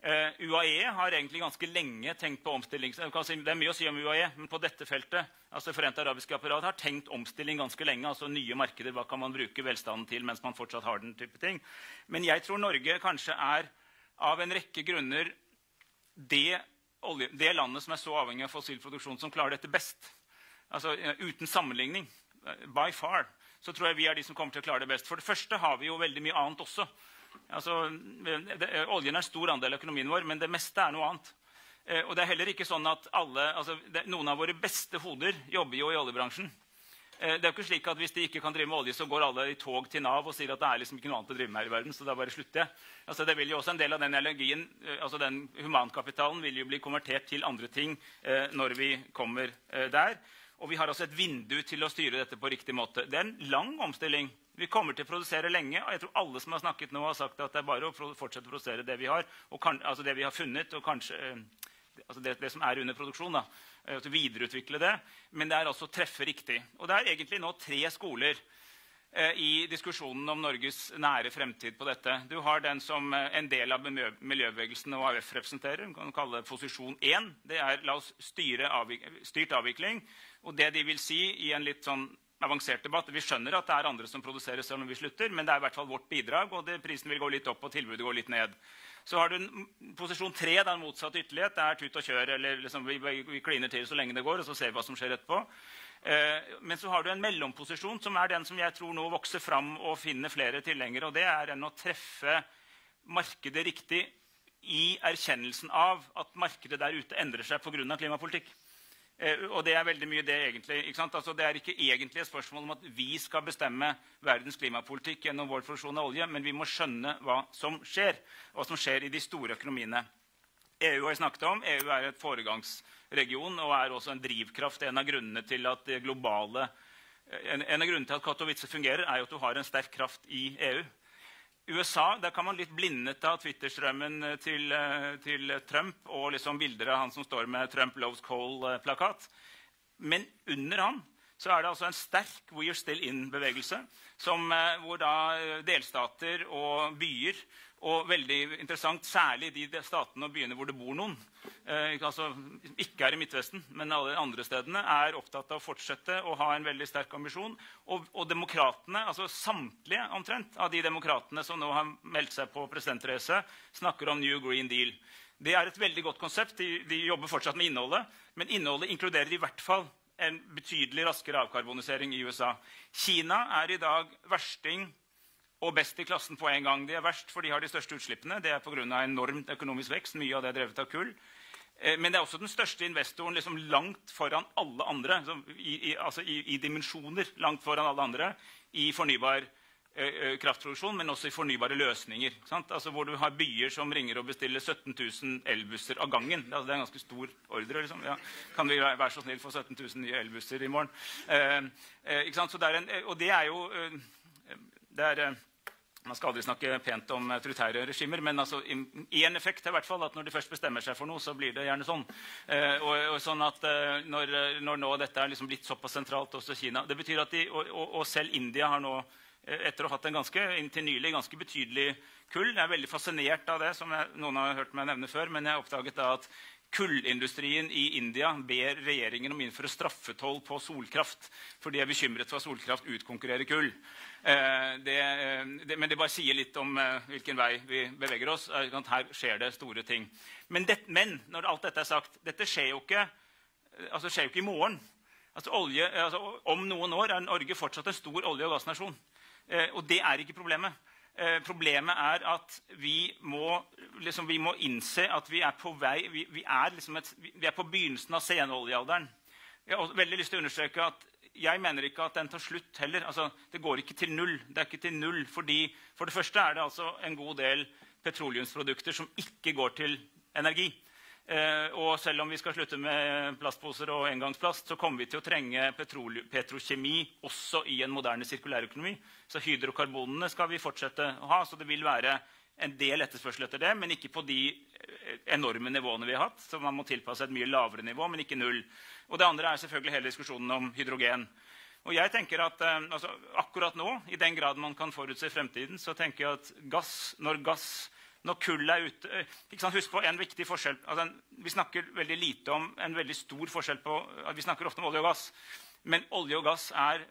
Uh, UAE har egentlig ganske lenge tenkt på omstilling. Si, det er mye å si om UAE, men på dette feltet altså Forente arabiske apparat har tenkt omstilling ganske lenge. altså Nye markeder, hva kan man bruke velstanden til mens man fortsatt har den type ting. Men jeg tror Norge kanskje er av en rekke grunner det, olje, det, landet som er så avhengig av fossil produksjon, som klarer dette best. Altså Uten sammenligning. Eh, by far. Så tror jeg vi er de som kommer til å klare det best. For det første har vi jo veldig mye annet også. Altså, det, oljen er en stor andel av økonomien vår, men det meste er noe annet. Eh, og det er heller ikke sånn at alle, altså, det, Noen av våre beste hoder jobber jo i oljebransjen. Eh, det er jo ikke slik at Hvis de ikke kan drive med olje, så går alle i tog til Nav og sier at det er liksom ikke noe annet å drive med her i verden. så da bare slutter jeg. Altså, det vil jo også En del av den energien, eh, altså den humankapitalen vil jo bli konvertert til andre ting eh, når vi kommer der. Og vi har altså et vindu til å styre dette på riktig måte. Det er en lang omstilling. Vi kommer til å produsere lenge. og jeg tror Alle som har snakket nå, har sagt at det er bare å fortsette å produsere det vi har, kan, altså det vi har funnet, og kanskje altså det, det, som er under produksjon. da. Eh, videreutvikle det. Men det er altså å treffe riktig. Og det er egentlig nå tre skoler eh, i diskusjonen om Norges nære fremtid på dette. Du har den som eh, en del av miljøbevegelsen og AUF representerer. Du kan kalle det posisjon 1. Det er la oss styre avvik styrt avvikling. Og det de vil si i en litt sånn avansert debatt Vi skjønner at det er andre som produserer selv om vi slutter, men det er i hvert fall vårt bidrag, og det, prisen vil gå litt opp og tilbudet går litt ned. Så har du posisjon tre, det er en motsatt ytterlighet. Det er tut og kjør. eller liksom vi, vi, kliner til så lenge det går, og så ser vi hva som skjer etterpå. Eh, men så har du en mellomposisjon, som er den som jeg tror nå vokser fram og finner flere tilhengere. Og det er den å treffe markedet riktig i erkjennelsen av at markedet der ute endrer seg pga. klimapolitikk. Eh, og det er veldig mye det egentlig. Altså, det er ikke egentlig et spørsmål om at vi skal bestemme verdens klimapolitikk gjennom vår produksjon av olje, men vi må skjønne hva som skjer, hva som skjer i de store økonomiene. EU har jeg snakket om. EU er et foregangsregion og er også en drivkraft. En av grunnene til at globale en, en av grunnene til at Katowice fungerer, er at du har en sterk kraft i EU. USA der kan man litt blindet av Twitter-strømmen eh, til, eh, til, Trump og liksom bilder av han som står med 'Trump loves coal'-plakat. Men under han så er det altså en sterk We're Still In-bevegelse, eh, hvor da delstater og byer og veldig interessant, særlig de statene og byene hvor det bor noen, eh, altså ikke er i Midtvesten, men alle andre stedene, er opptatt av å fortsette å ha en veldig sterk ambisjon. Og, og demokratene, altså samtlige omtrent av de demokratene som nå har meldt seg på presidentrace, snakker om New Green Deal. Det er et veldig godt konsept. De, de jobber fortsatt med innholdet. Men innholdet inkluderer i hvert fall en betydelig raskere avkarbonisering i USA. Kina er i dag versting og best i klassen på en gang. De er verst, for de har de største utslippene. Det er pga. enormt økonomisk vekst. Mye av det er drevet av kull. Eh, men det er også den største investoren liksom langt foran alle andre. I, i, altså i, i, dimensjoner langt foran alle andre i fornybar eh, eh kraftproduksjon, men også i fornybare løsninger. Altså hvor du har byer som ringer og bestiller 17 000 elbusser av gangen. Altså det er en ganske stor ordre. Liksom. Ja. Kan vi være så snill få 17 000 nye elbusser i morgen? Eh, eh, det en, og det er jo det er, man skal aldri snakke pent om autoritære regimer, men altså, en effekt er hvert fall at når de først bestemmer seg for noe, så blir det gjerne sånn. Eh, og, og, sånn at eh, når, når, nå dette er liksom blitt såpass sentralt, også Kina det betyr at de, og, og, selv India har nå, eh, etter å ha hatt en ganske, inntil nylig ganske betydelig kull Jeg er veldig fascinert av det, som jeg, noen har hørt meg nevne før, men jeg har oppdaget da at Kullindustrien i India ber regjeringen om å innføre straffetoll på solkraft. For de er bekymret for at solkraft utkonkurrerer kull. Eh, det, eh, det, men det bare sier litt om eh, hvilken vei vi beveger oss. Her skjer det store ting. Men, det, men når alt dette er sagt Dette skjer jo ikke, altså skjer jo ikke i morgen. Altså olje, altså om noen år er Norge fortsatt en stor olje- og gassnasjon. og det er ikke problemet. Problemet er at vi må, liksom, vi må, innse at vi er på vei Vi, vi, er, liksom et, er, på begynnelsen av senoljealderen. Jeg har veldig lyst til å understreke at jeg mener ikke at den tar slutt heller. Altså, det går ikke til null. Det er ikke til null fordi For det første er det altså en god del petroleumsprodukter som ikke går til energi. Eh, og selv om vi skal slutte med plastposer og engangsplast, så kommer vi til å trenge petrokjemi også i en moderne sirkulærøkonomi. Så hydrokarbonene skal vi fortsette å ha. Så det vil være en del etterspørsel etter det, men ikke på de enorme nivåene vi har hatt. Så man må tilpasse et mye lavere nivå, men ikke null. Og det andre er selvfølgelig hele diskusjonen om hydrogen. Og jeg tenker at eh, altså, Akkurat nå, i den grad man kan forutse fremtiden, så tenker jeg at gass, når gass, når kullet er ute eh, Husk på en viktig forskjell. Altså, vi snakker veldig lite om en veldig stor forskjell på Vi snakker ofte om olje og gass. Men olje og gass er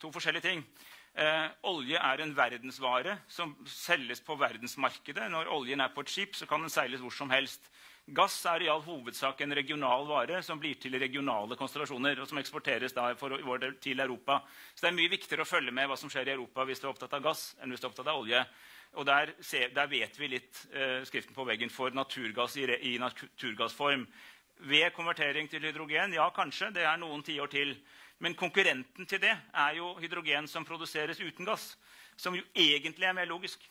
to forskjellige ting. Eh, olje er en verdensvare som selges på verdensmarkedet. Når oljen er på et skip, så kan den seiles hvor som helst. Gass er i all hovedsak en regional vare som blir til regionale konstellasjoner, og som eksporteres for, til Europa. Så det er mye viktigere å følge med hva som skjer i Europa hvis du er opptatt av gass, enn hvis du er opptatt av olje. Og der, der vet vi litt eh, skriften på veggen for naturgass i, i naturgassform. Ved konvertering til hydrogen, ja, kanskje. Det er noen tiår til. Men konkurrenten til det er jo hydrogen som produseres uten gass. Som jo egentlig er mer logisk.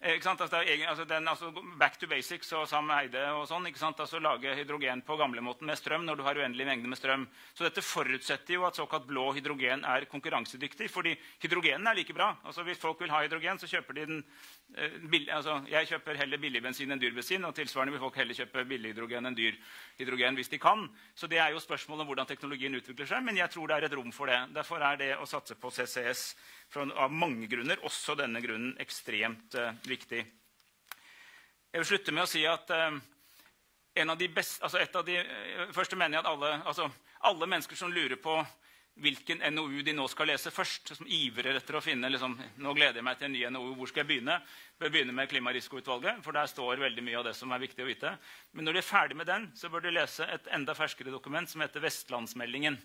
Eh, altså, altså, den, altså, back to basics og Sam Eide og sånn. Altså, lage hydrogen på gamlemåten med strøm når du har uendelig mengde med strøm. Så dette forutsetter jo at såkalt blå hydrogen er konkurransedyktig. fordi hydrogenen er like bra. Altså, hvis folk vil ha hydrogen, så kjøper de den eh, billig, altså, Jeg kjøper heller billig bensin enn dyr bensin, og tilsvarende vil folk heller kjøpe billig hydrogen enn dyr hydrogen hvis de kan. Så det er jo spørsmålet om hvordan teknologien utvikler seg, men jeg tror det er et rom for det. Derfor er det å satse på CCS av mange grunner, også denne grunnen, ekstremt uh, viktig. Jeg vil slutte med å si at uh, en av de beste, altså av de, uh, Først mener jeg at alle, altså, alle mennesker som lurer på hvilken NOU de nå skal lese først, som ivrer etter å finne liksom, nå gleder jeg meg til en ny NOU, hvor skal jeg begynne, bør begynne med Klimarisikoutvalget, for der står veldig mye av det som er viktig å vite. Men når de er ferdig med den, så bør de lese et enda ferskere dokument som heter Vestlandsmeldingen.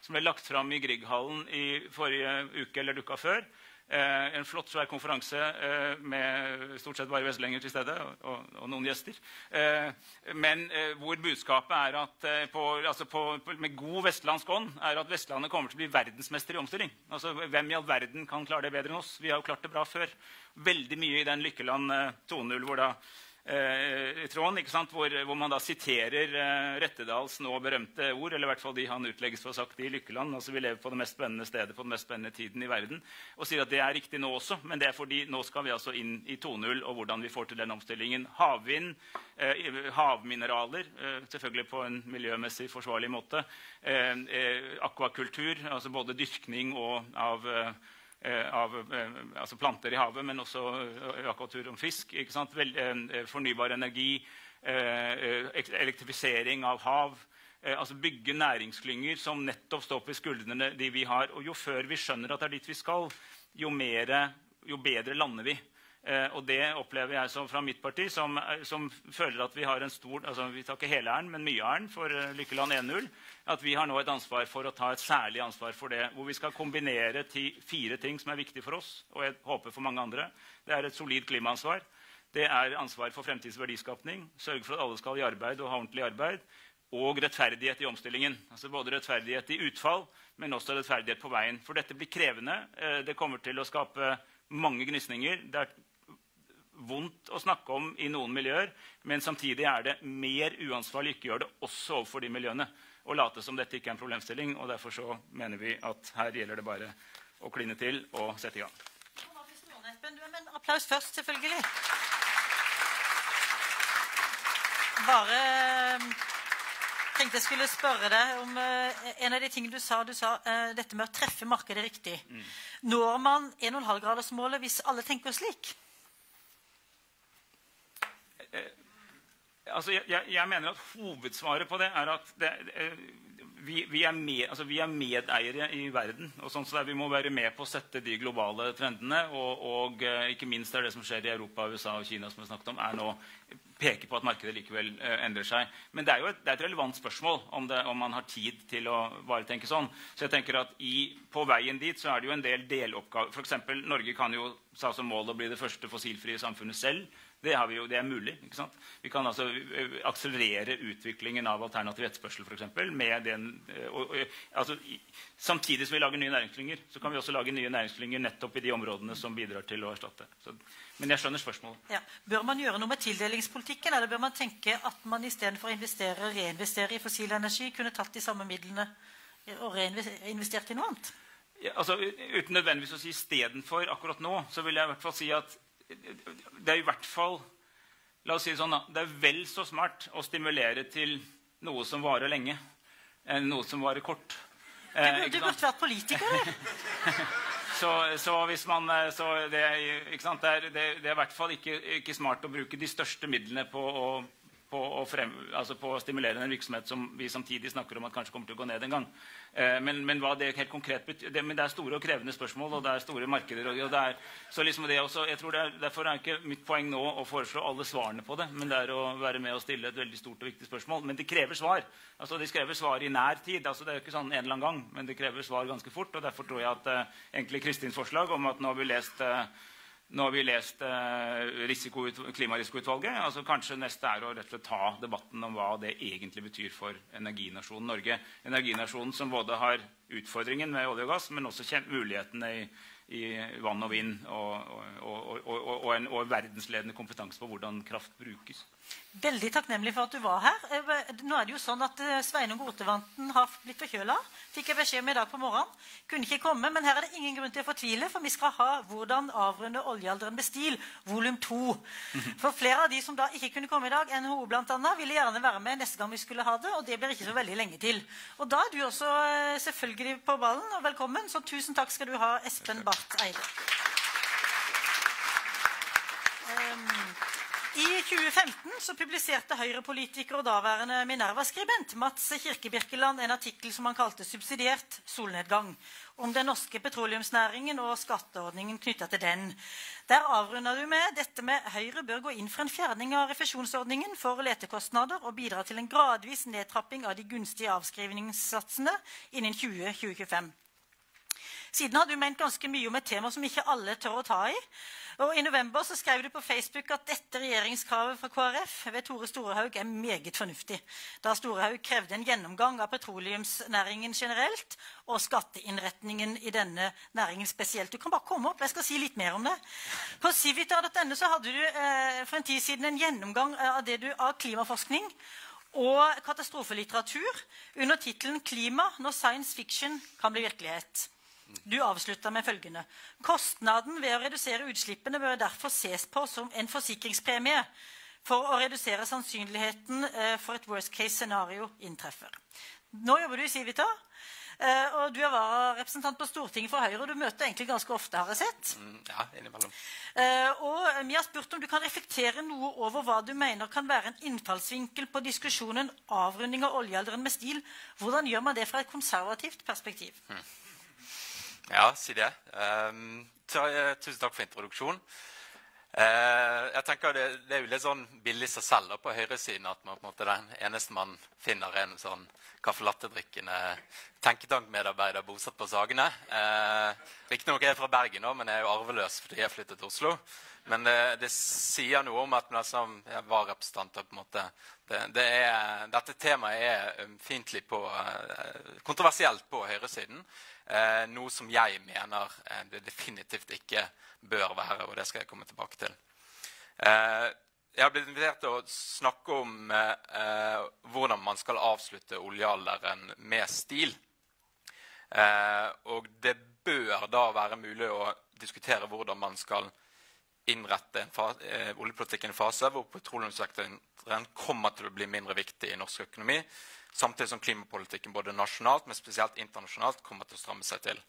som ble lagt fram i Grieghallen i forrige uke eller uka før. Eh, en flott, svær konferanse eh, med stort sett bare vestlendinger til stede. Og, og, noen gjester. Eh, men hvor budskapet er at på, altså på, med god vestlandsk ånd er at Vestlandet kommer til å bli verdensmester i omstilling. Altså, Hvem i all verden kan klare det bedre enn oss? Vi har jo klart det bra før. Veldig mye i den Lykkeland 2.0 hvor da eh, tråden, hvor, hvor, man da siterer eh, Rettedals nå berømte ord, eller i hvert fall de han utlegges for sagt i Lykkeland. altså Vi lever på det mest spennende stedet på den mest spennende tiden i verden. Og sier at det er riktig nå også, men det er fordi nå skal vi altså inn i 2.0 og hvordan vi får til den omstillingen. Havvind, eh, havmineraler, eh, selvfølgelig på en miljømessig forsvarlig måte. Eh, eh, akvakultur, altså både dyrkning og av av eh, altså planter i havet, men også eh, akvatur om fisk. Vel, fornybar energi, elektrifisering av hav. altså Bygge næringsklynger som nettopp står på skuldrene de vi har. Og jo før vi skjønner at det er dit vi skal, jo, mer, jo bedre lander vi. Eh, og det opplever jeg som, fra mitt parti, som, eh, som, føler at vi har en stor altså Vi tar ikke hele æren, men mye æren for uh, Lykkeland 1.0. At vi har nå et ansvar for å ta et særlig ansvar for det. Hvor vi skal kombinere ti, fire ting som er viktige for oss, og jeg håper for mange andre. Det er et solid klimaansvar. Det er ansvar for fremtidens verdiskapning. Sørge for at alle skal i arbeid og ha ordentlig arbeid. Og rettferdighet i omstillingen. Altså Både rettferdighet i utfall, men også rettferdighet på veien. For dette blir krevende. Det kommer til å skape mange gnisninger. Det vondt å snakke om i noen miljøer, men samtidig er det mer uansvarlig ikke gjøre det også overfor de miljøene. Og late som dette ikke er en problemstilling. og Derfor så mener vi at her gjelder det bare å kline til og sette i gang. Du er med en applaus først, selvfølgelig. Bare eh, tenkte jeg skulle spørre deg om uh, en av de tingene du sa. Du sa uh, dette med å treffe markedet riktig. Mm. Når man 1,5-gradersmålet hvis alle tenker slik? Altså jeg, jeg, mener at hovedsvaret på det er at det, eh, vi, vi, er med, altså vi, er medeiere i verden. og sånn så Vi må være med på å sette de globale trendene. Og, og eh, ikke minst er det som skjer i Europa, USA og Kina, som vi snakket om, er nå peker på at markedet likevel uh, endrer seg. Men det er jo et, er et relevant spørsmål om, det, om, man har tid til å bare tenke sånn. Så jeg tenker at i, På veien dit så er det jo en del deloppgaver. F.eks. Norge kan jo ta som mål å bli det første fossilfrie samfunnet selv. Det, jo, det, er mulig. Vi kan altså akselerere utviklingen av alternativ etterspørsel og, og, altså, Samtidig som vi lager nye næringsklynger, så kan vi også lage nye næringsklynger nettopp i de områdene som bidrar til å erstatte. Så, men jeg skjønner spørsmålet. Ja. Bør man gjøre noe med tildelingspolitikken, eller bør man tenke at man istedenfor å investere og reinvestere i fossil energi, kunne tatt de samme midlene og reinvestert i noe annet? Ja, altså, uten nødvendigvis å si istedenfor akkurat nå, så vil jeg i hvert fall si at det er i hvert fall La oss si det sånn, da. Det er vel så smart å stimulere til noe som varer lenge, enn noe som varer kort. Du, eh, du burde vært politiker, så, så, hvis man, eh, så det, det, det, det, er, i hvert fall ikke, ikke, smart å bruke de største midlene på å på å, frem, altså på å, stimulere en virksomhet som vi samtidig snakker om at kanskje kommer til å gå ned en gang. Eh, men, men, hva det helt konkret betyr det, Men det er store og krevende spørsmål, og det er store markeder. Og, det er, så liksom det også, jeg tror det er, Derfor er ikke mitt poeng nå å foreslå alle svarene på det, men det er å være med og stille et veldig stort og viktig spørsmål. Men det krever svar. Altså, det krever svar i nær tid. altså Det er jo ikke sånn en eller annen gang, men det krever svar ganske fort. og Derfor tror jeg at eh, egentlig Kristins forslag om at nå har vi lest eh, nå har vi lest eh, klimarisikoutvalget. altså Kanskje neste er å rett og slett ta debatten om hva det egentlig betyr for energinasjonen Norge. Energinasjonen som både har utfordringen med olje og gass, men også mulighetene i, i vann og vind, og, og, og, og en, verdensledende kompetanse på hvordan kraft brukes. Veldig takknemlig for at du var her. Eh, nå er det jo sånn at eh, Sveinung Rotevanten har blitt forkjøla. Fikk jeg beskjed om i dag på morgenen. Kunne ikke komme, men her er det ingen grunn til å fortvile, for vi skal ha 'Hvordan avrunde oljealderen med stil', volum 2. For flere av de som da ikke kunne komme i dag, NHO bl.a., ville gjerne være med neste gang vi skulle ha det, og det blir ikke så veldig lenge til. Og da er du også eh, selvfølgelig på ballen, og velkommen. Så tusen takk skal du ha, Espen Barth Eide. Um, I 2015 så publiserte Høyre-politiker og daværende Minerva-skribent Mats Kirkebirkeland en artikkel som han kalte 'Subsidiert solnedgang', om den norske petroleumsnæringen og skatteordningen knytta til den. Der avrunda du med dette med Høyre bør gå inn for en fjerning av refusjonsordningen for letekostnader og bidra til en gradvis nedtrapping av de gunstige avskrivningssatsene innen 2025. Siden har du ment ganske mye om et tema som ikke alle tør å ta i. Og I november så skrev du på Facebook at dette regjeringskravet fra KrF ved Tore Storehaug er meget fornuftig, da Storehaug krevde en gjennomgang av petroleumsnæringen generelt og skatteinnretningen i denne næringen spesielt. Du kan bare komme opp, jeg skal si litt mer om det. På civita.no hadde du eh, for en tid siden en gjennomgang av, det du, av klimaforskning og katastrofelitteratur under tittelen 'Klima når science fiction kan bli virkelighet'. Du avslutta med følgende.: Kostnaden ved å redusere utslippene bør derfor ses på som en forsikringspremie for å redusere sannsynligheten eh, for et worst case scenario inntreffer. Nå jobber du i Civita, eh, og du er vararepresentant på Stortinget for Høyre. og Du møter egentlig ganske ofte, har jeg sett. Mm, ja, innimellom. Eh, og vi har spurt om du kan reflektere noe over hva du mener kan være en innfallsvinkel på diskusjonen avrunding av oljealderen med stil. Hvordan gjør man det fra et konservativt perspektiv? Mm. Ja, si det. Um, tusen takk for introduksjonen. Uh, jeg tenker det, det, er jo litt sånn billig seg selv på høyresiden at man, på en måte, den eneste man finner, er en sånn kaffelattedrikkende tenketankmedarbeider bosatt på Sagene. Eh, Riktignok er jeg fra Bergen, nå, men jeg er jo arveløs fordi jeg flyttet til Oslo. Men det, det sier noe om at liksom, jeg var representant på en måte, det, det er, Dette temaet er ømfintlig på, uh, kontroversielt på høyresiden. Eh, noe som jeg mener eh, det definitivt ikke bør være, og det skal jeg komme tilbake til. Eh, jeg har blitt invitert til å snakke om eh, hvordan man skal avslutte oljealderen med stil. Eh, og det bør da være mulig å diskutere hvordan man skal innrette en eh, oljepolitikken i en fase hvor petroleumssektoren kommer til å bli mindre viktig i norsk økonomi samtidig som klimapolitikken både nasjonalt, men spesielt internasjonalt kommer til å stramme seg til.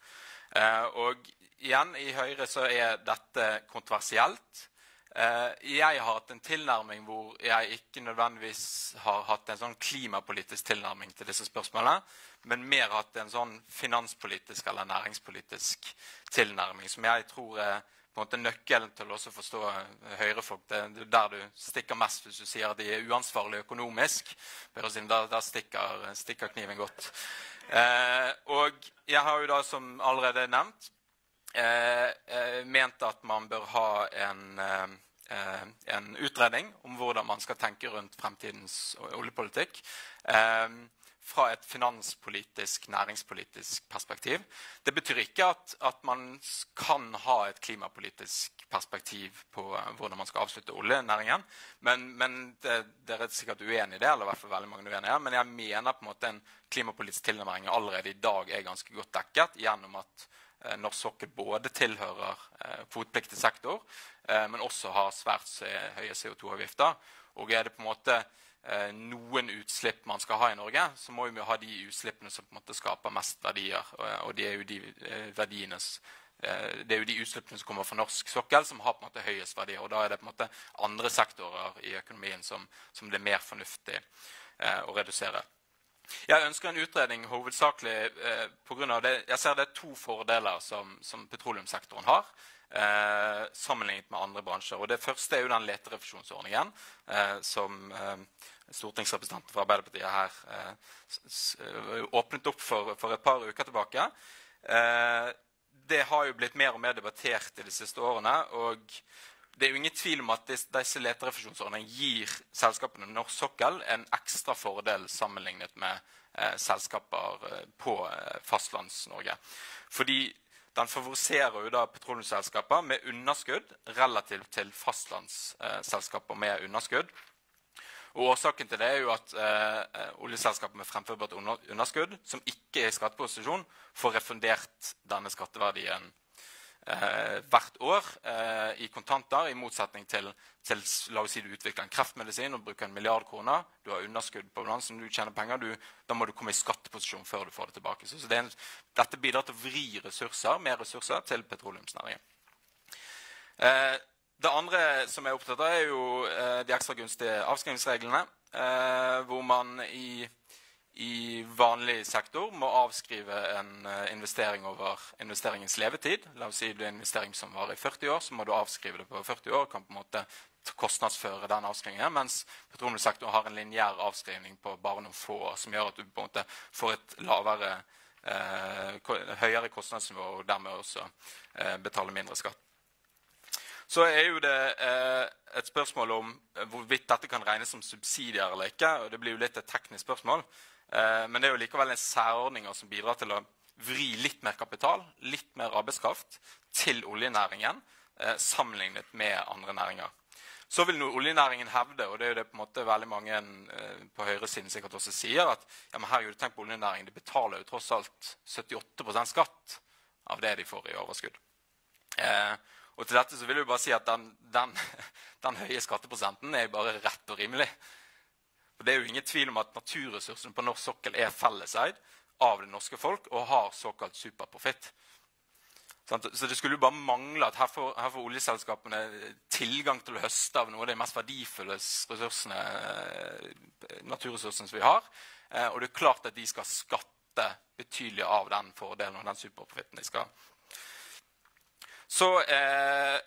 Eh, og igjen, i Høyre så er dette kontroversielt. Eh, jeg har hatt en tilnærming hvor jeg ikke nødvendigvis har hatt en sånn klimapolitisk tilnærming til disse spørsmålene, men mer hatt en sånn finanspolitisk eller næringspolitisk tilnærming, som jeg tror er på en måte nøkkelen til å forstå høyrefolk. Det er der du stikker mest hvis du sier at de er uansvarlige økonomisk. Der, stikker, stikker, kniven godt. Eh, og jeg har jo da, som allerede nevnt, ment at man bør ha en, eh, en, utredning om hvordan man skal tenke rundt fremtidens oljepolitikk. Eh, fra et finanspolitisk, næringspolitisk perspektiv. Det betyr ikke at, at, man kan ha et klimapolitisk perspektiv på hvordan man skal avslutte oljenæringen. Men, men det, dere er sikkert uenig i det, eller i hvert fall veldig mange uenige. Men jeg mener på en måte en klimapolitisk tilnærming allerede i dag er ganske godt dekket gjennom at norsk sokkel både tilhører uh, kvotepliktig sektor, uh, men også har svært høye CO2-avgifter. Og er det på en måte eh, noen utslipp man skal ha i Norge, så må vi ha de utslippene som på en måte skaper mest verdier. Og, det er jo de eh, eh, de utslippene som kommer fra norsk sokkel, som har på en måte høyest verdi. Og da er det på en måte andre sektorer i økonomien som, som det er mer fornuftig eh, å redusere. Jeg ønsker en utredning hovedsakelig eh, pga. det Jeg ser det er to fordeler som, som petroleumssektoren har eh, sammenlignet med andre bransjer. Og Det første er jo den leterefusjonsordningen eh, som eh, stortingsrepresentanten fra Arbeiderpartiet her eh, eh, åpnet opp for, for, et par uker tilbake. Eh, det har jo blitt mer og mer debattert i de siste årene. og det er jo ingen tvil om at disse leterefusjonsordningene gir selskapene norsk sokkel en ekstra fordel sammenlignet med eh, selskaper på eh, Fastlands-Norge. Fordi den favoriserer jo da petroleumsselskaper med underskudd relativt til fastlandsselskaper med underskudd. Og Årsaken til det er jo at eh, oljeselskaper med fremførbart underskudd, som ikke er i skatteposisjon, får refundert denne skatteverdien eh, hvert år eh, i kontanter, i motsetning til, til la oss si du utvikler en kreftmedisin og bruker en milliard kroner. Du har underskudd på balansen, du tjener penger. Du, da må du komme i skatteposisjon før du får det tilbake. Så, det en, dette bidrar til å vri ressurser, mer ressurser til petroleumsnæringen. Eh, det andre som jeg er opptatt av, er jo eh, de ekstra gunstige avskrivningsreglene. Eh, hvor man i, i, vanlig sektor må avskrive en eh, investering over investeringens levetid. La oss si det er en investering som varer i 40 år, så må du avskrive det på 40 år. kan på en måte kostnadsføre den avskrivningen, mens petroleumssektoren har en lineær avskrivning på bare noen få år, som gjør at du på en måte får et lavere, eh, høyere kostnadsnivå og dermed også eh, betaler mindre skatt. Så er jo det eh, et spørsmål om hvorvidt dette kan regnes som subsidier eller ikke. og Det blir jo litt et teknisk spørsmål. Eh, men det er jo likevel en særordninger som bidrar til å vri litt mer kapital, litt mer arbeidskraft, til oljenæringen eh, sammenlignet med andre næringer. Så vil oljenæringen hevde, og det er jo det på en måte veldig mange eh, på høyresiden sikkert også sier, at ja, men herregud, tenk på oljenæringen, de betaler jo tross alt 78% skatt av det de får i overskudd. Eh, og til dette så vil jeg bare si at den, den, den høye skatteprosenten er bare rett og rimelig. For Det er jo ingen tvil om at naturressursene på norsk sokkel er felleseid av det norske folk og har såkalt superprofitt. Så det skulle jo bare mangle at her får, her får, oljeselskapene tilgang til å høste av noe av de mest verdifulle eh, naturressursene vi har. Eh, og det er klart at de skal skatte betydelig av den fordelen og den superprofitten de skal. Så eh,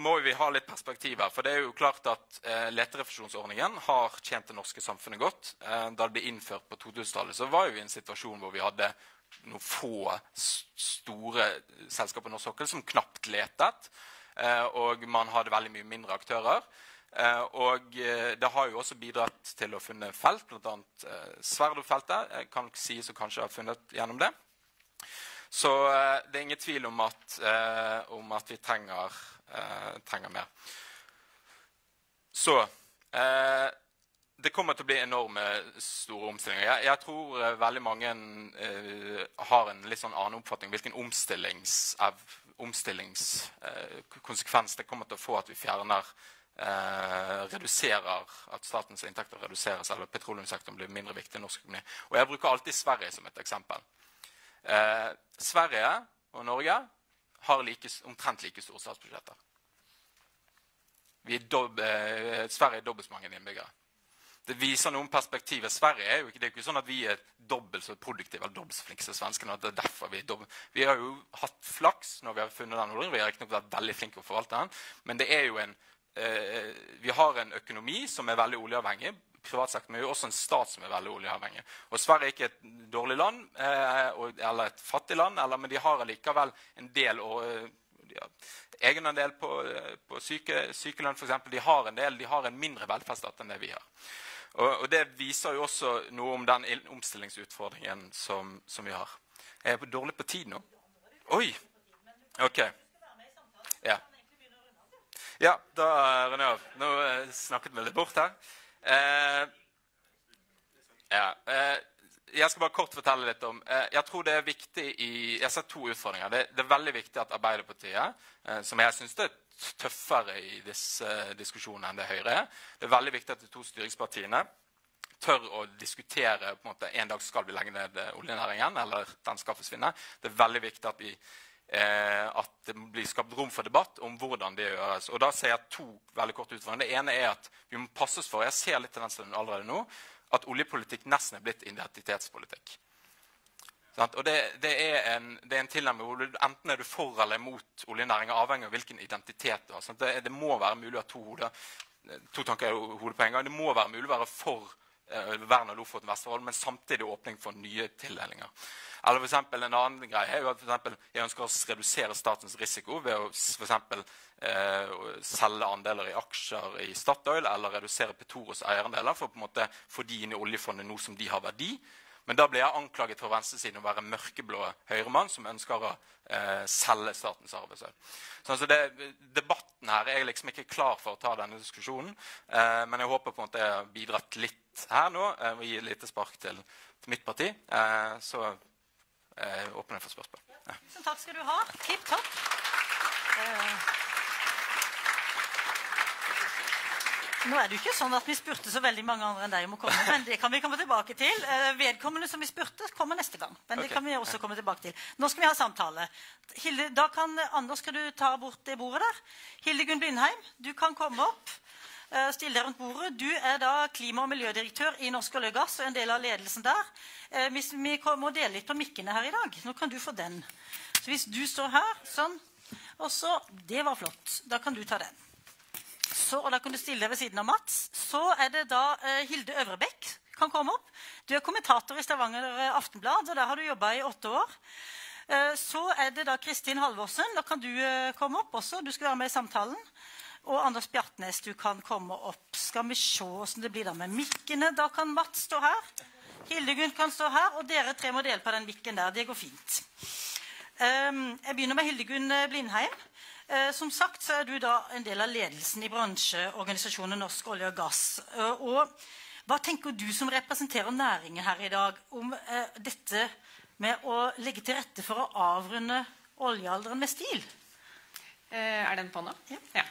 må vi ha litt perspektiv her. For det er jo klart at eh, leterefusjonsordningen har tjent det norske samfunnet godt. Eh, da det ble innført på 2000-tallet, så var vi i en situasjon hvor vi hadde noen få store selskaper på norsk sokkel som knapt letet. Eh, og man hadde veldig mye mindre aktører. Eh, og eh, det har jo også bidratt til å funne felt, bl.a. Sverdrup-feltet. Kan sies å kanskje ha funnet gjennom det. Så det er ingen tvil om at, om at vi trenger, trenger, mer. Så det kommer til å bli enorme store omstillinger. Jeg, jeg tror uh, veldig mange uh, har en litt sånn annen oppfatning hvilken omstillingskonsekvens uh, det kommer til å få at vi fjerner reduserer At statens inntekter reduseres, eller petroleumssektoren blir mindre viktig i norsk økonomi. Og Jeg bruker alltid Sverige som et eksempel. Sverige og Norge har like, omtrent like store statsbudsjetter. Sverige er dobbelt så mange innbyggere det viser noen perspektiver. Sverige er jo ikke, det er ikke sånn at vi er dobbelt så produktive eller dobbelt så flinke som svenskene. det er derfor Vi er Vi har jo hatt flaks når vi har funnet den oljen. Vi har ikke vært veldig flinke å forvalte den. Men det er jo en, eh, vi har en økonomi som er veldig oljeavhengig. Privatsektoren er jo også en stat som er veldig oljeavhengig. Og Sverige er ikke et dårlig land eh, eller et fattig land, men de har allikevel en del ja, egenandel på, på syke, sykelønn f.eks. De har en del, de har en mindre velferdsstat enn det vi har. Og, og, Det viser jo også noe om den omstillingsutfordringen som, som vi har. Er jeg dårlig på tid nå? Oi! Ok. Ja, ja da runder jeg av. Nå eh, snakket vi litt bort her. Eh, ja, eh, jeg skal bare kort fortelle litt om eh, Jeg tror det er viktig i, jeg ser to utfordringer. Det, det er veldig viktig at Arbeiderpartiet, som jeg syns er tøffere i disse diskusjonene enn det Høyre er. Det er veldig viktig at de to styringspartiene tør å diskutere på en måte, En dag skal vi legge ned oljenæringen, eller den skal forsvinne. Det er veldig viktig at, vi, at det blir skapt rom for debatt om hvordan det gjøres. Og da ser jeg to veldig korte utfordringer. Det ene er at vi må passes for jeg ser litt tendensen allerede nå, at oljepolitikk nesten er blitt identitetspolitikk. Og det, det, er en, det, en, tilnærming hvor du, enten er du for eller imot oljenæringa, avhengig av hvilken identitet du har. Det, det, må være mulig å ha to, hoder, to tanker i hodet på en gang. Det må være mulig å være for eh, vern av Lofoten Vesterålen, men samtidig åpning for nye tildelinger. Eller for eksempel, En annen greie er jo at for eksempel, jeg ønsker å redusere statens risiko ved å for eh, selge andeler i aksjer i Statoil eller redusere Petoros eierandeler for å på en måte få de inn i oljefondet nå som de har verdi. Men da blir jeg anklaget fra venstresiden å være mørkeblå høyremann som ønsker å eh, selge statens arvesølv. Så altså det, debatten her er jeg liksom ikke klar for å ta denne diskusjonen. Eh, men jeg håper på en måte jeg har bidratt litt her nå eh, og gi et lite spark til, til mitt parti. Eh, så eh, åpner jeg for spørsmål. Ja. Tusen takk skal du ha. Tipp topp. Eh, Nå er det jo ikke sånn at vi spurte så veldig mange andre enn deg om å komme, men det kan vi komme tilbake til. Eh, vedkommende som vi spurte, kommer neste gang. Men det kan vi også komme tilbake til. Nå skal vi ha samtale. Hilde, da kan, Anders, skal du ta bort det bordet der? Hildegunn Blindheim, du kan komme opp. Still Stille deg rundt bordet. Du er da klima- og miljødirektør i Norsk olje og gass og en del av ledelsen der. Eh, vi må dele litt på mikkene her i dag, nå kan du få den. Så hvis du står her, sånn, og så Det var flott. Da kan du ta den. Så, og da kan du stille deg ved siden av Mats. Så er det da eh, Hilde Øvrebekk kan komme opp. Du er kommentator i Stavanger eh, Aftenblad, og der har du jobba i åtte år. Eh, så er det da Kristin Halvorsen. Da kan du komme opp også. Du skal være med i samtalen. Og Anders Bjartnes, du kan komme opp. Skal vi se åssen det blir da med mikkene. Da kan Mats stå her. Hildegunn kan stå her, og dere tre må dele på den mikken der. Det går fint. Ehm, Jeg begynner med Hildegunn Blindheim. Eh, Som sagt så er du da en del av ledelsen i bransjeorganisasjonen Norsk olje og gass. Eh, Og hva tenker du som representerer næringen her i dag om eh, dette med å legge til rette for å avrunde oljealderen med stil? Eh, Er den på nå? Ja. ja.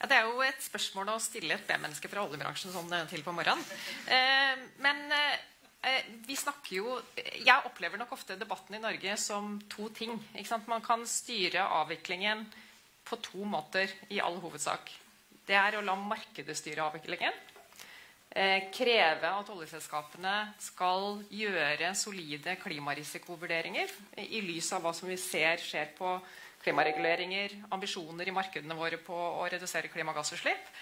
Ja, Det er jo et spørsmål å stille et B-menneske fra oljebransjen sånn til på morgenen. Eh, men eh, eh, vi snakker jo Jeg opplever nok ofte debatten i Norge som to ting. Ikke sant? Man kan styre avviklingen på to måter i all hovedsak. Det er å la markedet styre avviklingen. Eh, kreve at oljeselskapene skal gjøre solide klimarisikovurderinger i lys av hva som vi ser skjer på klimareguleringer, ambisjoner i markedene våre på å redusere klimagassutslipp.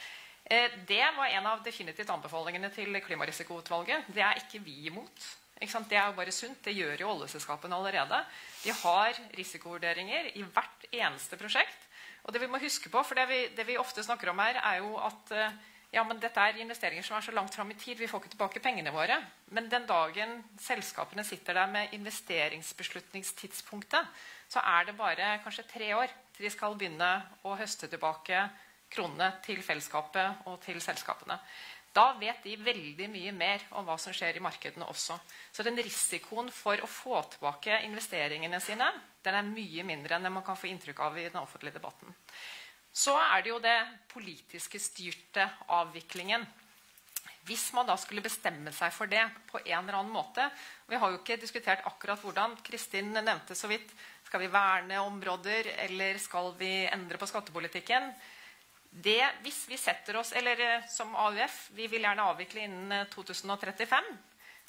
Eh, det var en av definitivt anbefalingene til Klimarisikoutvalget. Det er ikke vi imot. Det er jo bare sunt. Det gjør jo oljeselskapene allerede. De har risikovurderinger i hvert eneste prosjekt. Og det vi må huske på, for det vi, det vi ofte snakker om her, er jo at eh, ja, men dette er investeringer som er så langt fram i tid. Vi får ikke tilbake pengene våre. Men den dagen selskapene sitter der med investeringsbeslutningstidspunktet, så er det bare kanskje tre år til de skal begynne å høste tilbake kronene til fellesskapet og til selskapene. Da vet de veldig mye mer om hva som skjer i markedene også. Så den risikoen for å få tilbake investeringene sine den er mye mindre enn det man kan få inntrykk av i den offentlige debatten. Så er det jo det politiske styrte avviklingen. Hvis man da skulle bestemme seg for det på en eller annen måte Vi har jo ikke diskutert akkurat hvordan. Kristin nevnte så vidt. Skal vi verne områder, eller skal vi endre på skattepolitikken? Det, hvis vi setter oss, eller eh, Som AUF vi vil gjerne avvikle innen eh, 2035.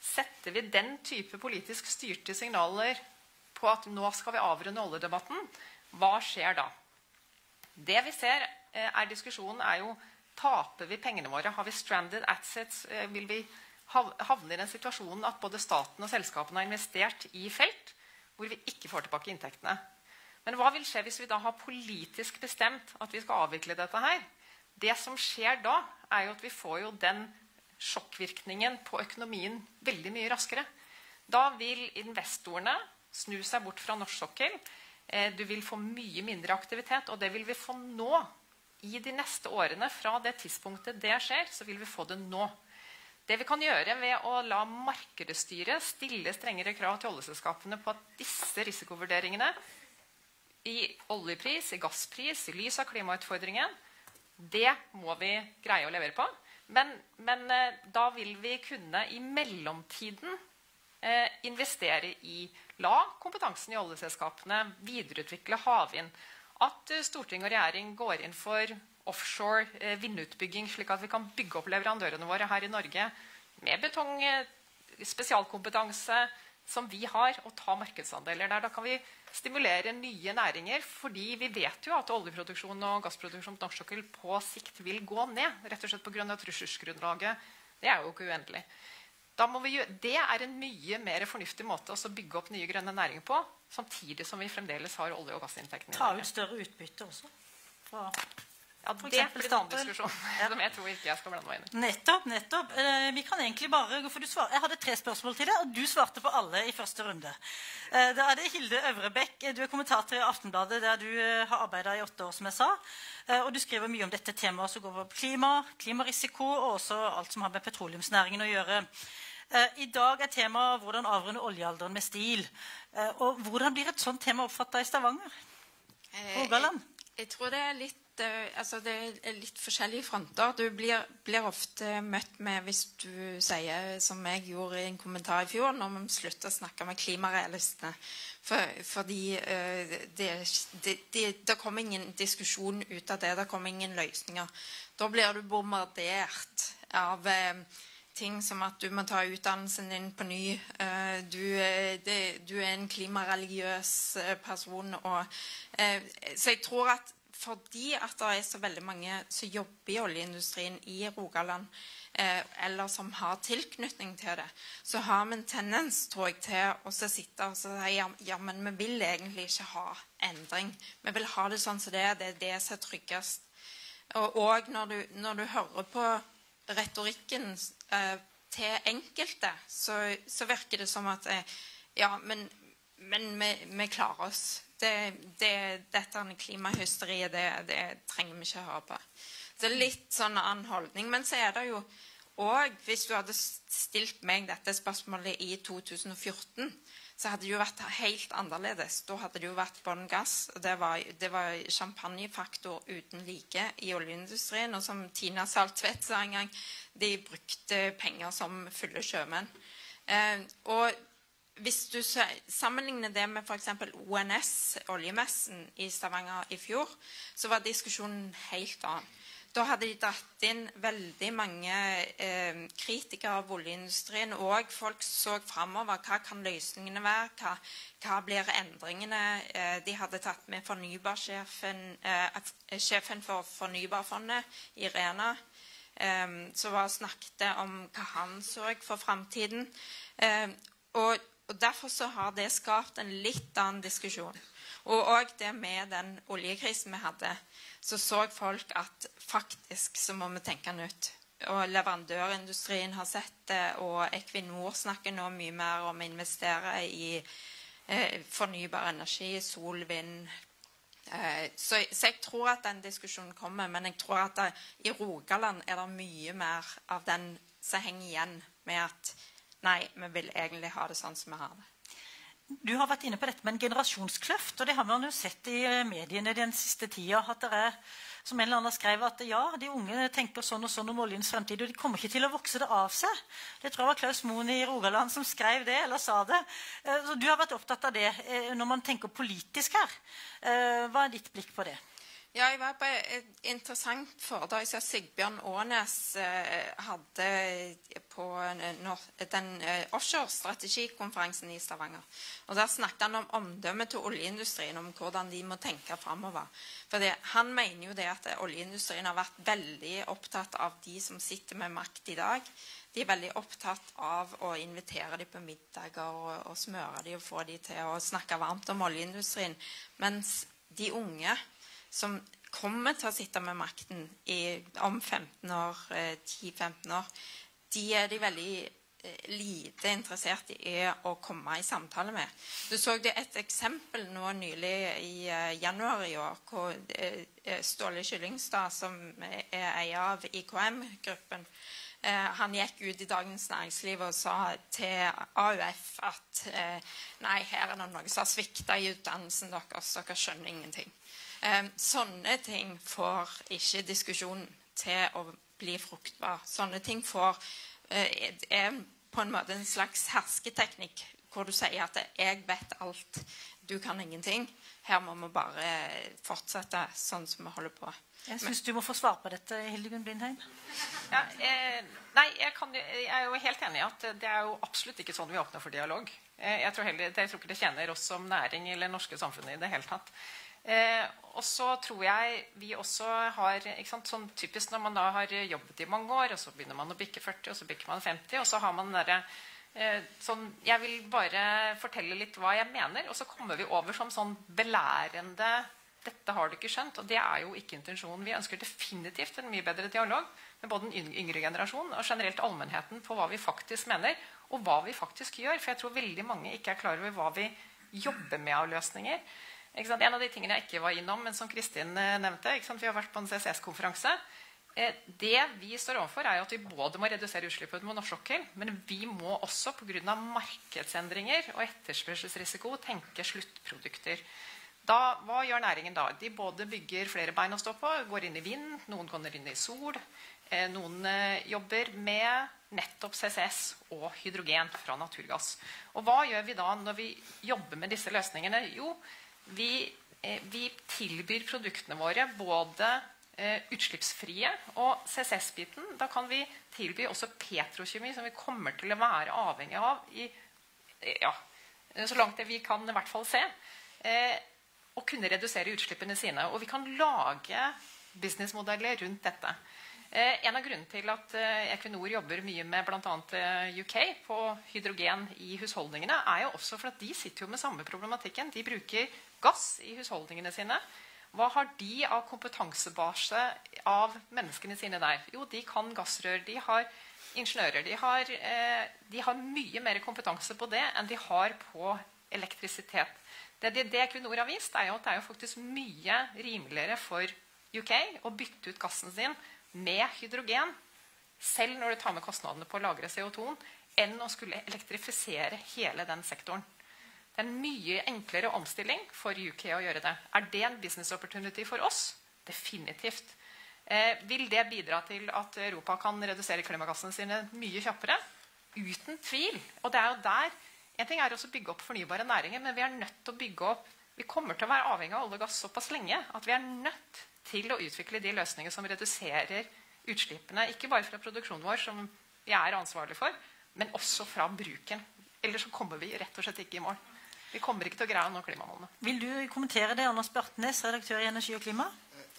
Setter vi den type politisk styrte signaler på at nå skal vi avrunde oljedebatten, hva skjer da? Det vi ser eh, er diskusjonen, er jo taper vi pengene våre. Har vi stranded assets? Eh, Vil vi havne i den situasjonen at både staten og selskapene har investert i felt hvor vi ikke får tilbake inntektene? Men hva vil skje hvis vi da har politisk bestemt at vi skal avvikle dette her? Det som skjer da, er jo at vi får jo den sjokkvirkningen på økonomien veldig mye raskere. Da vil investorene snu seg bort fra norsk sokkel. Eh, Du vil få mye mindre aktivitet, og det vil vi få nå. I de neste årene, fra det tidspunktet det skjer, så vil vi få det nå. Det vi kan gjøre ved å la markedet styre, stille strengere krav til oljeselskapene på at disse risikovurderingene i oljepris, i gasspris, i lys av klimautfordringen, det må vi greie å levere på. Men, men eh, da vil vi kunne i mellomtiden eh, investere i La kompetansen i oljeselskapene videreutvikle havvind. At eh, storting og regjering går inn for offshore eh, vindutbygging, slik at vi kan bygge opp leverandørene våre her i Norge med betong, eh, spesialkompetanse som vi har, og ta markedsandeler der. Da kan vi stimulere nye næringer, fordi vi vet jo at oljeproduksjon og gassproduksjon på norsk sokkel på sikt vil gå ned. Rett og slett pga. at ressursgrunnlaget det er jo ikke uendelig. Da må vi gjøre, det er en mye mer fornuftig måte å bygge opp nye grønne næringer på, samtidig som vi fremdeles har olje- og gassinntektene. Ta ut større utbytte også. Ja, for det eksempel blir en annen diskusjon ja. som jeg tror ikke jeg skal blande meg inn i. Nettopp. nettopp. Eh, vi kan egentlig bare, for du svar, Jeg hadde tre spørsmål til deg, og du svarte på alle i første runde. Eh, da er det Hilde Øvrebekk. Du er kommentator i Aftenbladet, der du eh, har arbeida i åtte år, som jeg sa. Eh, og du skriver mye om dette temaet som går på klima, klimarisiko og også alt som har med petroleumsnæringen å gjøre. Eh, I dag er temaet hvordan avrunde oljealderen med stil. Eh, og hvordan blir et sånt tema oppfatta i Stavanger? Eh, Rogaland? Jeg, jeg tror det er litt det, altså det er litt forskjellige fronter. Du blir, blir, ofte møtt med, hvis du sier som jeg gjorde i en kommentar i fjor, når vi slutter å snakke med klimarealistene. For, fordi uh, det, det, det, det kommer ingen diskusjon ut av det. Det kommer ingen løsninger. Da blir du bombardert av uh, ting som at du må ta utdannelsen din på ny. Uh, du, du, er en klimareligiøs person. Og, så jeg tror at fordi at det er så veldig mange som jobber i oljeindustrien i Rogaland, eh, eller som har tilknytning til det, så har vi en tendens tror jeg, til å sitte og si ja, ja, men vi vil egentlig ikke ha endring. Vi vil ha det sånn som det er. Det er det som er tryggest. Og, og når, du, når, du, hører på retorikken eh, til enkelte, så, så, virker det som at eh, ja, men, men vi, vi klarer oss det, det, dette klimahysteriet, det, det, trenger vi ikke høre på. Det er litt sånn annen holdning. Men så er det jo òg Hvis du hadde stilt meg dette spørsmålet i 2014, så hadde det jo vært helt annerledes. Da hadde det jo vært bånn gass. Det var, det var champagnefaktor uten like i oljeindustrien. Og som Tina Saltvedt sa en gang, de brukte penger som fulle sjømenn. Eh, og hvis du sammenligner det med f.eks. ONS, oljemessen i Stavanger i fjor, så var diskusjonen helt annen. Da hadde de dratt inn veldig mange eh, kritikere av oljeindustrien. Og folk så framover. Hva kan løsningene være? Hva, hva blir endringene? Eh, de hadde tatt med fornybarsjefen eh, sjefen for Fornybarfondet, Irena, eh, som snakket om hva han så for framtiden. Eh, og og Derfor så har det skapt en litt annen diskusjon. Og òg det med den oljekrisen vi hadde, så så folk at faktisk så må vi tenke nytt. Og leverandørindustrien har sett det, og Equinor snakker nå mye mer om å investere i eh, fornybar energi, sol, vind. Eh, så, så, jeg tror at den diskusjonen kommer, men jeg tror at det, i Rogaland er det mye mer av den som henger igjen med at Nei, vi vil egentlig ha det sånn som vi har det. Du har vært inne på dette med en generasjonskløft. og Det har man jo sett i eh, mediene den siste tida. at det er, som en eller annen skrev, at ja, de unge tenker sånn og sånn om oljens fremtid. Og de kommer ikke til å vokse det av seg. Det tror jeg var Klaus Moen i Rogaland som skrev det, eller sa det. Eh, så Du har vært opptatt av det eh, når man tenker politisk her. Hva er ditt blikk på det? Ja, jeg var på et interessant foredrag som Sigbjørn Aanes eh, hadde på den eh, offshore-strategikonferansen i Stavanger. Og Der snakket han om omdømmet til oljeindustrien, om hvordan de må tenke framover. For han mener jo det at oljeindustrien har vært veldig opptatt av de som sitter med makt i dag. De er veldig opptatt av å invitere dem på middager og, og smøre dem og få dem til å snakke varmt om oljeindustrien. Mens de unge som kommer til å sitte med makten i, om 15 år, 10-15 eh, år, de er de veldig eh, lite interessert i å komme i samtale med. Du så det et eksempel nå nylig i uh, januar i år, hvor Ståle Kyllingstad, som er eier av IKM-gruppen, han gikk ut i Dagens Næringsliv og sa til AUF at nei, her er det noen som har svikta i utdannelsen deres. Dere skjønner ingenting. Sånne ting får ikke diskusjonen til å bli fruktbar. Sånne ting får, eh, er på en måte en slags hersketeknikk hvor du sier at 'jeg vet alt, du kan ingenting'. Her må vi bare fortsette sånn som vi holder på. Jeg syns du må få svar på dette, Hildegunn Blindheim. Ja, eh, nei, jeg, kan, jeg, er jo helt enig i at det er jo absolutt ikke sånn vi åpner for dialog. Eh, jeg tror, heller, jeg tror ikke det tjener oss som næring eller norske samfunnet i det hele tatt. Eh, og så tror jeg vi også har sant, sånn Typisk når man da har jobbet i mange år, og så begynner man å bikke 40, og så bikker man 50, og så har man den eh, sånn, Jeg vil bare fortelle litt hva jeg mener, og så kommer vi over som sånn belærende dette har du ikke skjønt, og det er jo ikke intensjonen. Vi ønsker definitivt en mye bedre dialog med både den yngre generasjonen og generelt allmennheten på hva vi faktisk mener, og hva vi faktisk gjør. For jeg tror veldig mange ikke er klar over hva vi jobber med av løsninger. En av de tingene jeg ikke var innom, men som Kristin eh, nevnte Vi har vært på en CCS-konferanse. Eh, det vi står overfor, er at vi både må redusere utslippene på norsk sokkel, men vi må også pga. markedsendringer og etterspørselsrisiko tenke sluttprodukter. Da, hva gjør næringen da? De både bygger flere bein å stå på, går inn i vind, noen går inn i sol. Eh, noen jobber med nettopp CCS og hydrogen fra naturgass. Og hva gjør vi da når vi jobber med disse løsningene? Jo, vi, eh, vi tilbyr produktene våre både eh, utslippsfrie og CCS-biten. Da kan vi tilby også petrokjemi, som vi kommer til å være avhengig av i, ja, så langt vi kan i hvert fall se. Eh, og kunne redusere utslippene sine. Og vi kan lage businessmodeller rundt dette. Eh, en av grunnene til at eh, Equinor jobber mye med bl.a. Eh, UK på hydrogen i husholdningene, er jo også for at de sitter jo med samme problematikken. De bruker gass i husholdningene sine. Hva har de av kompetansebase av menneskene sine der? Jo, de kan gassrør. De har ingeniører. De har, eh, de har mye mer kompetanse på det enn de har på elektrisitet. Det, det, det Equinor har vist, er jo at det er jo faktisk mye rimeligere for UK å bytte ut gassen sin med hydrogen, selv når du tar med kostnadene på å lagre CO2, enn å skulle elektrifisere hele den sektoren. Det er en mye enklere omstilling for UK å gjøre det. Er det en business opportunity for oss? Definitivt. Eh, vil det bidra til at Europa kan redusere klimagassene sine mye kjappere? Uten tvil. Og det er jo der En ting er å bygge opp fornybare næringer, men vi er nødt til å bygge opp Vi kommer til å være avhengig av olje og gass såpass lenge at vi er nødt til å utvikle de løsninger som reduserer utslippene. Ikke bare fra produksjonen vår, som vi er ansvarlig for, men også fra bruken. Ellers så kommer vi rett og slett ikke i mål. Vi kommer ikke til å greie å nå klimamålene. Vil du kommentere det, Anders Bjartnes, redaktør i Energi og klima?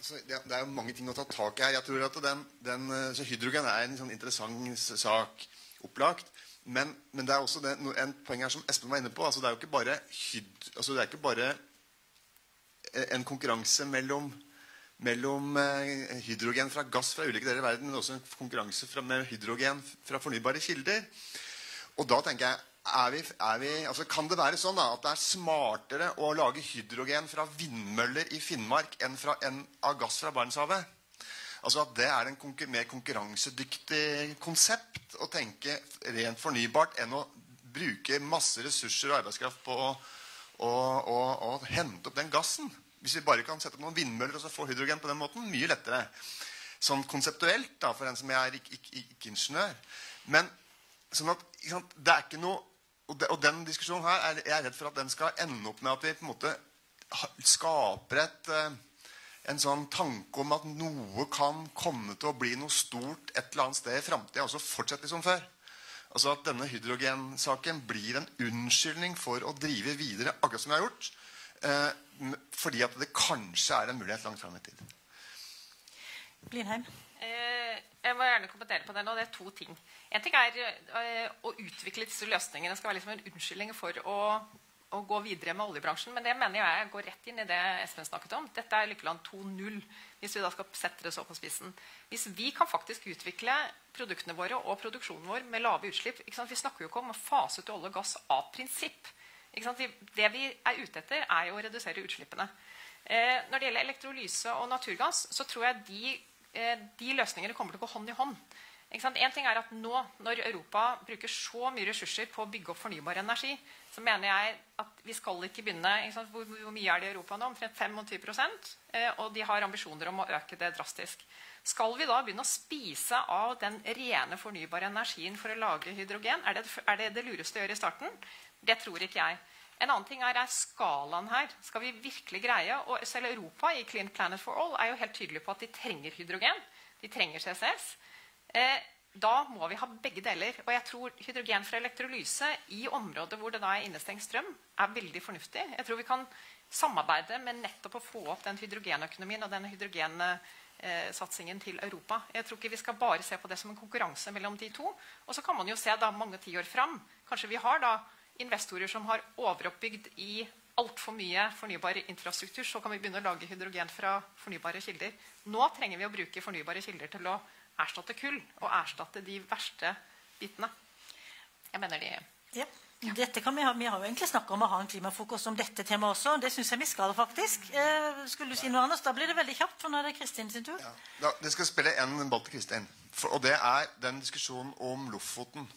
Så det, er jo mange ting å ta tak i her. Jeg tror at den, den, så Hydrogen er en sånn interessant sak, opplagt. Men, men, det er også det, en poeng her som Espen var inne på. Altså, det er jo ikke bare, hyd, altså, det er ikke bare en konkurranse mellom mellom eh, hydrogen fra gass fra ulike deler av verden, men også en konkurranse fra, med hydrogen fra fornybare kilder. Og da tenker jeg er vi, er vi, altså Kan det være sånn da, at det er smartere å lage hydrogen fra vindmøller i Finnmark enn, fra, enn av gass fra Barentshavet? Altså at det er en konkur mer konkurransedyktig konsept å tenke rent fornybart enn å bruke masse ressurser og arbeidskraft på å, å, å, å hente opp den gassen. Hvis vi bare kan sette opp noen vindmøller og så få hydrogen på den måten, mye lettere. Sånn konseptuelt, da, for en som er ikke-ingeniør. Men sånn at, det er ikke noe og, de, og, den diskusjonen her er jeg er redd for at den skal ende opp med at vi på en måte skaper et, eh, en sånn tanke om at noe kan komme til å bli noe stort et eller annet sted i framtida, og så fortsette som før. Altså At denne hydrogensaken blir en unnskyldning for å drive videre akkurat som vi har gjort. Eh, fordi at det kanskje er en mulighet langt fram i tid. Blindheim? Eh, jeg må gjerne kommentere på det nå. Det er to ting. En ting er eh, å utvikle disse løsningene. Det skal være liksom en unnskyldning for å, å, gå videre med oljebransjen. Men det mener jeg går rett inn i det Espen snakket om. Dette er Lykkeland 2.0. Hvis vi da skal sette det så på spissen. Hvis vi kan faktisk utvikle produktene våre og produksjonen vår med lave utslipp Vi snakker jo ikke om å fase ut olje og gass av prinsipp. Det vi er ute etter, er jo å redusere utslippene. Eh, når det gjelder elektrolyse og naturgass, så tror jeg de, de løsningene kommer til å gå hånd i hånd. En ting er at nå, Når Europa bruker så mye ressurser på å bygge opp fornybar energi, så mener jeg at vi skal ikke begynne hvor, hvor, mye er det i Europa nå? Omtrent 25 eh, Og de har ambisjoner om å øke det drastisk. Skal vi da begynne å spise av den rene fornybare energien for å lage hydrogen? Er det er det, det lureste å gjøre i starten? Det tror ikke jeg. En annen ting er, er skalaen her. Skal vi virkelig greie og Selv Europa i Clean Planet for All er jo helt tydelig på at de trenger hydrogen. De trenger CCS. Eh, da må vi ha begge deler. Og jeg tror hydrogen fra elektrolyse i områder hvor det da er innestengt strøm, er veldig fornuftig. Jeg tror vi kan samarbeide med nettopp å få opp den hydrogenøkonomien og den hydrogensatsingen til Europa. Jeg tror ikke vi skal bare se på det som en konkurranse mellom de to. Og så kan man jo se da mange tiår fram. Kanskje vi har da investorer som har overoppbygd i altfor mye fornybar infrastruktur, så kan vi begynne å lage hydrogen fra fornybare kilder. Nå trenger vi å bruke fornybare kilder til å erstatte kull og erstatte de verste bitene. Jeg mener de ja. Dette kan vi, ha, vi har jo egentlig snakka om å ha en klimafokus om dette temaet også. Det syns jeg vi skal, faktisk. Eh, skulle du si noe annet? Da blir det veldig kjapt, for nå er det Kristin sin tur. Ja. Da, det skal spille en ball til Kristin. For, og det er den diskusjonen om Lofoten.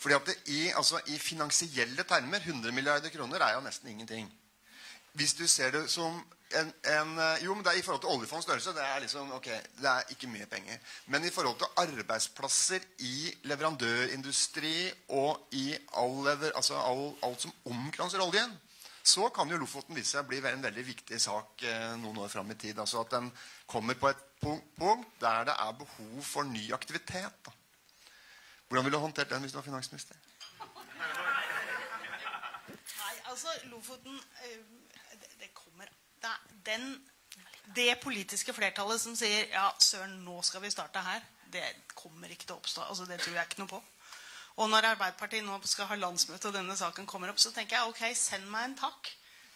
Fordi at i, altså, I finansielle termer 100 milliarder kroner er jo nesten ingenting. hvis du ser det som en, en eh, Jo, men det er i forhold til oljefondets størrelse. Det er liksom, ok, det er ikke mye penger. Men i forhold til arbeidsplasser i leverandørindustri og i all, altså all, alt som omkranser oljen, så kan jo Lofoten vise seg å bli en veldig viktig sak eh, noen år fram i tid. Altså at den kommer på et punkt der det er behov for ny aktivitet. Da. Hvordan ville du håndtert den hvis du var finansminister? Nei, altså, Lofoten eh, det, det kommer det, den, det politiske flertallet som sier ja, søren, nå skal vi starte her, det kommer ikke til å oppstå. Altså, det tror jeg ikke noe på. Og når Arbeiderpartiet nå skal ha landsmøte og denne saken kommer opp, så tenker jeg ok, send meg en takk.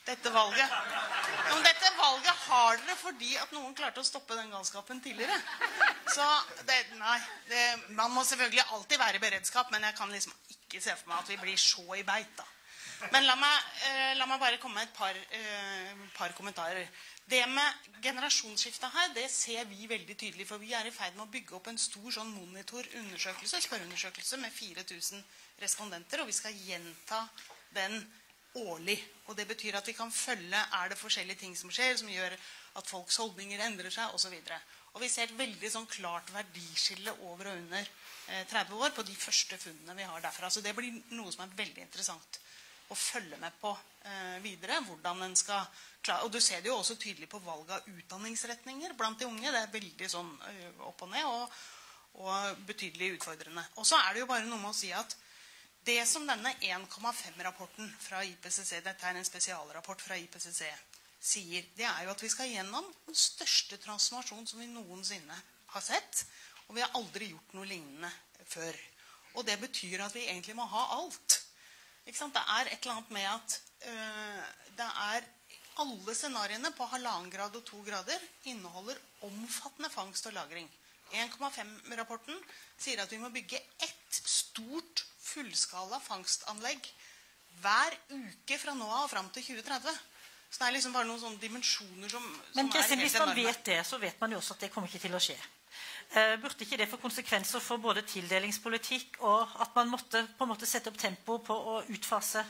Dette valget Men dette valget har dere fordi at noen klarte å stoppe den galskapen tidligere. Så det, nei, det, Man må selvfølgelig alltid være i beredskap, men jeg kan liksom ikke se for meg at vi blir så i beit. da. Men la meg, eh, la meg bare komme med et par, eh, par kommentarer. Det med generasjonsskiftet her, det ser vi veldig tydelig. For vi er i ferd med å bygge opp en stor sånn monitorundersøkelse, spørreundersøkelse med 4000 respondenter. Og vi skal gjenta den årlig. Og det betyr at vi kan følge er det forskjellige ting som skjer, som gjør at folks holdninger endrer seg osv. Og, og vi ser et veldig sånn klart verdiskille over og under eh, 30 år på de første funnene vi har derfra. Så det blir noe som er veldig interessant å følge med på eh, videre. hvordan den skal klare. Og du ser det jo også tydelig på valg av utdanningsretninger blant de unge. Det er veldig sånn eh, opp og ned og, og betydelig utfordrende. Og så er det jo bare noe med å si at det som denne 1,5-rapporten fra IPCC, dette er en spesialrapport fra IPCC, sier, det er jo at vi skal gjennom den største transformasjonen som vi noensinne har sett. Og vi har aldri gjort noe lignende før. Og det betyr at vi egentlig må ha alt. Det er et eller annet med at øh, det er alle scenarioene på halvannen grad og to grader inneholder omfattende fangst og lagring. 1,5-rapporten sier at vi må bygge ett stort fullskala fangstanlegg hver uke fra nå av og fram til 2030. Så det er liksom bare noen sånne dimensjoner som, Men som Kristin, er hvis man enorme. vet det, så vet man jo også at det kommer ikke til å skje. Uh, burde ikke det få konsekvenser for både tildelingspolitikk og at man måtte på en måte sette opp tempo på å utfase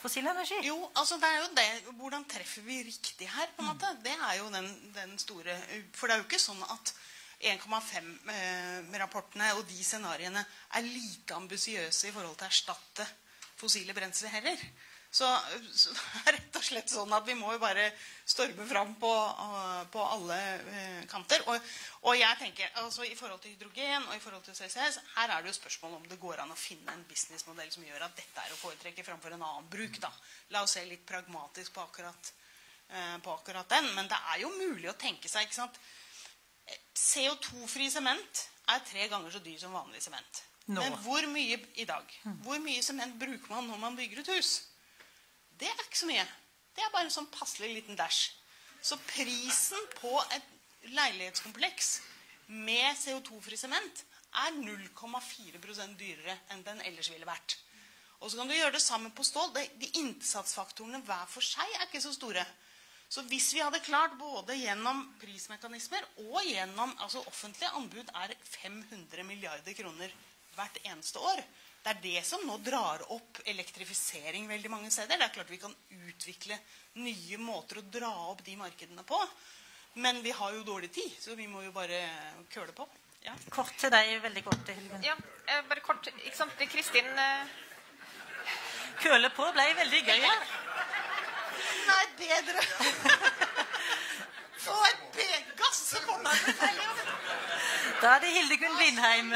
fossil energi? Jo, altså det er jo det, Hvordan treffer vi riktig her? på en måte? Det er jo den, den store For det er jo ikke sånn at 1,5-rapportene og de scenarioene er like ambisiøse i forhold til å erstatte fossile brensler heller. Så, så det er rett og slett sånn at vi må jo bare storme fram på, uh, på alle uh, kanter. Og, og jeg tenker, altså I forhold til hydrogen og i forhold til CCS her er det jo spørsmål om det går an å finne en businessmodell som gjør at dette er å foretrekke framfor en annen bruk. da. La oss se litt pragmatisk på akkurat, på akkurat den. Men det er jo mulig å tenke seg ikke sant? CO2-fri sement er tre ganger så dyr som vanlig sement. Men hvor mye i dag? Hvor mye sement bruker man når man bygger et hus? Det er ikke så mye. Det er bare en sånn passelig liten dash. Så prisen på et leilighetskompleks med CO2-fri sement er 0,4% dyrere enn den ellers ville vært. Og så kan du gjøre det sammen på stål. De, de innsatsfaktorene hver for seg er ikke så store. Så hvis vi hadde klart både gjennom prismekanismer og gjennom altså offentlige anbud er 500 milliarder kroner hvert eneste år. Det er det som nå drar opp elektrifisering veldig mange steder. Det er klart vi kan utvikle nye måter å dra opp de markedene på. Men vi har jo dårlig tid, så vi må jo bare køle på. Ja. Kort til deg, veldig kort. Hilgen. Ja, eh, bare kort. Ikke sant? Kristin eh, Køle på ble veldig gøy her. Nei, bedre! Få et bedre gass så kommer meg! Da er det Hildegunn Blindheim.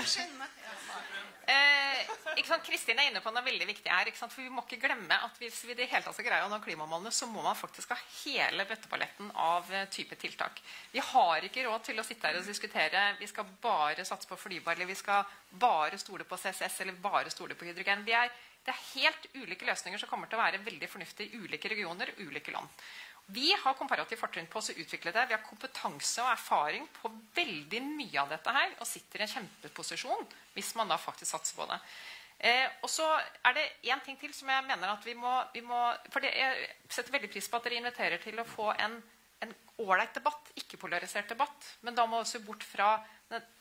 Eh, ikke sant? Kristin er inne på noe veldig viktig her. Ikke sant? For Vi må ikke glemme at hvis vi det hele tatt skal greie å nå klimamålene, så må man faktisk ha hele bøtteballetten av eh, type tiltak. Vi har ikke råd til å sitte her og diskutere vi skal bare satse på fornybar, eller vi skal bare stole på CCS eller bare stole på hydrogen. Vi er, det er helt ulike løsninger som kommer til å være veldig fornuftige i ulike regioner og ulike land. Vi har komparativt fortrinn på å utvikle det. Vi har kompetanse og erfaring på veldig mye av dette her, og sitter i en kjempeposisjon hvis man da faktisk satser på det. Eh, og så er det én ting til som jeg mener at vi må, vi må For det, jeg setter veldig pris på at dere inviterer til å få en ålreit debatt, ikke polarisert debatt. Men da må vi også bort fra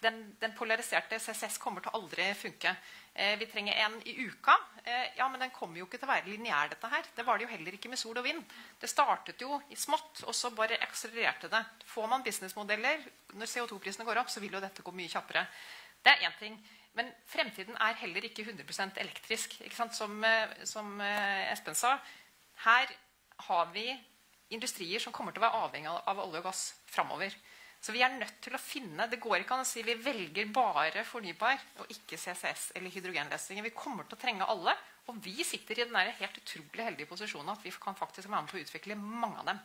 Den, den, polariserte CCS kommer til å aldri funke. Eh, vi trenger en i uka. Eh, ja, Men den kommer jo ikke til å være lineær. dette her. Det var det jo heller ikke med sol og vind. Det startet jo i smått, og så bare akselererte det. Får man businessmodeller når CO2-prisene går opp, så vil jo dette gå mye kjappere. Det er én ting. Men fremtiden er heller ikke 100% elektrisk. Ikke som, eh, som Espen sa. Her har vi industrier som kommer til å være avhengig av olje og gass framover. Så vi er nødt til å finne Det går ikke an å si vi velger bare fornybar og ikke CCS eller hydrogenløsninger. Vi kommer til å trenge alle. Og vi sitter i den helt utrolig heldige posisjonen at vi kan faktisk være med på å utvikle mange av dem.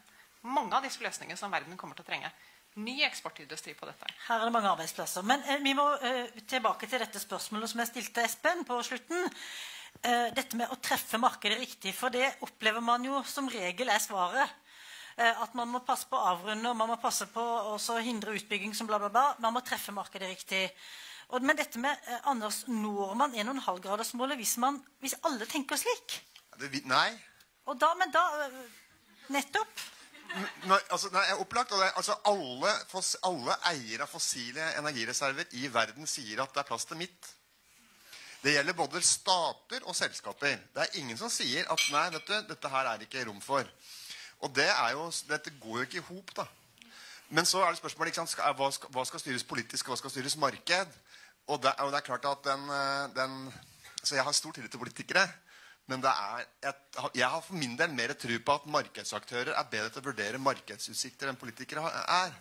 Mange av disse løsningene som verden kommer til å trenge. Ny eksportindustri på dette. Her er det mange arbeidsplasser. Men eh, vi må eh, tilbake til dette spørsmålet som jeg stilte Espen på slutten. Eh, dette med å treffe markedet riktig. For det opplever man jo som regel er svaret. Eh, at man må passe på å avrunde og man må passe på å hindre utbygging. som bla bla bla. Man må treffe markedet riktig. Og, men dette med eh, Anders, når man 1,5-gradersmålet hvis, hvis alle tenker slik? Nei. Og da, men da eh, Nettopp. Nei, altså, nei, opplagt, det, altså alle, alle eiere av fossile energireserver i verden sier at det er plass til mitt. Det gjelder både stater og selskaper. Det er ingen som sier at nei, vet du, dette her er ikke rom for. Og det jo, dette går jo ikke i hop, da. Men så er det spørsmålet ikke sant, hva, skal, hva skal styres politisk, hva skal styres marked? Og det, og det er klart at den, eh, den, Så jeg har stor tillit til politikere. Men er, jeg, jeg har for min del mer tro på at markedsaktører er bedre til å vurdere markedsutsikter enn politikere er.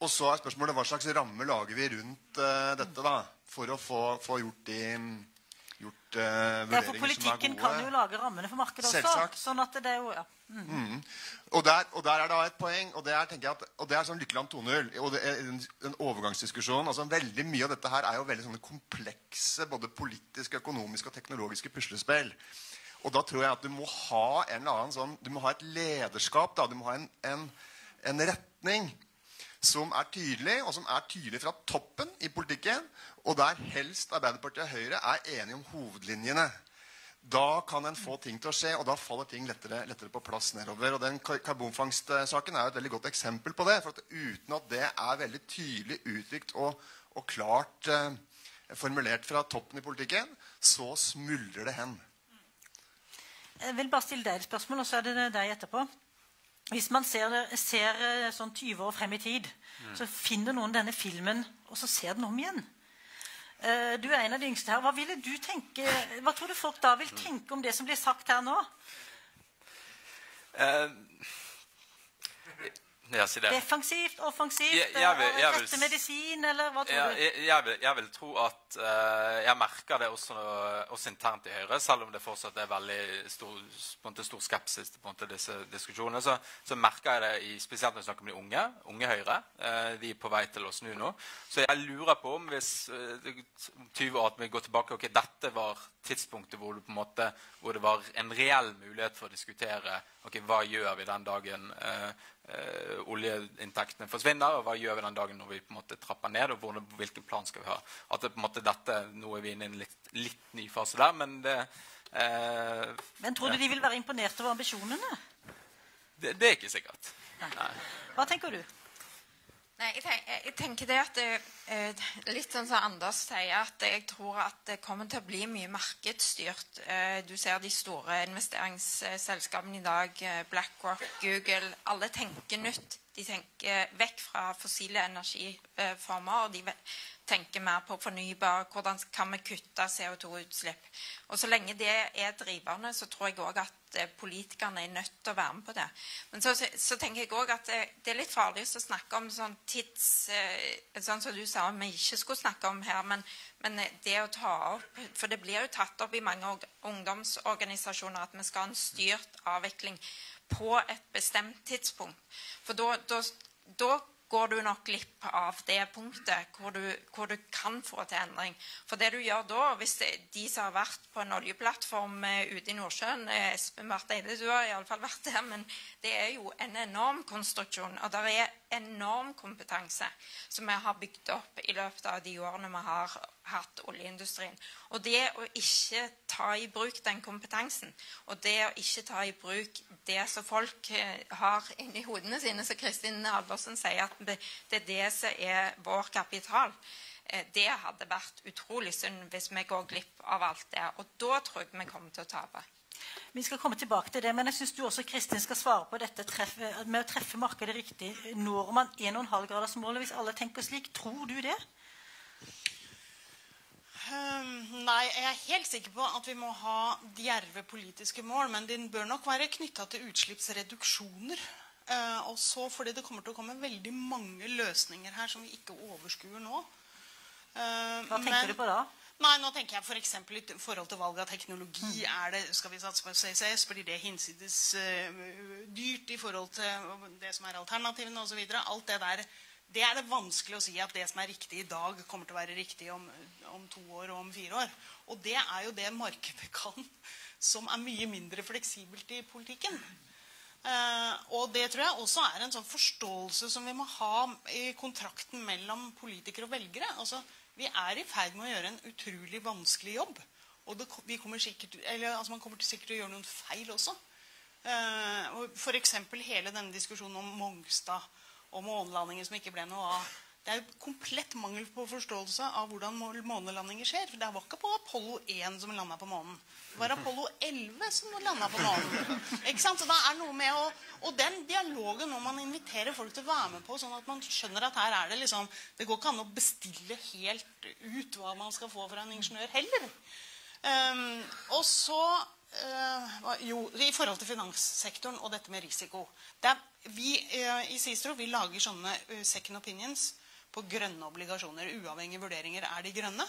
Og så er spørsmålet hva slags ramme lager vi rundt uh, dette da, for å få, få gjort de gjort uh, vurderinger ja, for politikken kan jo lage rammene for markedet også. Sånn at det er jo, ja. Mm. Mm. Og, der, og, der, er det et poeng, og det er, at, og det er sånn Lykkeland 2.0. Og det er en, en overgangsdiskusjon. altså Veldig mye av dette her er jo veldig sånne komplekse både politiske, økonomiske og teknologiske puslespill. Og da tror jeg at du må ha en eller annen sånn, du må ha et lederskap. da, Du må ha en, en, en retning som er tydelig, og som er tydelig fra toppen i politikken, og der helst Arbeiderpartiet og Høyre er enige om hovedlinjene. Da kan en få ting til å skje, og da faller ting lettere, lettere på plass nedover. Og den Karbonfangstsaken er jo et veldig godt eksempel på det. for at Uten at det er veldig tydelig uttrykt og, og klart eh, formulert fra toppen i politikken, så smuldrer det hen. Jeg vil bare stille deg et spørsmål, og så er det deg etterpå. Hvis man ser, ser eh, sånn 20 år frem i tid, mm. så finner noen denne filmen, og så ser den om igjen. Uh, du er en av de yngste her. Hva, ville du tenke, hva tror du folk da vil tenke om det som blir sagt her nå? Uh, ja, si det. Defensivt, offensivt, jeg, jeg vil, jeg rette medisin, eller hva tror du? Jeg, vil, jeg, vil, tro at uh, Jeg merker det også, også, internt i Høyre, selv om det fortsatt er veldig stor, stor skepsis til disse diskusjonene. Så, så, merker jeg det i, spesielt når vi snakker om de unge, unge Høyre. Uh, de er på vei til å snu nå. Så jeg lurer på om hvis uh, 20 år at vi går tilbake ok, dette var tidspunktet hvor måte, hvor det var en reell mulighet for å diskutere ok, hva gjør vi den dagen uh, oljeinntektene forsvinner, og hva gjør vi den dagen når vi på en måte trapper ned, og hvordan, hvilken plan skal vi ha. At det, på en måte, dette, Nå er vi inne i en litt, litt ny fase der, men det eh, Men tror du de vil være imponert over ambisjonene? Det, det er ikke sikkert. Nei. Hva tenker du? Nei, jeg, tenker, jeg tenker det at det, eh, Litt sånn som Anders sier, at jeg tror at det kommer til å bli mye markedsstyrt. Eh, du ser de store investeringsselskapene i dag, eh, BlackRock, Google. Alle tenker nytt. De tenker vekk fra fossile energiformer. og de tenker mer på fornybar, hvordan kan vi kutte CO2-utslipp. Og Så lenge det er driverne, så tror jeg òg at eh, politikerne er nødt til å være med på det. Men så, så tenker jeg òg at det, det, er litt farlig å snakke om sånn tids... Eh, sånn som du sa vi ikke skulle snakke om her, men, men, det å ta opp For det blir jo tatt opp i mange ungdomsorganisasjoner at vi skal ha en styrt avvikling på et bestemt tidspunkt. For da går du nok glipp av det punktet hvor du, hvor du, kan få til endring. For det du gjør da, hvis det, de som har vært på en oljeplattform eh, ute i Nordsjøen eh, Espen Barth Eide, du har iallfall vært der, men det er jo en enorm konstruksjon. Og det er enorm kompetanse som vi har bygd opp i løpet av de årene vi har hatt oljeindustrien. Og det å ikke ta i bruk den kompetansen, og det å ikke ta i bruk det som folk eh, har inni hodene sine, som Kristin Albersen sier, at det er det som er vår kapital, eh, det hadde vært utrolig synd hvis vi går glipp av alt det. Og da tror jeg vi kommer til å tape. Vi skal komme tilbake til det, men jeg syns du også Kristin, skal svare på dette med å treffe markedet riktig. Når man 1,5-gradersmålet, hvis alle tenker slik? Tror du det? Um, nei, jeg er helt sikker på at vi må ha djerve politiske mål, men de bør nok være knytta til utslippsreduksjoner. Uh, og så fordi det kommer til å komme veldig mange løsninger her som vi ikke overskuer nå. Uh, Hva tenker men, du på da? Nei, nå tenker jeg f.eks. For i forhold til valg av teknologi. er det, Skal vi satse på CCS? Blir det hinsides uh, dyrt i forhold til det som er alternativene osv.? Alt det der det er det vanskelig å si at det som er riktig i dag, kommer til å være riktig om, om to år og om fire år. Og det er jo det markedet kan, som er mye mindre fleksibelt i politikken. Eh, og det tror jeg også er en sånn forståelse som vi må ha i kontrakten mellom politikere og velgere. Altså, vi er i ferd med å gjøre en utrolig vanskelig jobb. Og det, kommer sikkert, eller, altså, man kommer sikkert til å gjøre noen feil også. Eh, F.eks. hele denne diskusjonen om Mongstad og månelandinger som ikke ble noe av. Det er jo komplett mangel på forståelse av hvordan månelandinger skjer. For det var ikke på Apollo 1 som landa på månen. Det var Apollo 11 som landa på månen. Ikke sant? Så det er noe med å, Og den dialogen når man inviterer folk til å være med på, sånn at man skjønner at her er det liksom Det går ikke an å bestille helt ut hva man skal få fra en ingeniør heller. Um, og så Jo, i forhold til finanssektoren og dette med risiko. Er vi eh, i Sistro vi lager sånne eh, second opinions på grønne obligasjoner. Uavhengige vurderinger. Er de grønne?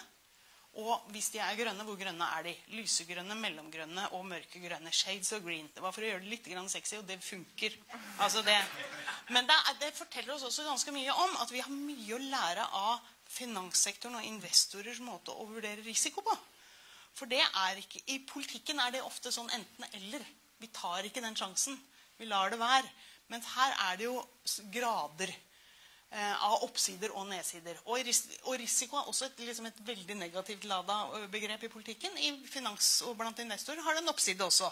Og hvis de er grønne, hvor grønne er de? Lysegrønne, mellomgrønne og mørkegrønne. Shades of green. Det var for å gjøre det litt sexy, og det funker. Altså det. Men det, det, forteller oss også ganske mye om at vi har mye å lære av finanssektoren og investorers måte å vurdere risiko på. For det er ikke, I politikken er det ofte sånn enten-eller. Vi tar ikke den sjansen. Vi lar det være. Men her er det jo grader eh, av oppsider og nedsider. Og, og risiko er også et, liksom et veldig negativt lada begrep i politikken. I finans og blant investorer har det en oppside også.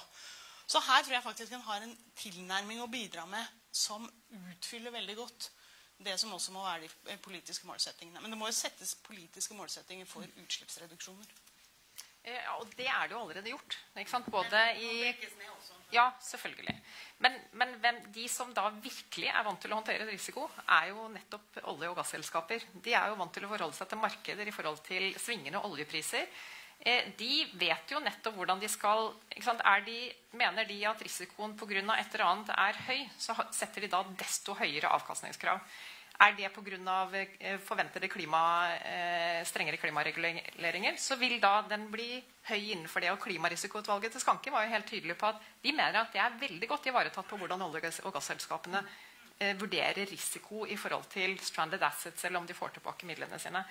Så her tror jeg faktisk en har en tilnærming å bidra med som utfyller veldig godt det som også må være de politiske målsettingene. Men det må jo settes politiske målsettinger for utslippsreduksjoner. Ja, og det er det jo allerede gjort. Ikke sant? Både i Ja, selvfølgelig. Men, men hvem, de som da virkelig er vant til å håndtere risiko, er jo nettopp olje- og gasselskaper. De er jo vant til å forholde seg til markeder i forhold til svingende oljepriser. Eh, de vet jo nettopp hvordan de skal de, Mener de at risikoen pga. et eller annet er høy, så setter de da desto høyere avkastningskrav. Er det pga. Eh, forventede klima, eh, strengere klimareguleringer, så vil da den bli høy innenfor det. Og Klimarisikoutvalget til Skanke var jo helt tydelig på at de mener at det er veldig godt ivaretatt på hvordan olje- og gasselskapene eh, vurderer risiko i forhold til stranded assets, eller om de får tilbake midlene sine.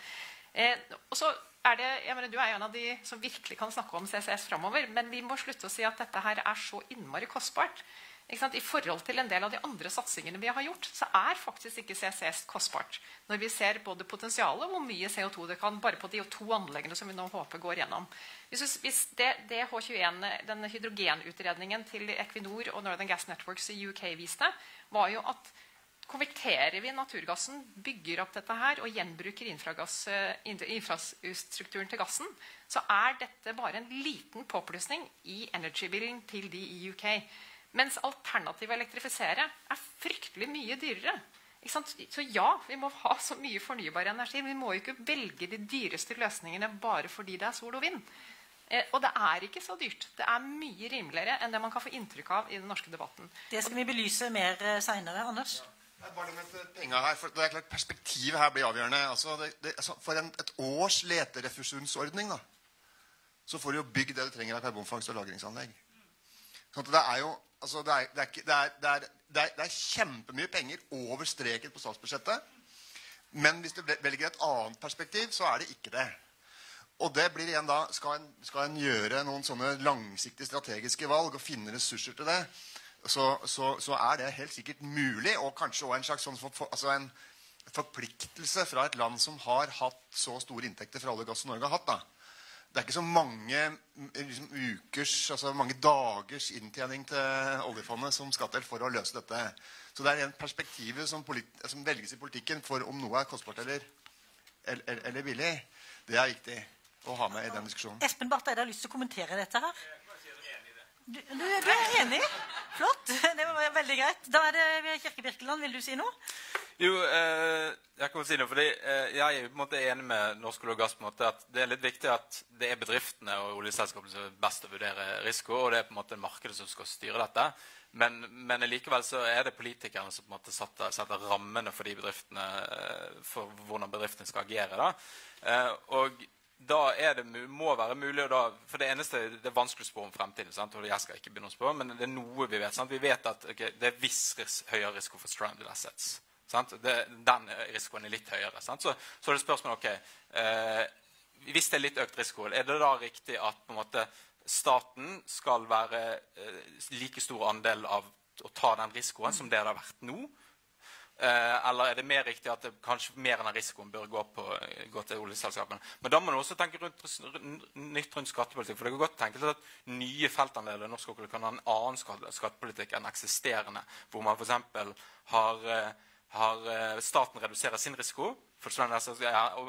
Og så er det, jeg mener, Du er en av de som virkelig kan snakke om CCS framover, men vi må slutte å si at dette her er så innmari kostbart. I forhold til en del av de andre satsingene vi har gjort, så er faktisk ikke CCS kostbart. Når vi ser både potensialet og hvor mye CO2 det kan bare på de to anleggene som vi nå håper går gjennom. Hvis, det, det H21, den hydrogenutredningen til Equinor og Northern Gas Networks i UK viste, var jo at konverterer vi naturgassen, bygger opp dette her og gjenbruker infrastrukturen til gassen, så er dette bare en liten påplussing i energy-billing til de i UK. Mens alternativet å elektrifisere er fryktelig mye dyrere. Så ja, vi må ha så mye fornybar energi. Vi må ikke velge de dyreste løsningene bare fordi det er sol og vind. Eh, og det er ikke så dyrt. Det er mye rimeligere enn det man kan få inntrykk av i den norske debatten. Det skal vi belyse mer eh, seinere. Anders? Det er bare med penger her, for det er klart Perspektivet her blir avgjørende. Altså, det, det, altså, for en, et års leterefusjonsordning da, så får du jo bygd det du trenger av karbonfangst- og lagringsanlegg. Sånn det er jo altså det, er, det, er, det, er, det, er, det er kjempemye penger over streken på statsbudsjettet. Men hvis du velger et annet perspektiv, så er det ikke det. Og det blir igjen da, Skal en, skal en gjøre noen sånne langsiktige strategiske valg og finne ressurser til det, så, så, så er det helt sikkert mulig. Og kanskje også en slags sånn, altså en, forpliktelse fra et land som har hatt så store inntekter fra olje gass som Norge har hatt. da. Det er ikke så mange liksom, ukers, altså mange dagers inntjening til oljefondet som skal til for å løse dette. Så det er en perspektiv som, som, velges i politikken for om noe er kostbart eller, eller, eller billig. Det er viktig å ha med i den diskusjonen. Espen Barth Eide har lyst til å kommentere dette her. Du, du, du er enig? Flott. Det var veldig greit. Da er det Kirke Birkeland. Vil du si noe? Jo, eh, jeg kan si noe, fordi eh, jeg er på en måte enig med Norsk olje og gass på en måte at det er litt viktig at det er bedriftene og oljeselskapene som er best å vurdere risiko, og det er på en måte markedet som skal styre dette. Men, men likevel så er det politikerne som på en måte setter, setter rammene for de bedriftene, eh, for hvordan bedriftene skal agere. da. Eh, og da er det, må være mulig å da, For det eneste det er vanskelig å spå om fremtiden. Sant? og jeg skal ikke begynne å spå, Men det er noe vi vet. Sant? Vi vet at okay, det er viss høyere risiko for stranded assets. Det, den risikoen er litt høyere. Så, så, er det spørsmålet ok, eh, Hvis det er litt økt risiko, er det da riktig at måte, staten skal være eh, like stor andel av å ta den risikoen som det det har vært nå? Eh, eller er det mer riktig at det, kanskje mer enn den risikoen bør gå, på, gå til oljeselskapene? Men da må man også tenke rundt, nytt rundt skattepolitikk. For det kan godt tenkes at nye feltandeler i norsk økonomi kan ha en annen skattepolitikk enn eksisterende. Hvor man f.eks. har eh, har eh, staten reduserer sin risiko,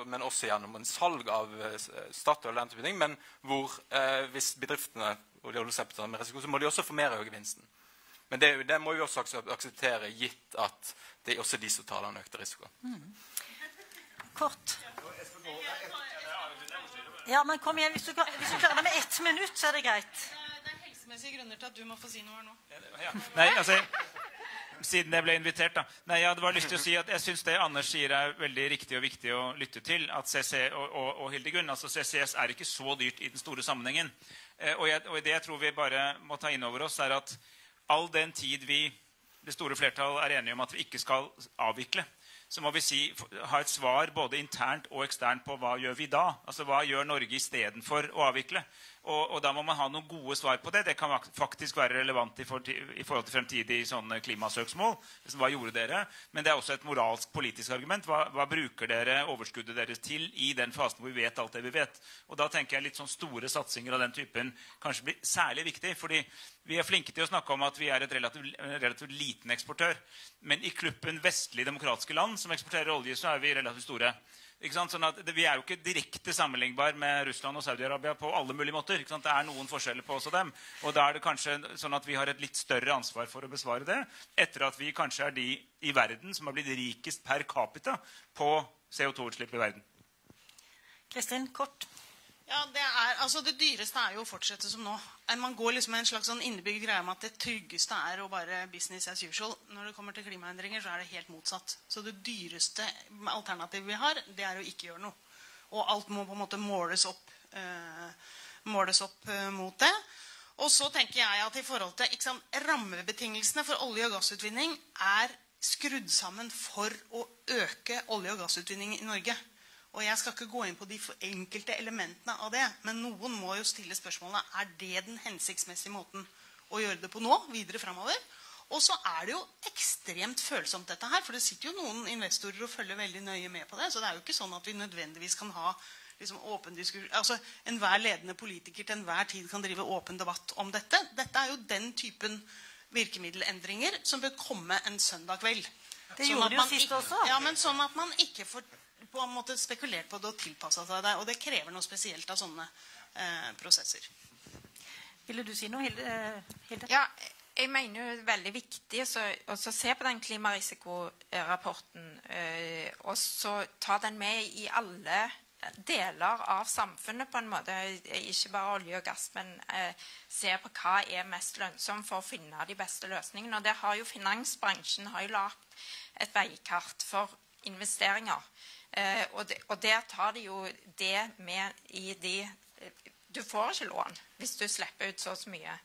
men også gjennom en salg av eh, Statoil. Men hvor eh, hvis bedriftene og de med risiko, så må de også få mer av gevinsten. Men det, det, må vi også akseptere, gitt at det er også de som tar den økte risikoen. Mm. Kort. Ja, men kom igjen. Hvis du, hvis du klarer det med ett minutt, så er det greit. Det er helsemessige grunner til at du må få si noe her nå. Nei, altså siden jeg ble invitert. da. Nei, Jeg hadde bare lyst til å si at jeg syns det Anders sier, er veldig riktig og viktig å lytte til. at CC og, og, og Hildegunn, altså CCS er ikke så dyrt i den store sammenhengen. Eh, og, jeg, og, det jeg tror vi bare må ta inn over oss, er at all den tid vi det store flertall er enige om at vi ikke skal avvikle, så må vi si, ha et svar både internt og eksternt på hva gjør vi da. Altså Hva gjør Norge istedenfor å avvikle? Og, og, da må man ha noen gode svar på det. Det kan faktisk være relevant i, for, i forhold til fremtidige sånne klimasøksmål. Hva gjorde dere? Men det er også et moralsk politisk argument. Hva, hva, bruker dere overskuddet deres til i den fasen hvor vi vet alt det vi vet? Og da tenker jeg litt sånn store satsinger av den typen kanskje blir særlig viktig. fordi vi er flinke til å snakke om at vi er et relativt, relativt liten eksportør. Men i klubben vestlige demokratiske land som eksporterer olje, så er vi relativt store. Sånn det, vi er jo ikke direkte sammenlignbar med Russland og Saudi-Arabia på alle mulige måter. Det er noen forskjeller på oss og dem. Og da er det kanskje sånn at vi har et litt større ansvar for å besvare det, etter at vi kanskje er de i verden som har blitt rikest per capita på CO2-utslipp i verden. Kristin, kort. Ja, det, er, altså det dyreste er jo å fortsette som nå. Man går liksom en slags sånn innebygd greie om at det tryggeste er å bare business as usual. Når det kommer til klimaendringer, så er det helt motsatt. Så det dyreste alternativet vi har, det er å ikke gjøre noe. Og alt må på en måte måles opp, eh, måles opp eh, mot det. Og så tenker jeg at i forhold til sant, Rammebetingelsene for olje- og gassutvinning er skrudd sammen for å øke olje- og gassutvinning i Norge. Og Jeg skal ikke gå inn på de enkelte elementene av det, men noen må jo stille spørsmålet er det den hensiktsmessige måten å gjøre det på nå, videre fremover? Og så er det jo ekstremt følsomt, dette her. For det sitter jo noen investorer og følger veldig nøye med på det. Så det er jo ikke sånn at vi nødvendigvis kan ha liksom, åpen diskusjon Altså enhver ledende politiker til enhver tid kan drive åpen debatt om dette. Dette er jo den typen virkemiddelendringer som bør komme en søndag kveld. Det sånn gjorde de jo sist også. Ja, men sånn at man ikke får på en måte spekulert på det og tilpassa seg det. Og det krever noe spesielt av sånne eh, prosesser. Ville du si noe, Hilde? Hilde? Ja, jeg mener jo det er veldig viktig å se på den klimarisikorapporten. Eh, og så ta den med i alle deler av samfunnet, på en måte. Ikke bare olje og gass, men eh, se på hva er mest lønnsomt for å finne de beste løsningene. Og det har jo finansbransjen har jo lagd et veikart for investeringer. Eh, og, de, og, der tar de jo det med i de eh, Du får ikke lån hvis du slipper ut så mye.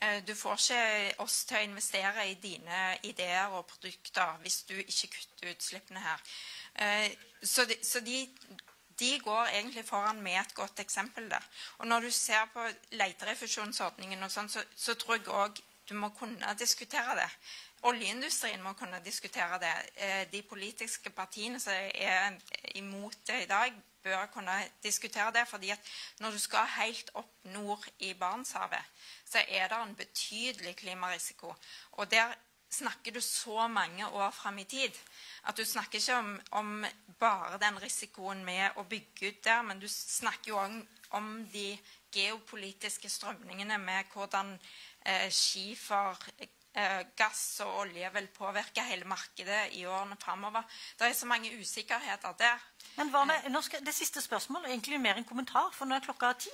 Eh, du får ikke oss til å investere i dine ideer og produkter hvis du ikke kutter utslippene her. Så, de, så de, de, går egentlig foran med et godt eksempel der. Og når du ser på leterefusjonsordningen, og sånn, så, så tror jeg òg du må kunne diskutere det. Oljeindustrien må kunne diskutere det. Eh, de politiske partiene som er imot det i dag, bør kunne diskutere det. fordi at når du skal helt opp nord i Barentshavet, så er det en betydelig klimarisiko. Og der snakker du så mange år fram i tid at du snakker ikke om, om, bare den risikoen med å bygge ut der, men du snakker jo òg om de geopolitiske strømningene med hvordan eh, skifer gass og olje vil påvirke hele markedet i årene framover. Det er så mange usikkerheter der. Men med, skal, Det siste spørsmålet er egentlig mer en kommentar, for nå er klokka ti.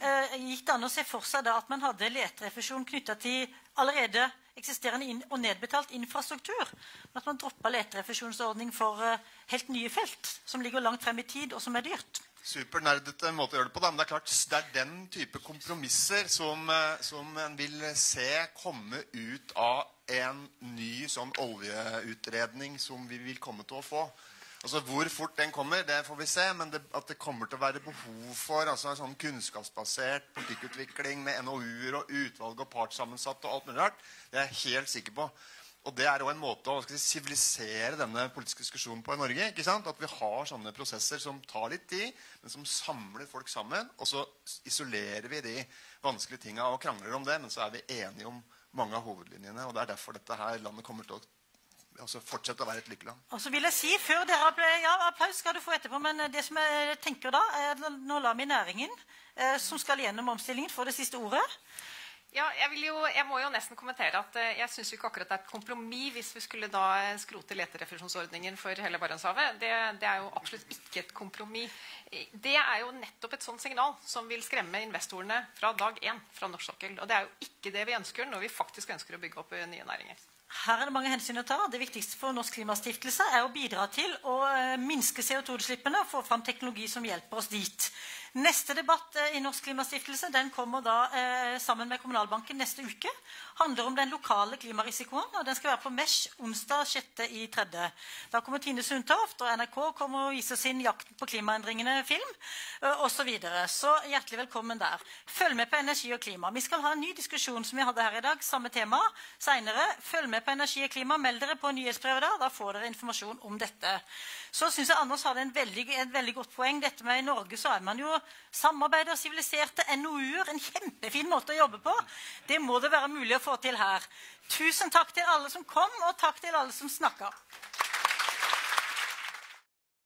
Eh, gikk det an å se for seg da at man hadde leterefusjon knytta til allerede eksisterende inn, og nedbetalt infrastruktur? At man droppa leterefusjonsordning for eh, helt nye felt, som ligger langt frem i tid, og som er dyrt? Supernerdete måte å gjøre det på. Da. Men det er klart, det er den type kompromisser som, eh, som en vil se komme ut av en ny sånn oljeutredning som vi vil komme til å få. Altså Hvor fort den kommer, det får vi se. Men det, at det kommer til å være behov for altså sånn kunnskapsbasert politikkutvikling med NOU-er og utvalg og partssammensatte og alt mulig rart, det er jeg helt sikker på. Og det er òg en måte å sivilisere denne politiske diskusjonen på i Norge. ikke sant? At vi har sånne prosesser som tar litt tid, men som samler folk sammen. Og så isolerer vi de vanskelige tinga og krangler om det, men så er vi enige om mange av hovedlinjene. Og det er derfor dette her landet kommer til å altså fortsette å være et lykkeland. Og så vil jeg si, før dere ja, Applaus skal du få etterpå, men det som jeg tenker da, er at nå lar vi næringen, eh, som skal gjennom omstillingen, få det siste ordet. Ja, jeg, jo, jeg, må jo nesten kommentere at eh, jeg syns ikke akkurat det er et kompromiss hvis vi skulle da eh, skrote leterefusjonsordningen for hele Barentshavet. Det, det, er jo absolutt ikke et kompromiss. Det er jo nettopp et sånt signal som vil skremme investorene fra dag én fra norsk sokkel. Og det er jo ikke det vi ønsker når vi faktisk ønsker å bygge opp eh, nye næringer. Her er det mange hensyn å ta. Det viktigste for Norsk Klimastiftelse er å bidra til å minske CO2-utslippene og få fram teknologi som hjelper oss dit. Neste debatt eh, i Norsk Klimastiftelse den kommer da eh, sammen med Kommunalbanken neste uke. handler om den lokale klimarisikoen. og Den skal være på Mesh onsdag 6.3. Da kommer Tine Sundtoft, og NRK kommer og viser sin 'Jakten på klimaendringene'-film eh, osv. Så, videre. så hjertelig velkommen der. Følg med på energi og klima. Vi skal ha en ny diskusjon som vi hadde her i dag, samme tema, seinere. Følg med på energi og klima. Meld dere på nyhetsbrevet da. Da får dere informasjon om dette. Så syns jeg Anders hadde en veldig, en veldig godt poeng. Dette med I Norge så er man jo Samarbeider, siviliserte NOU-er. En kjempefin måte å jobbe på. Det må det være mulig å få til her. Tusen takk til alle som kom, og takk til alle som snakka.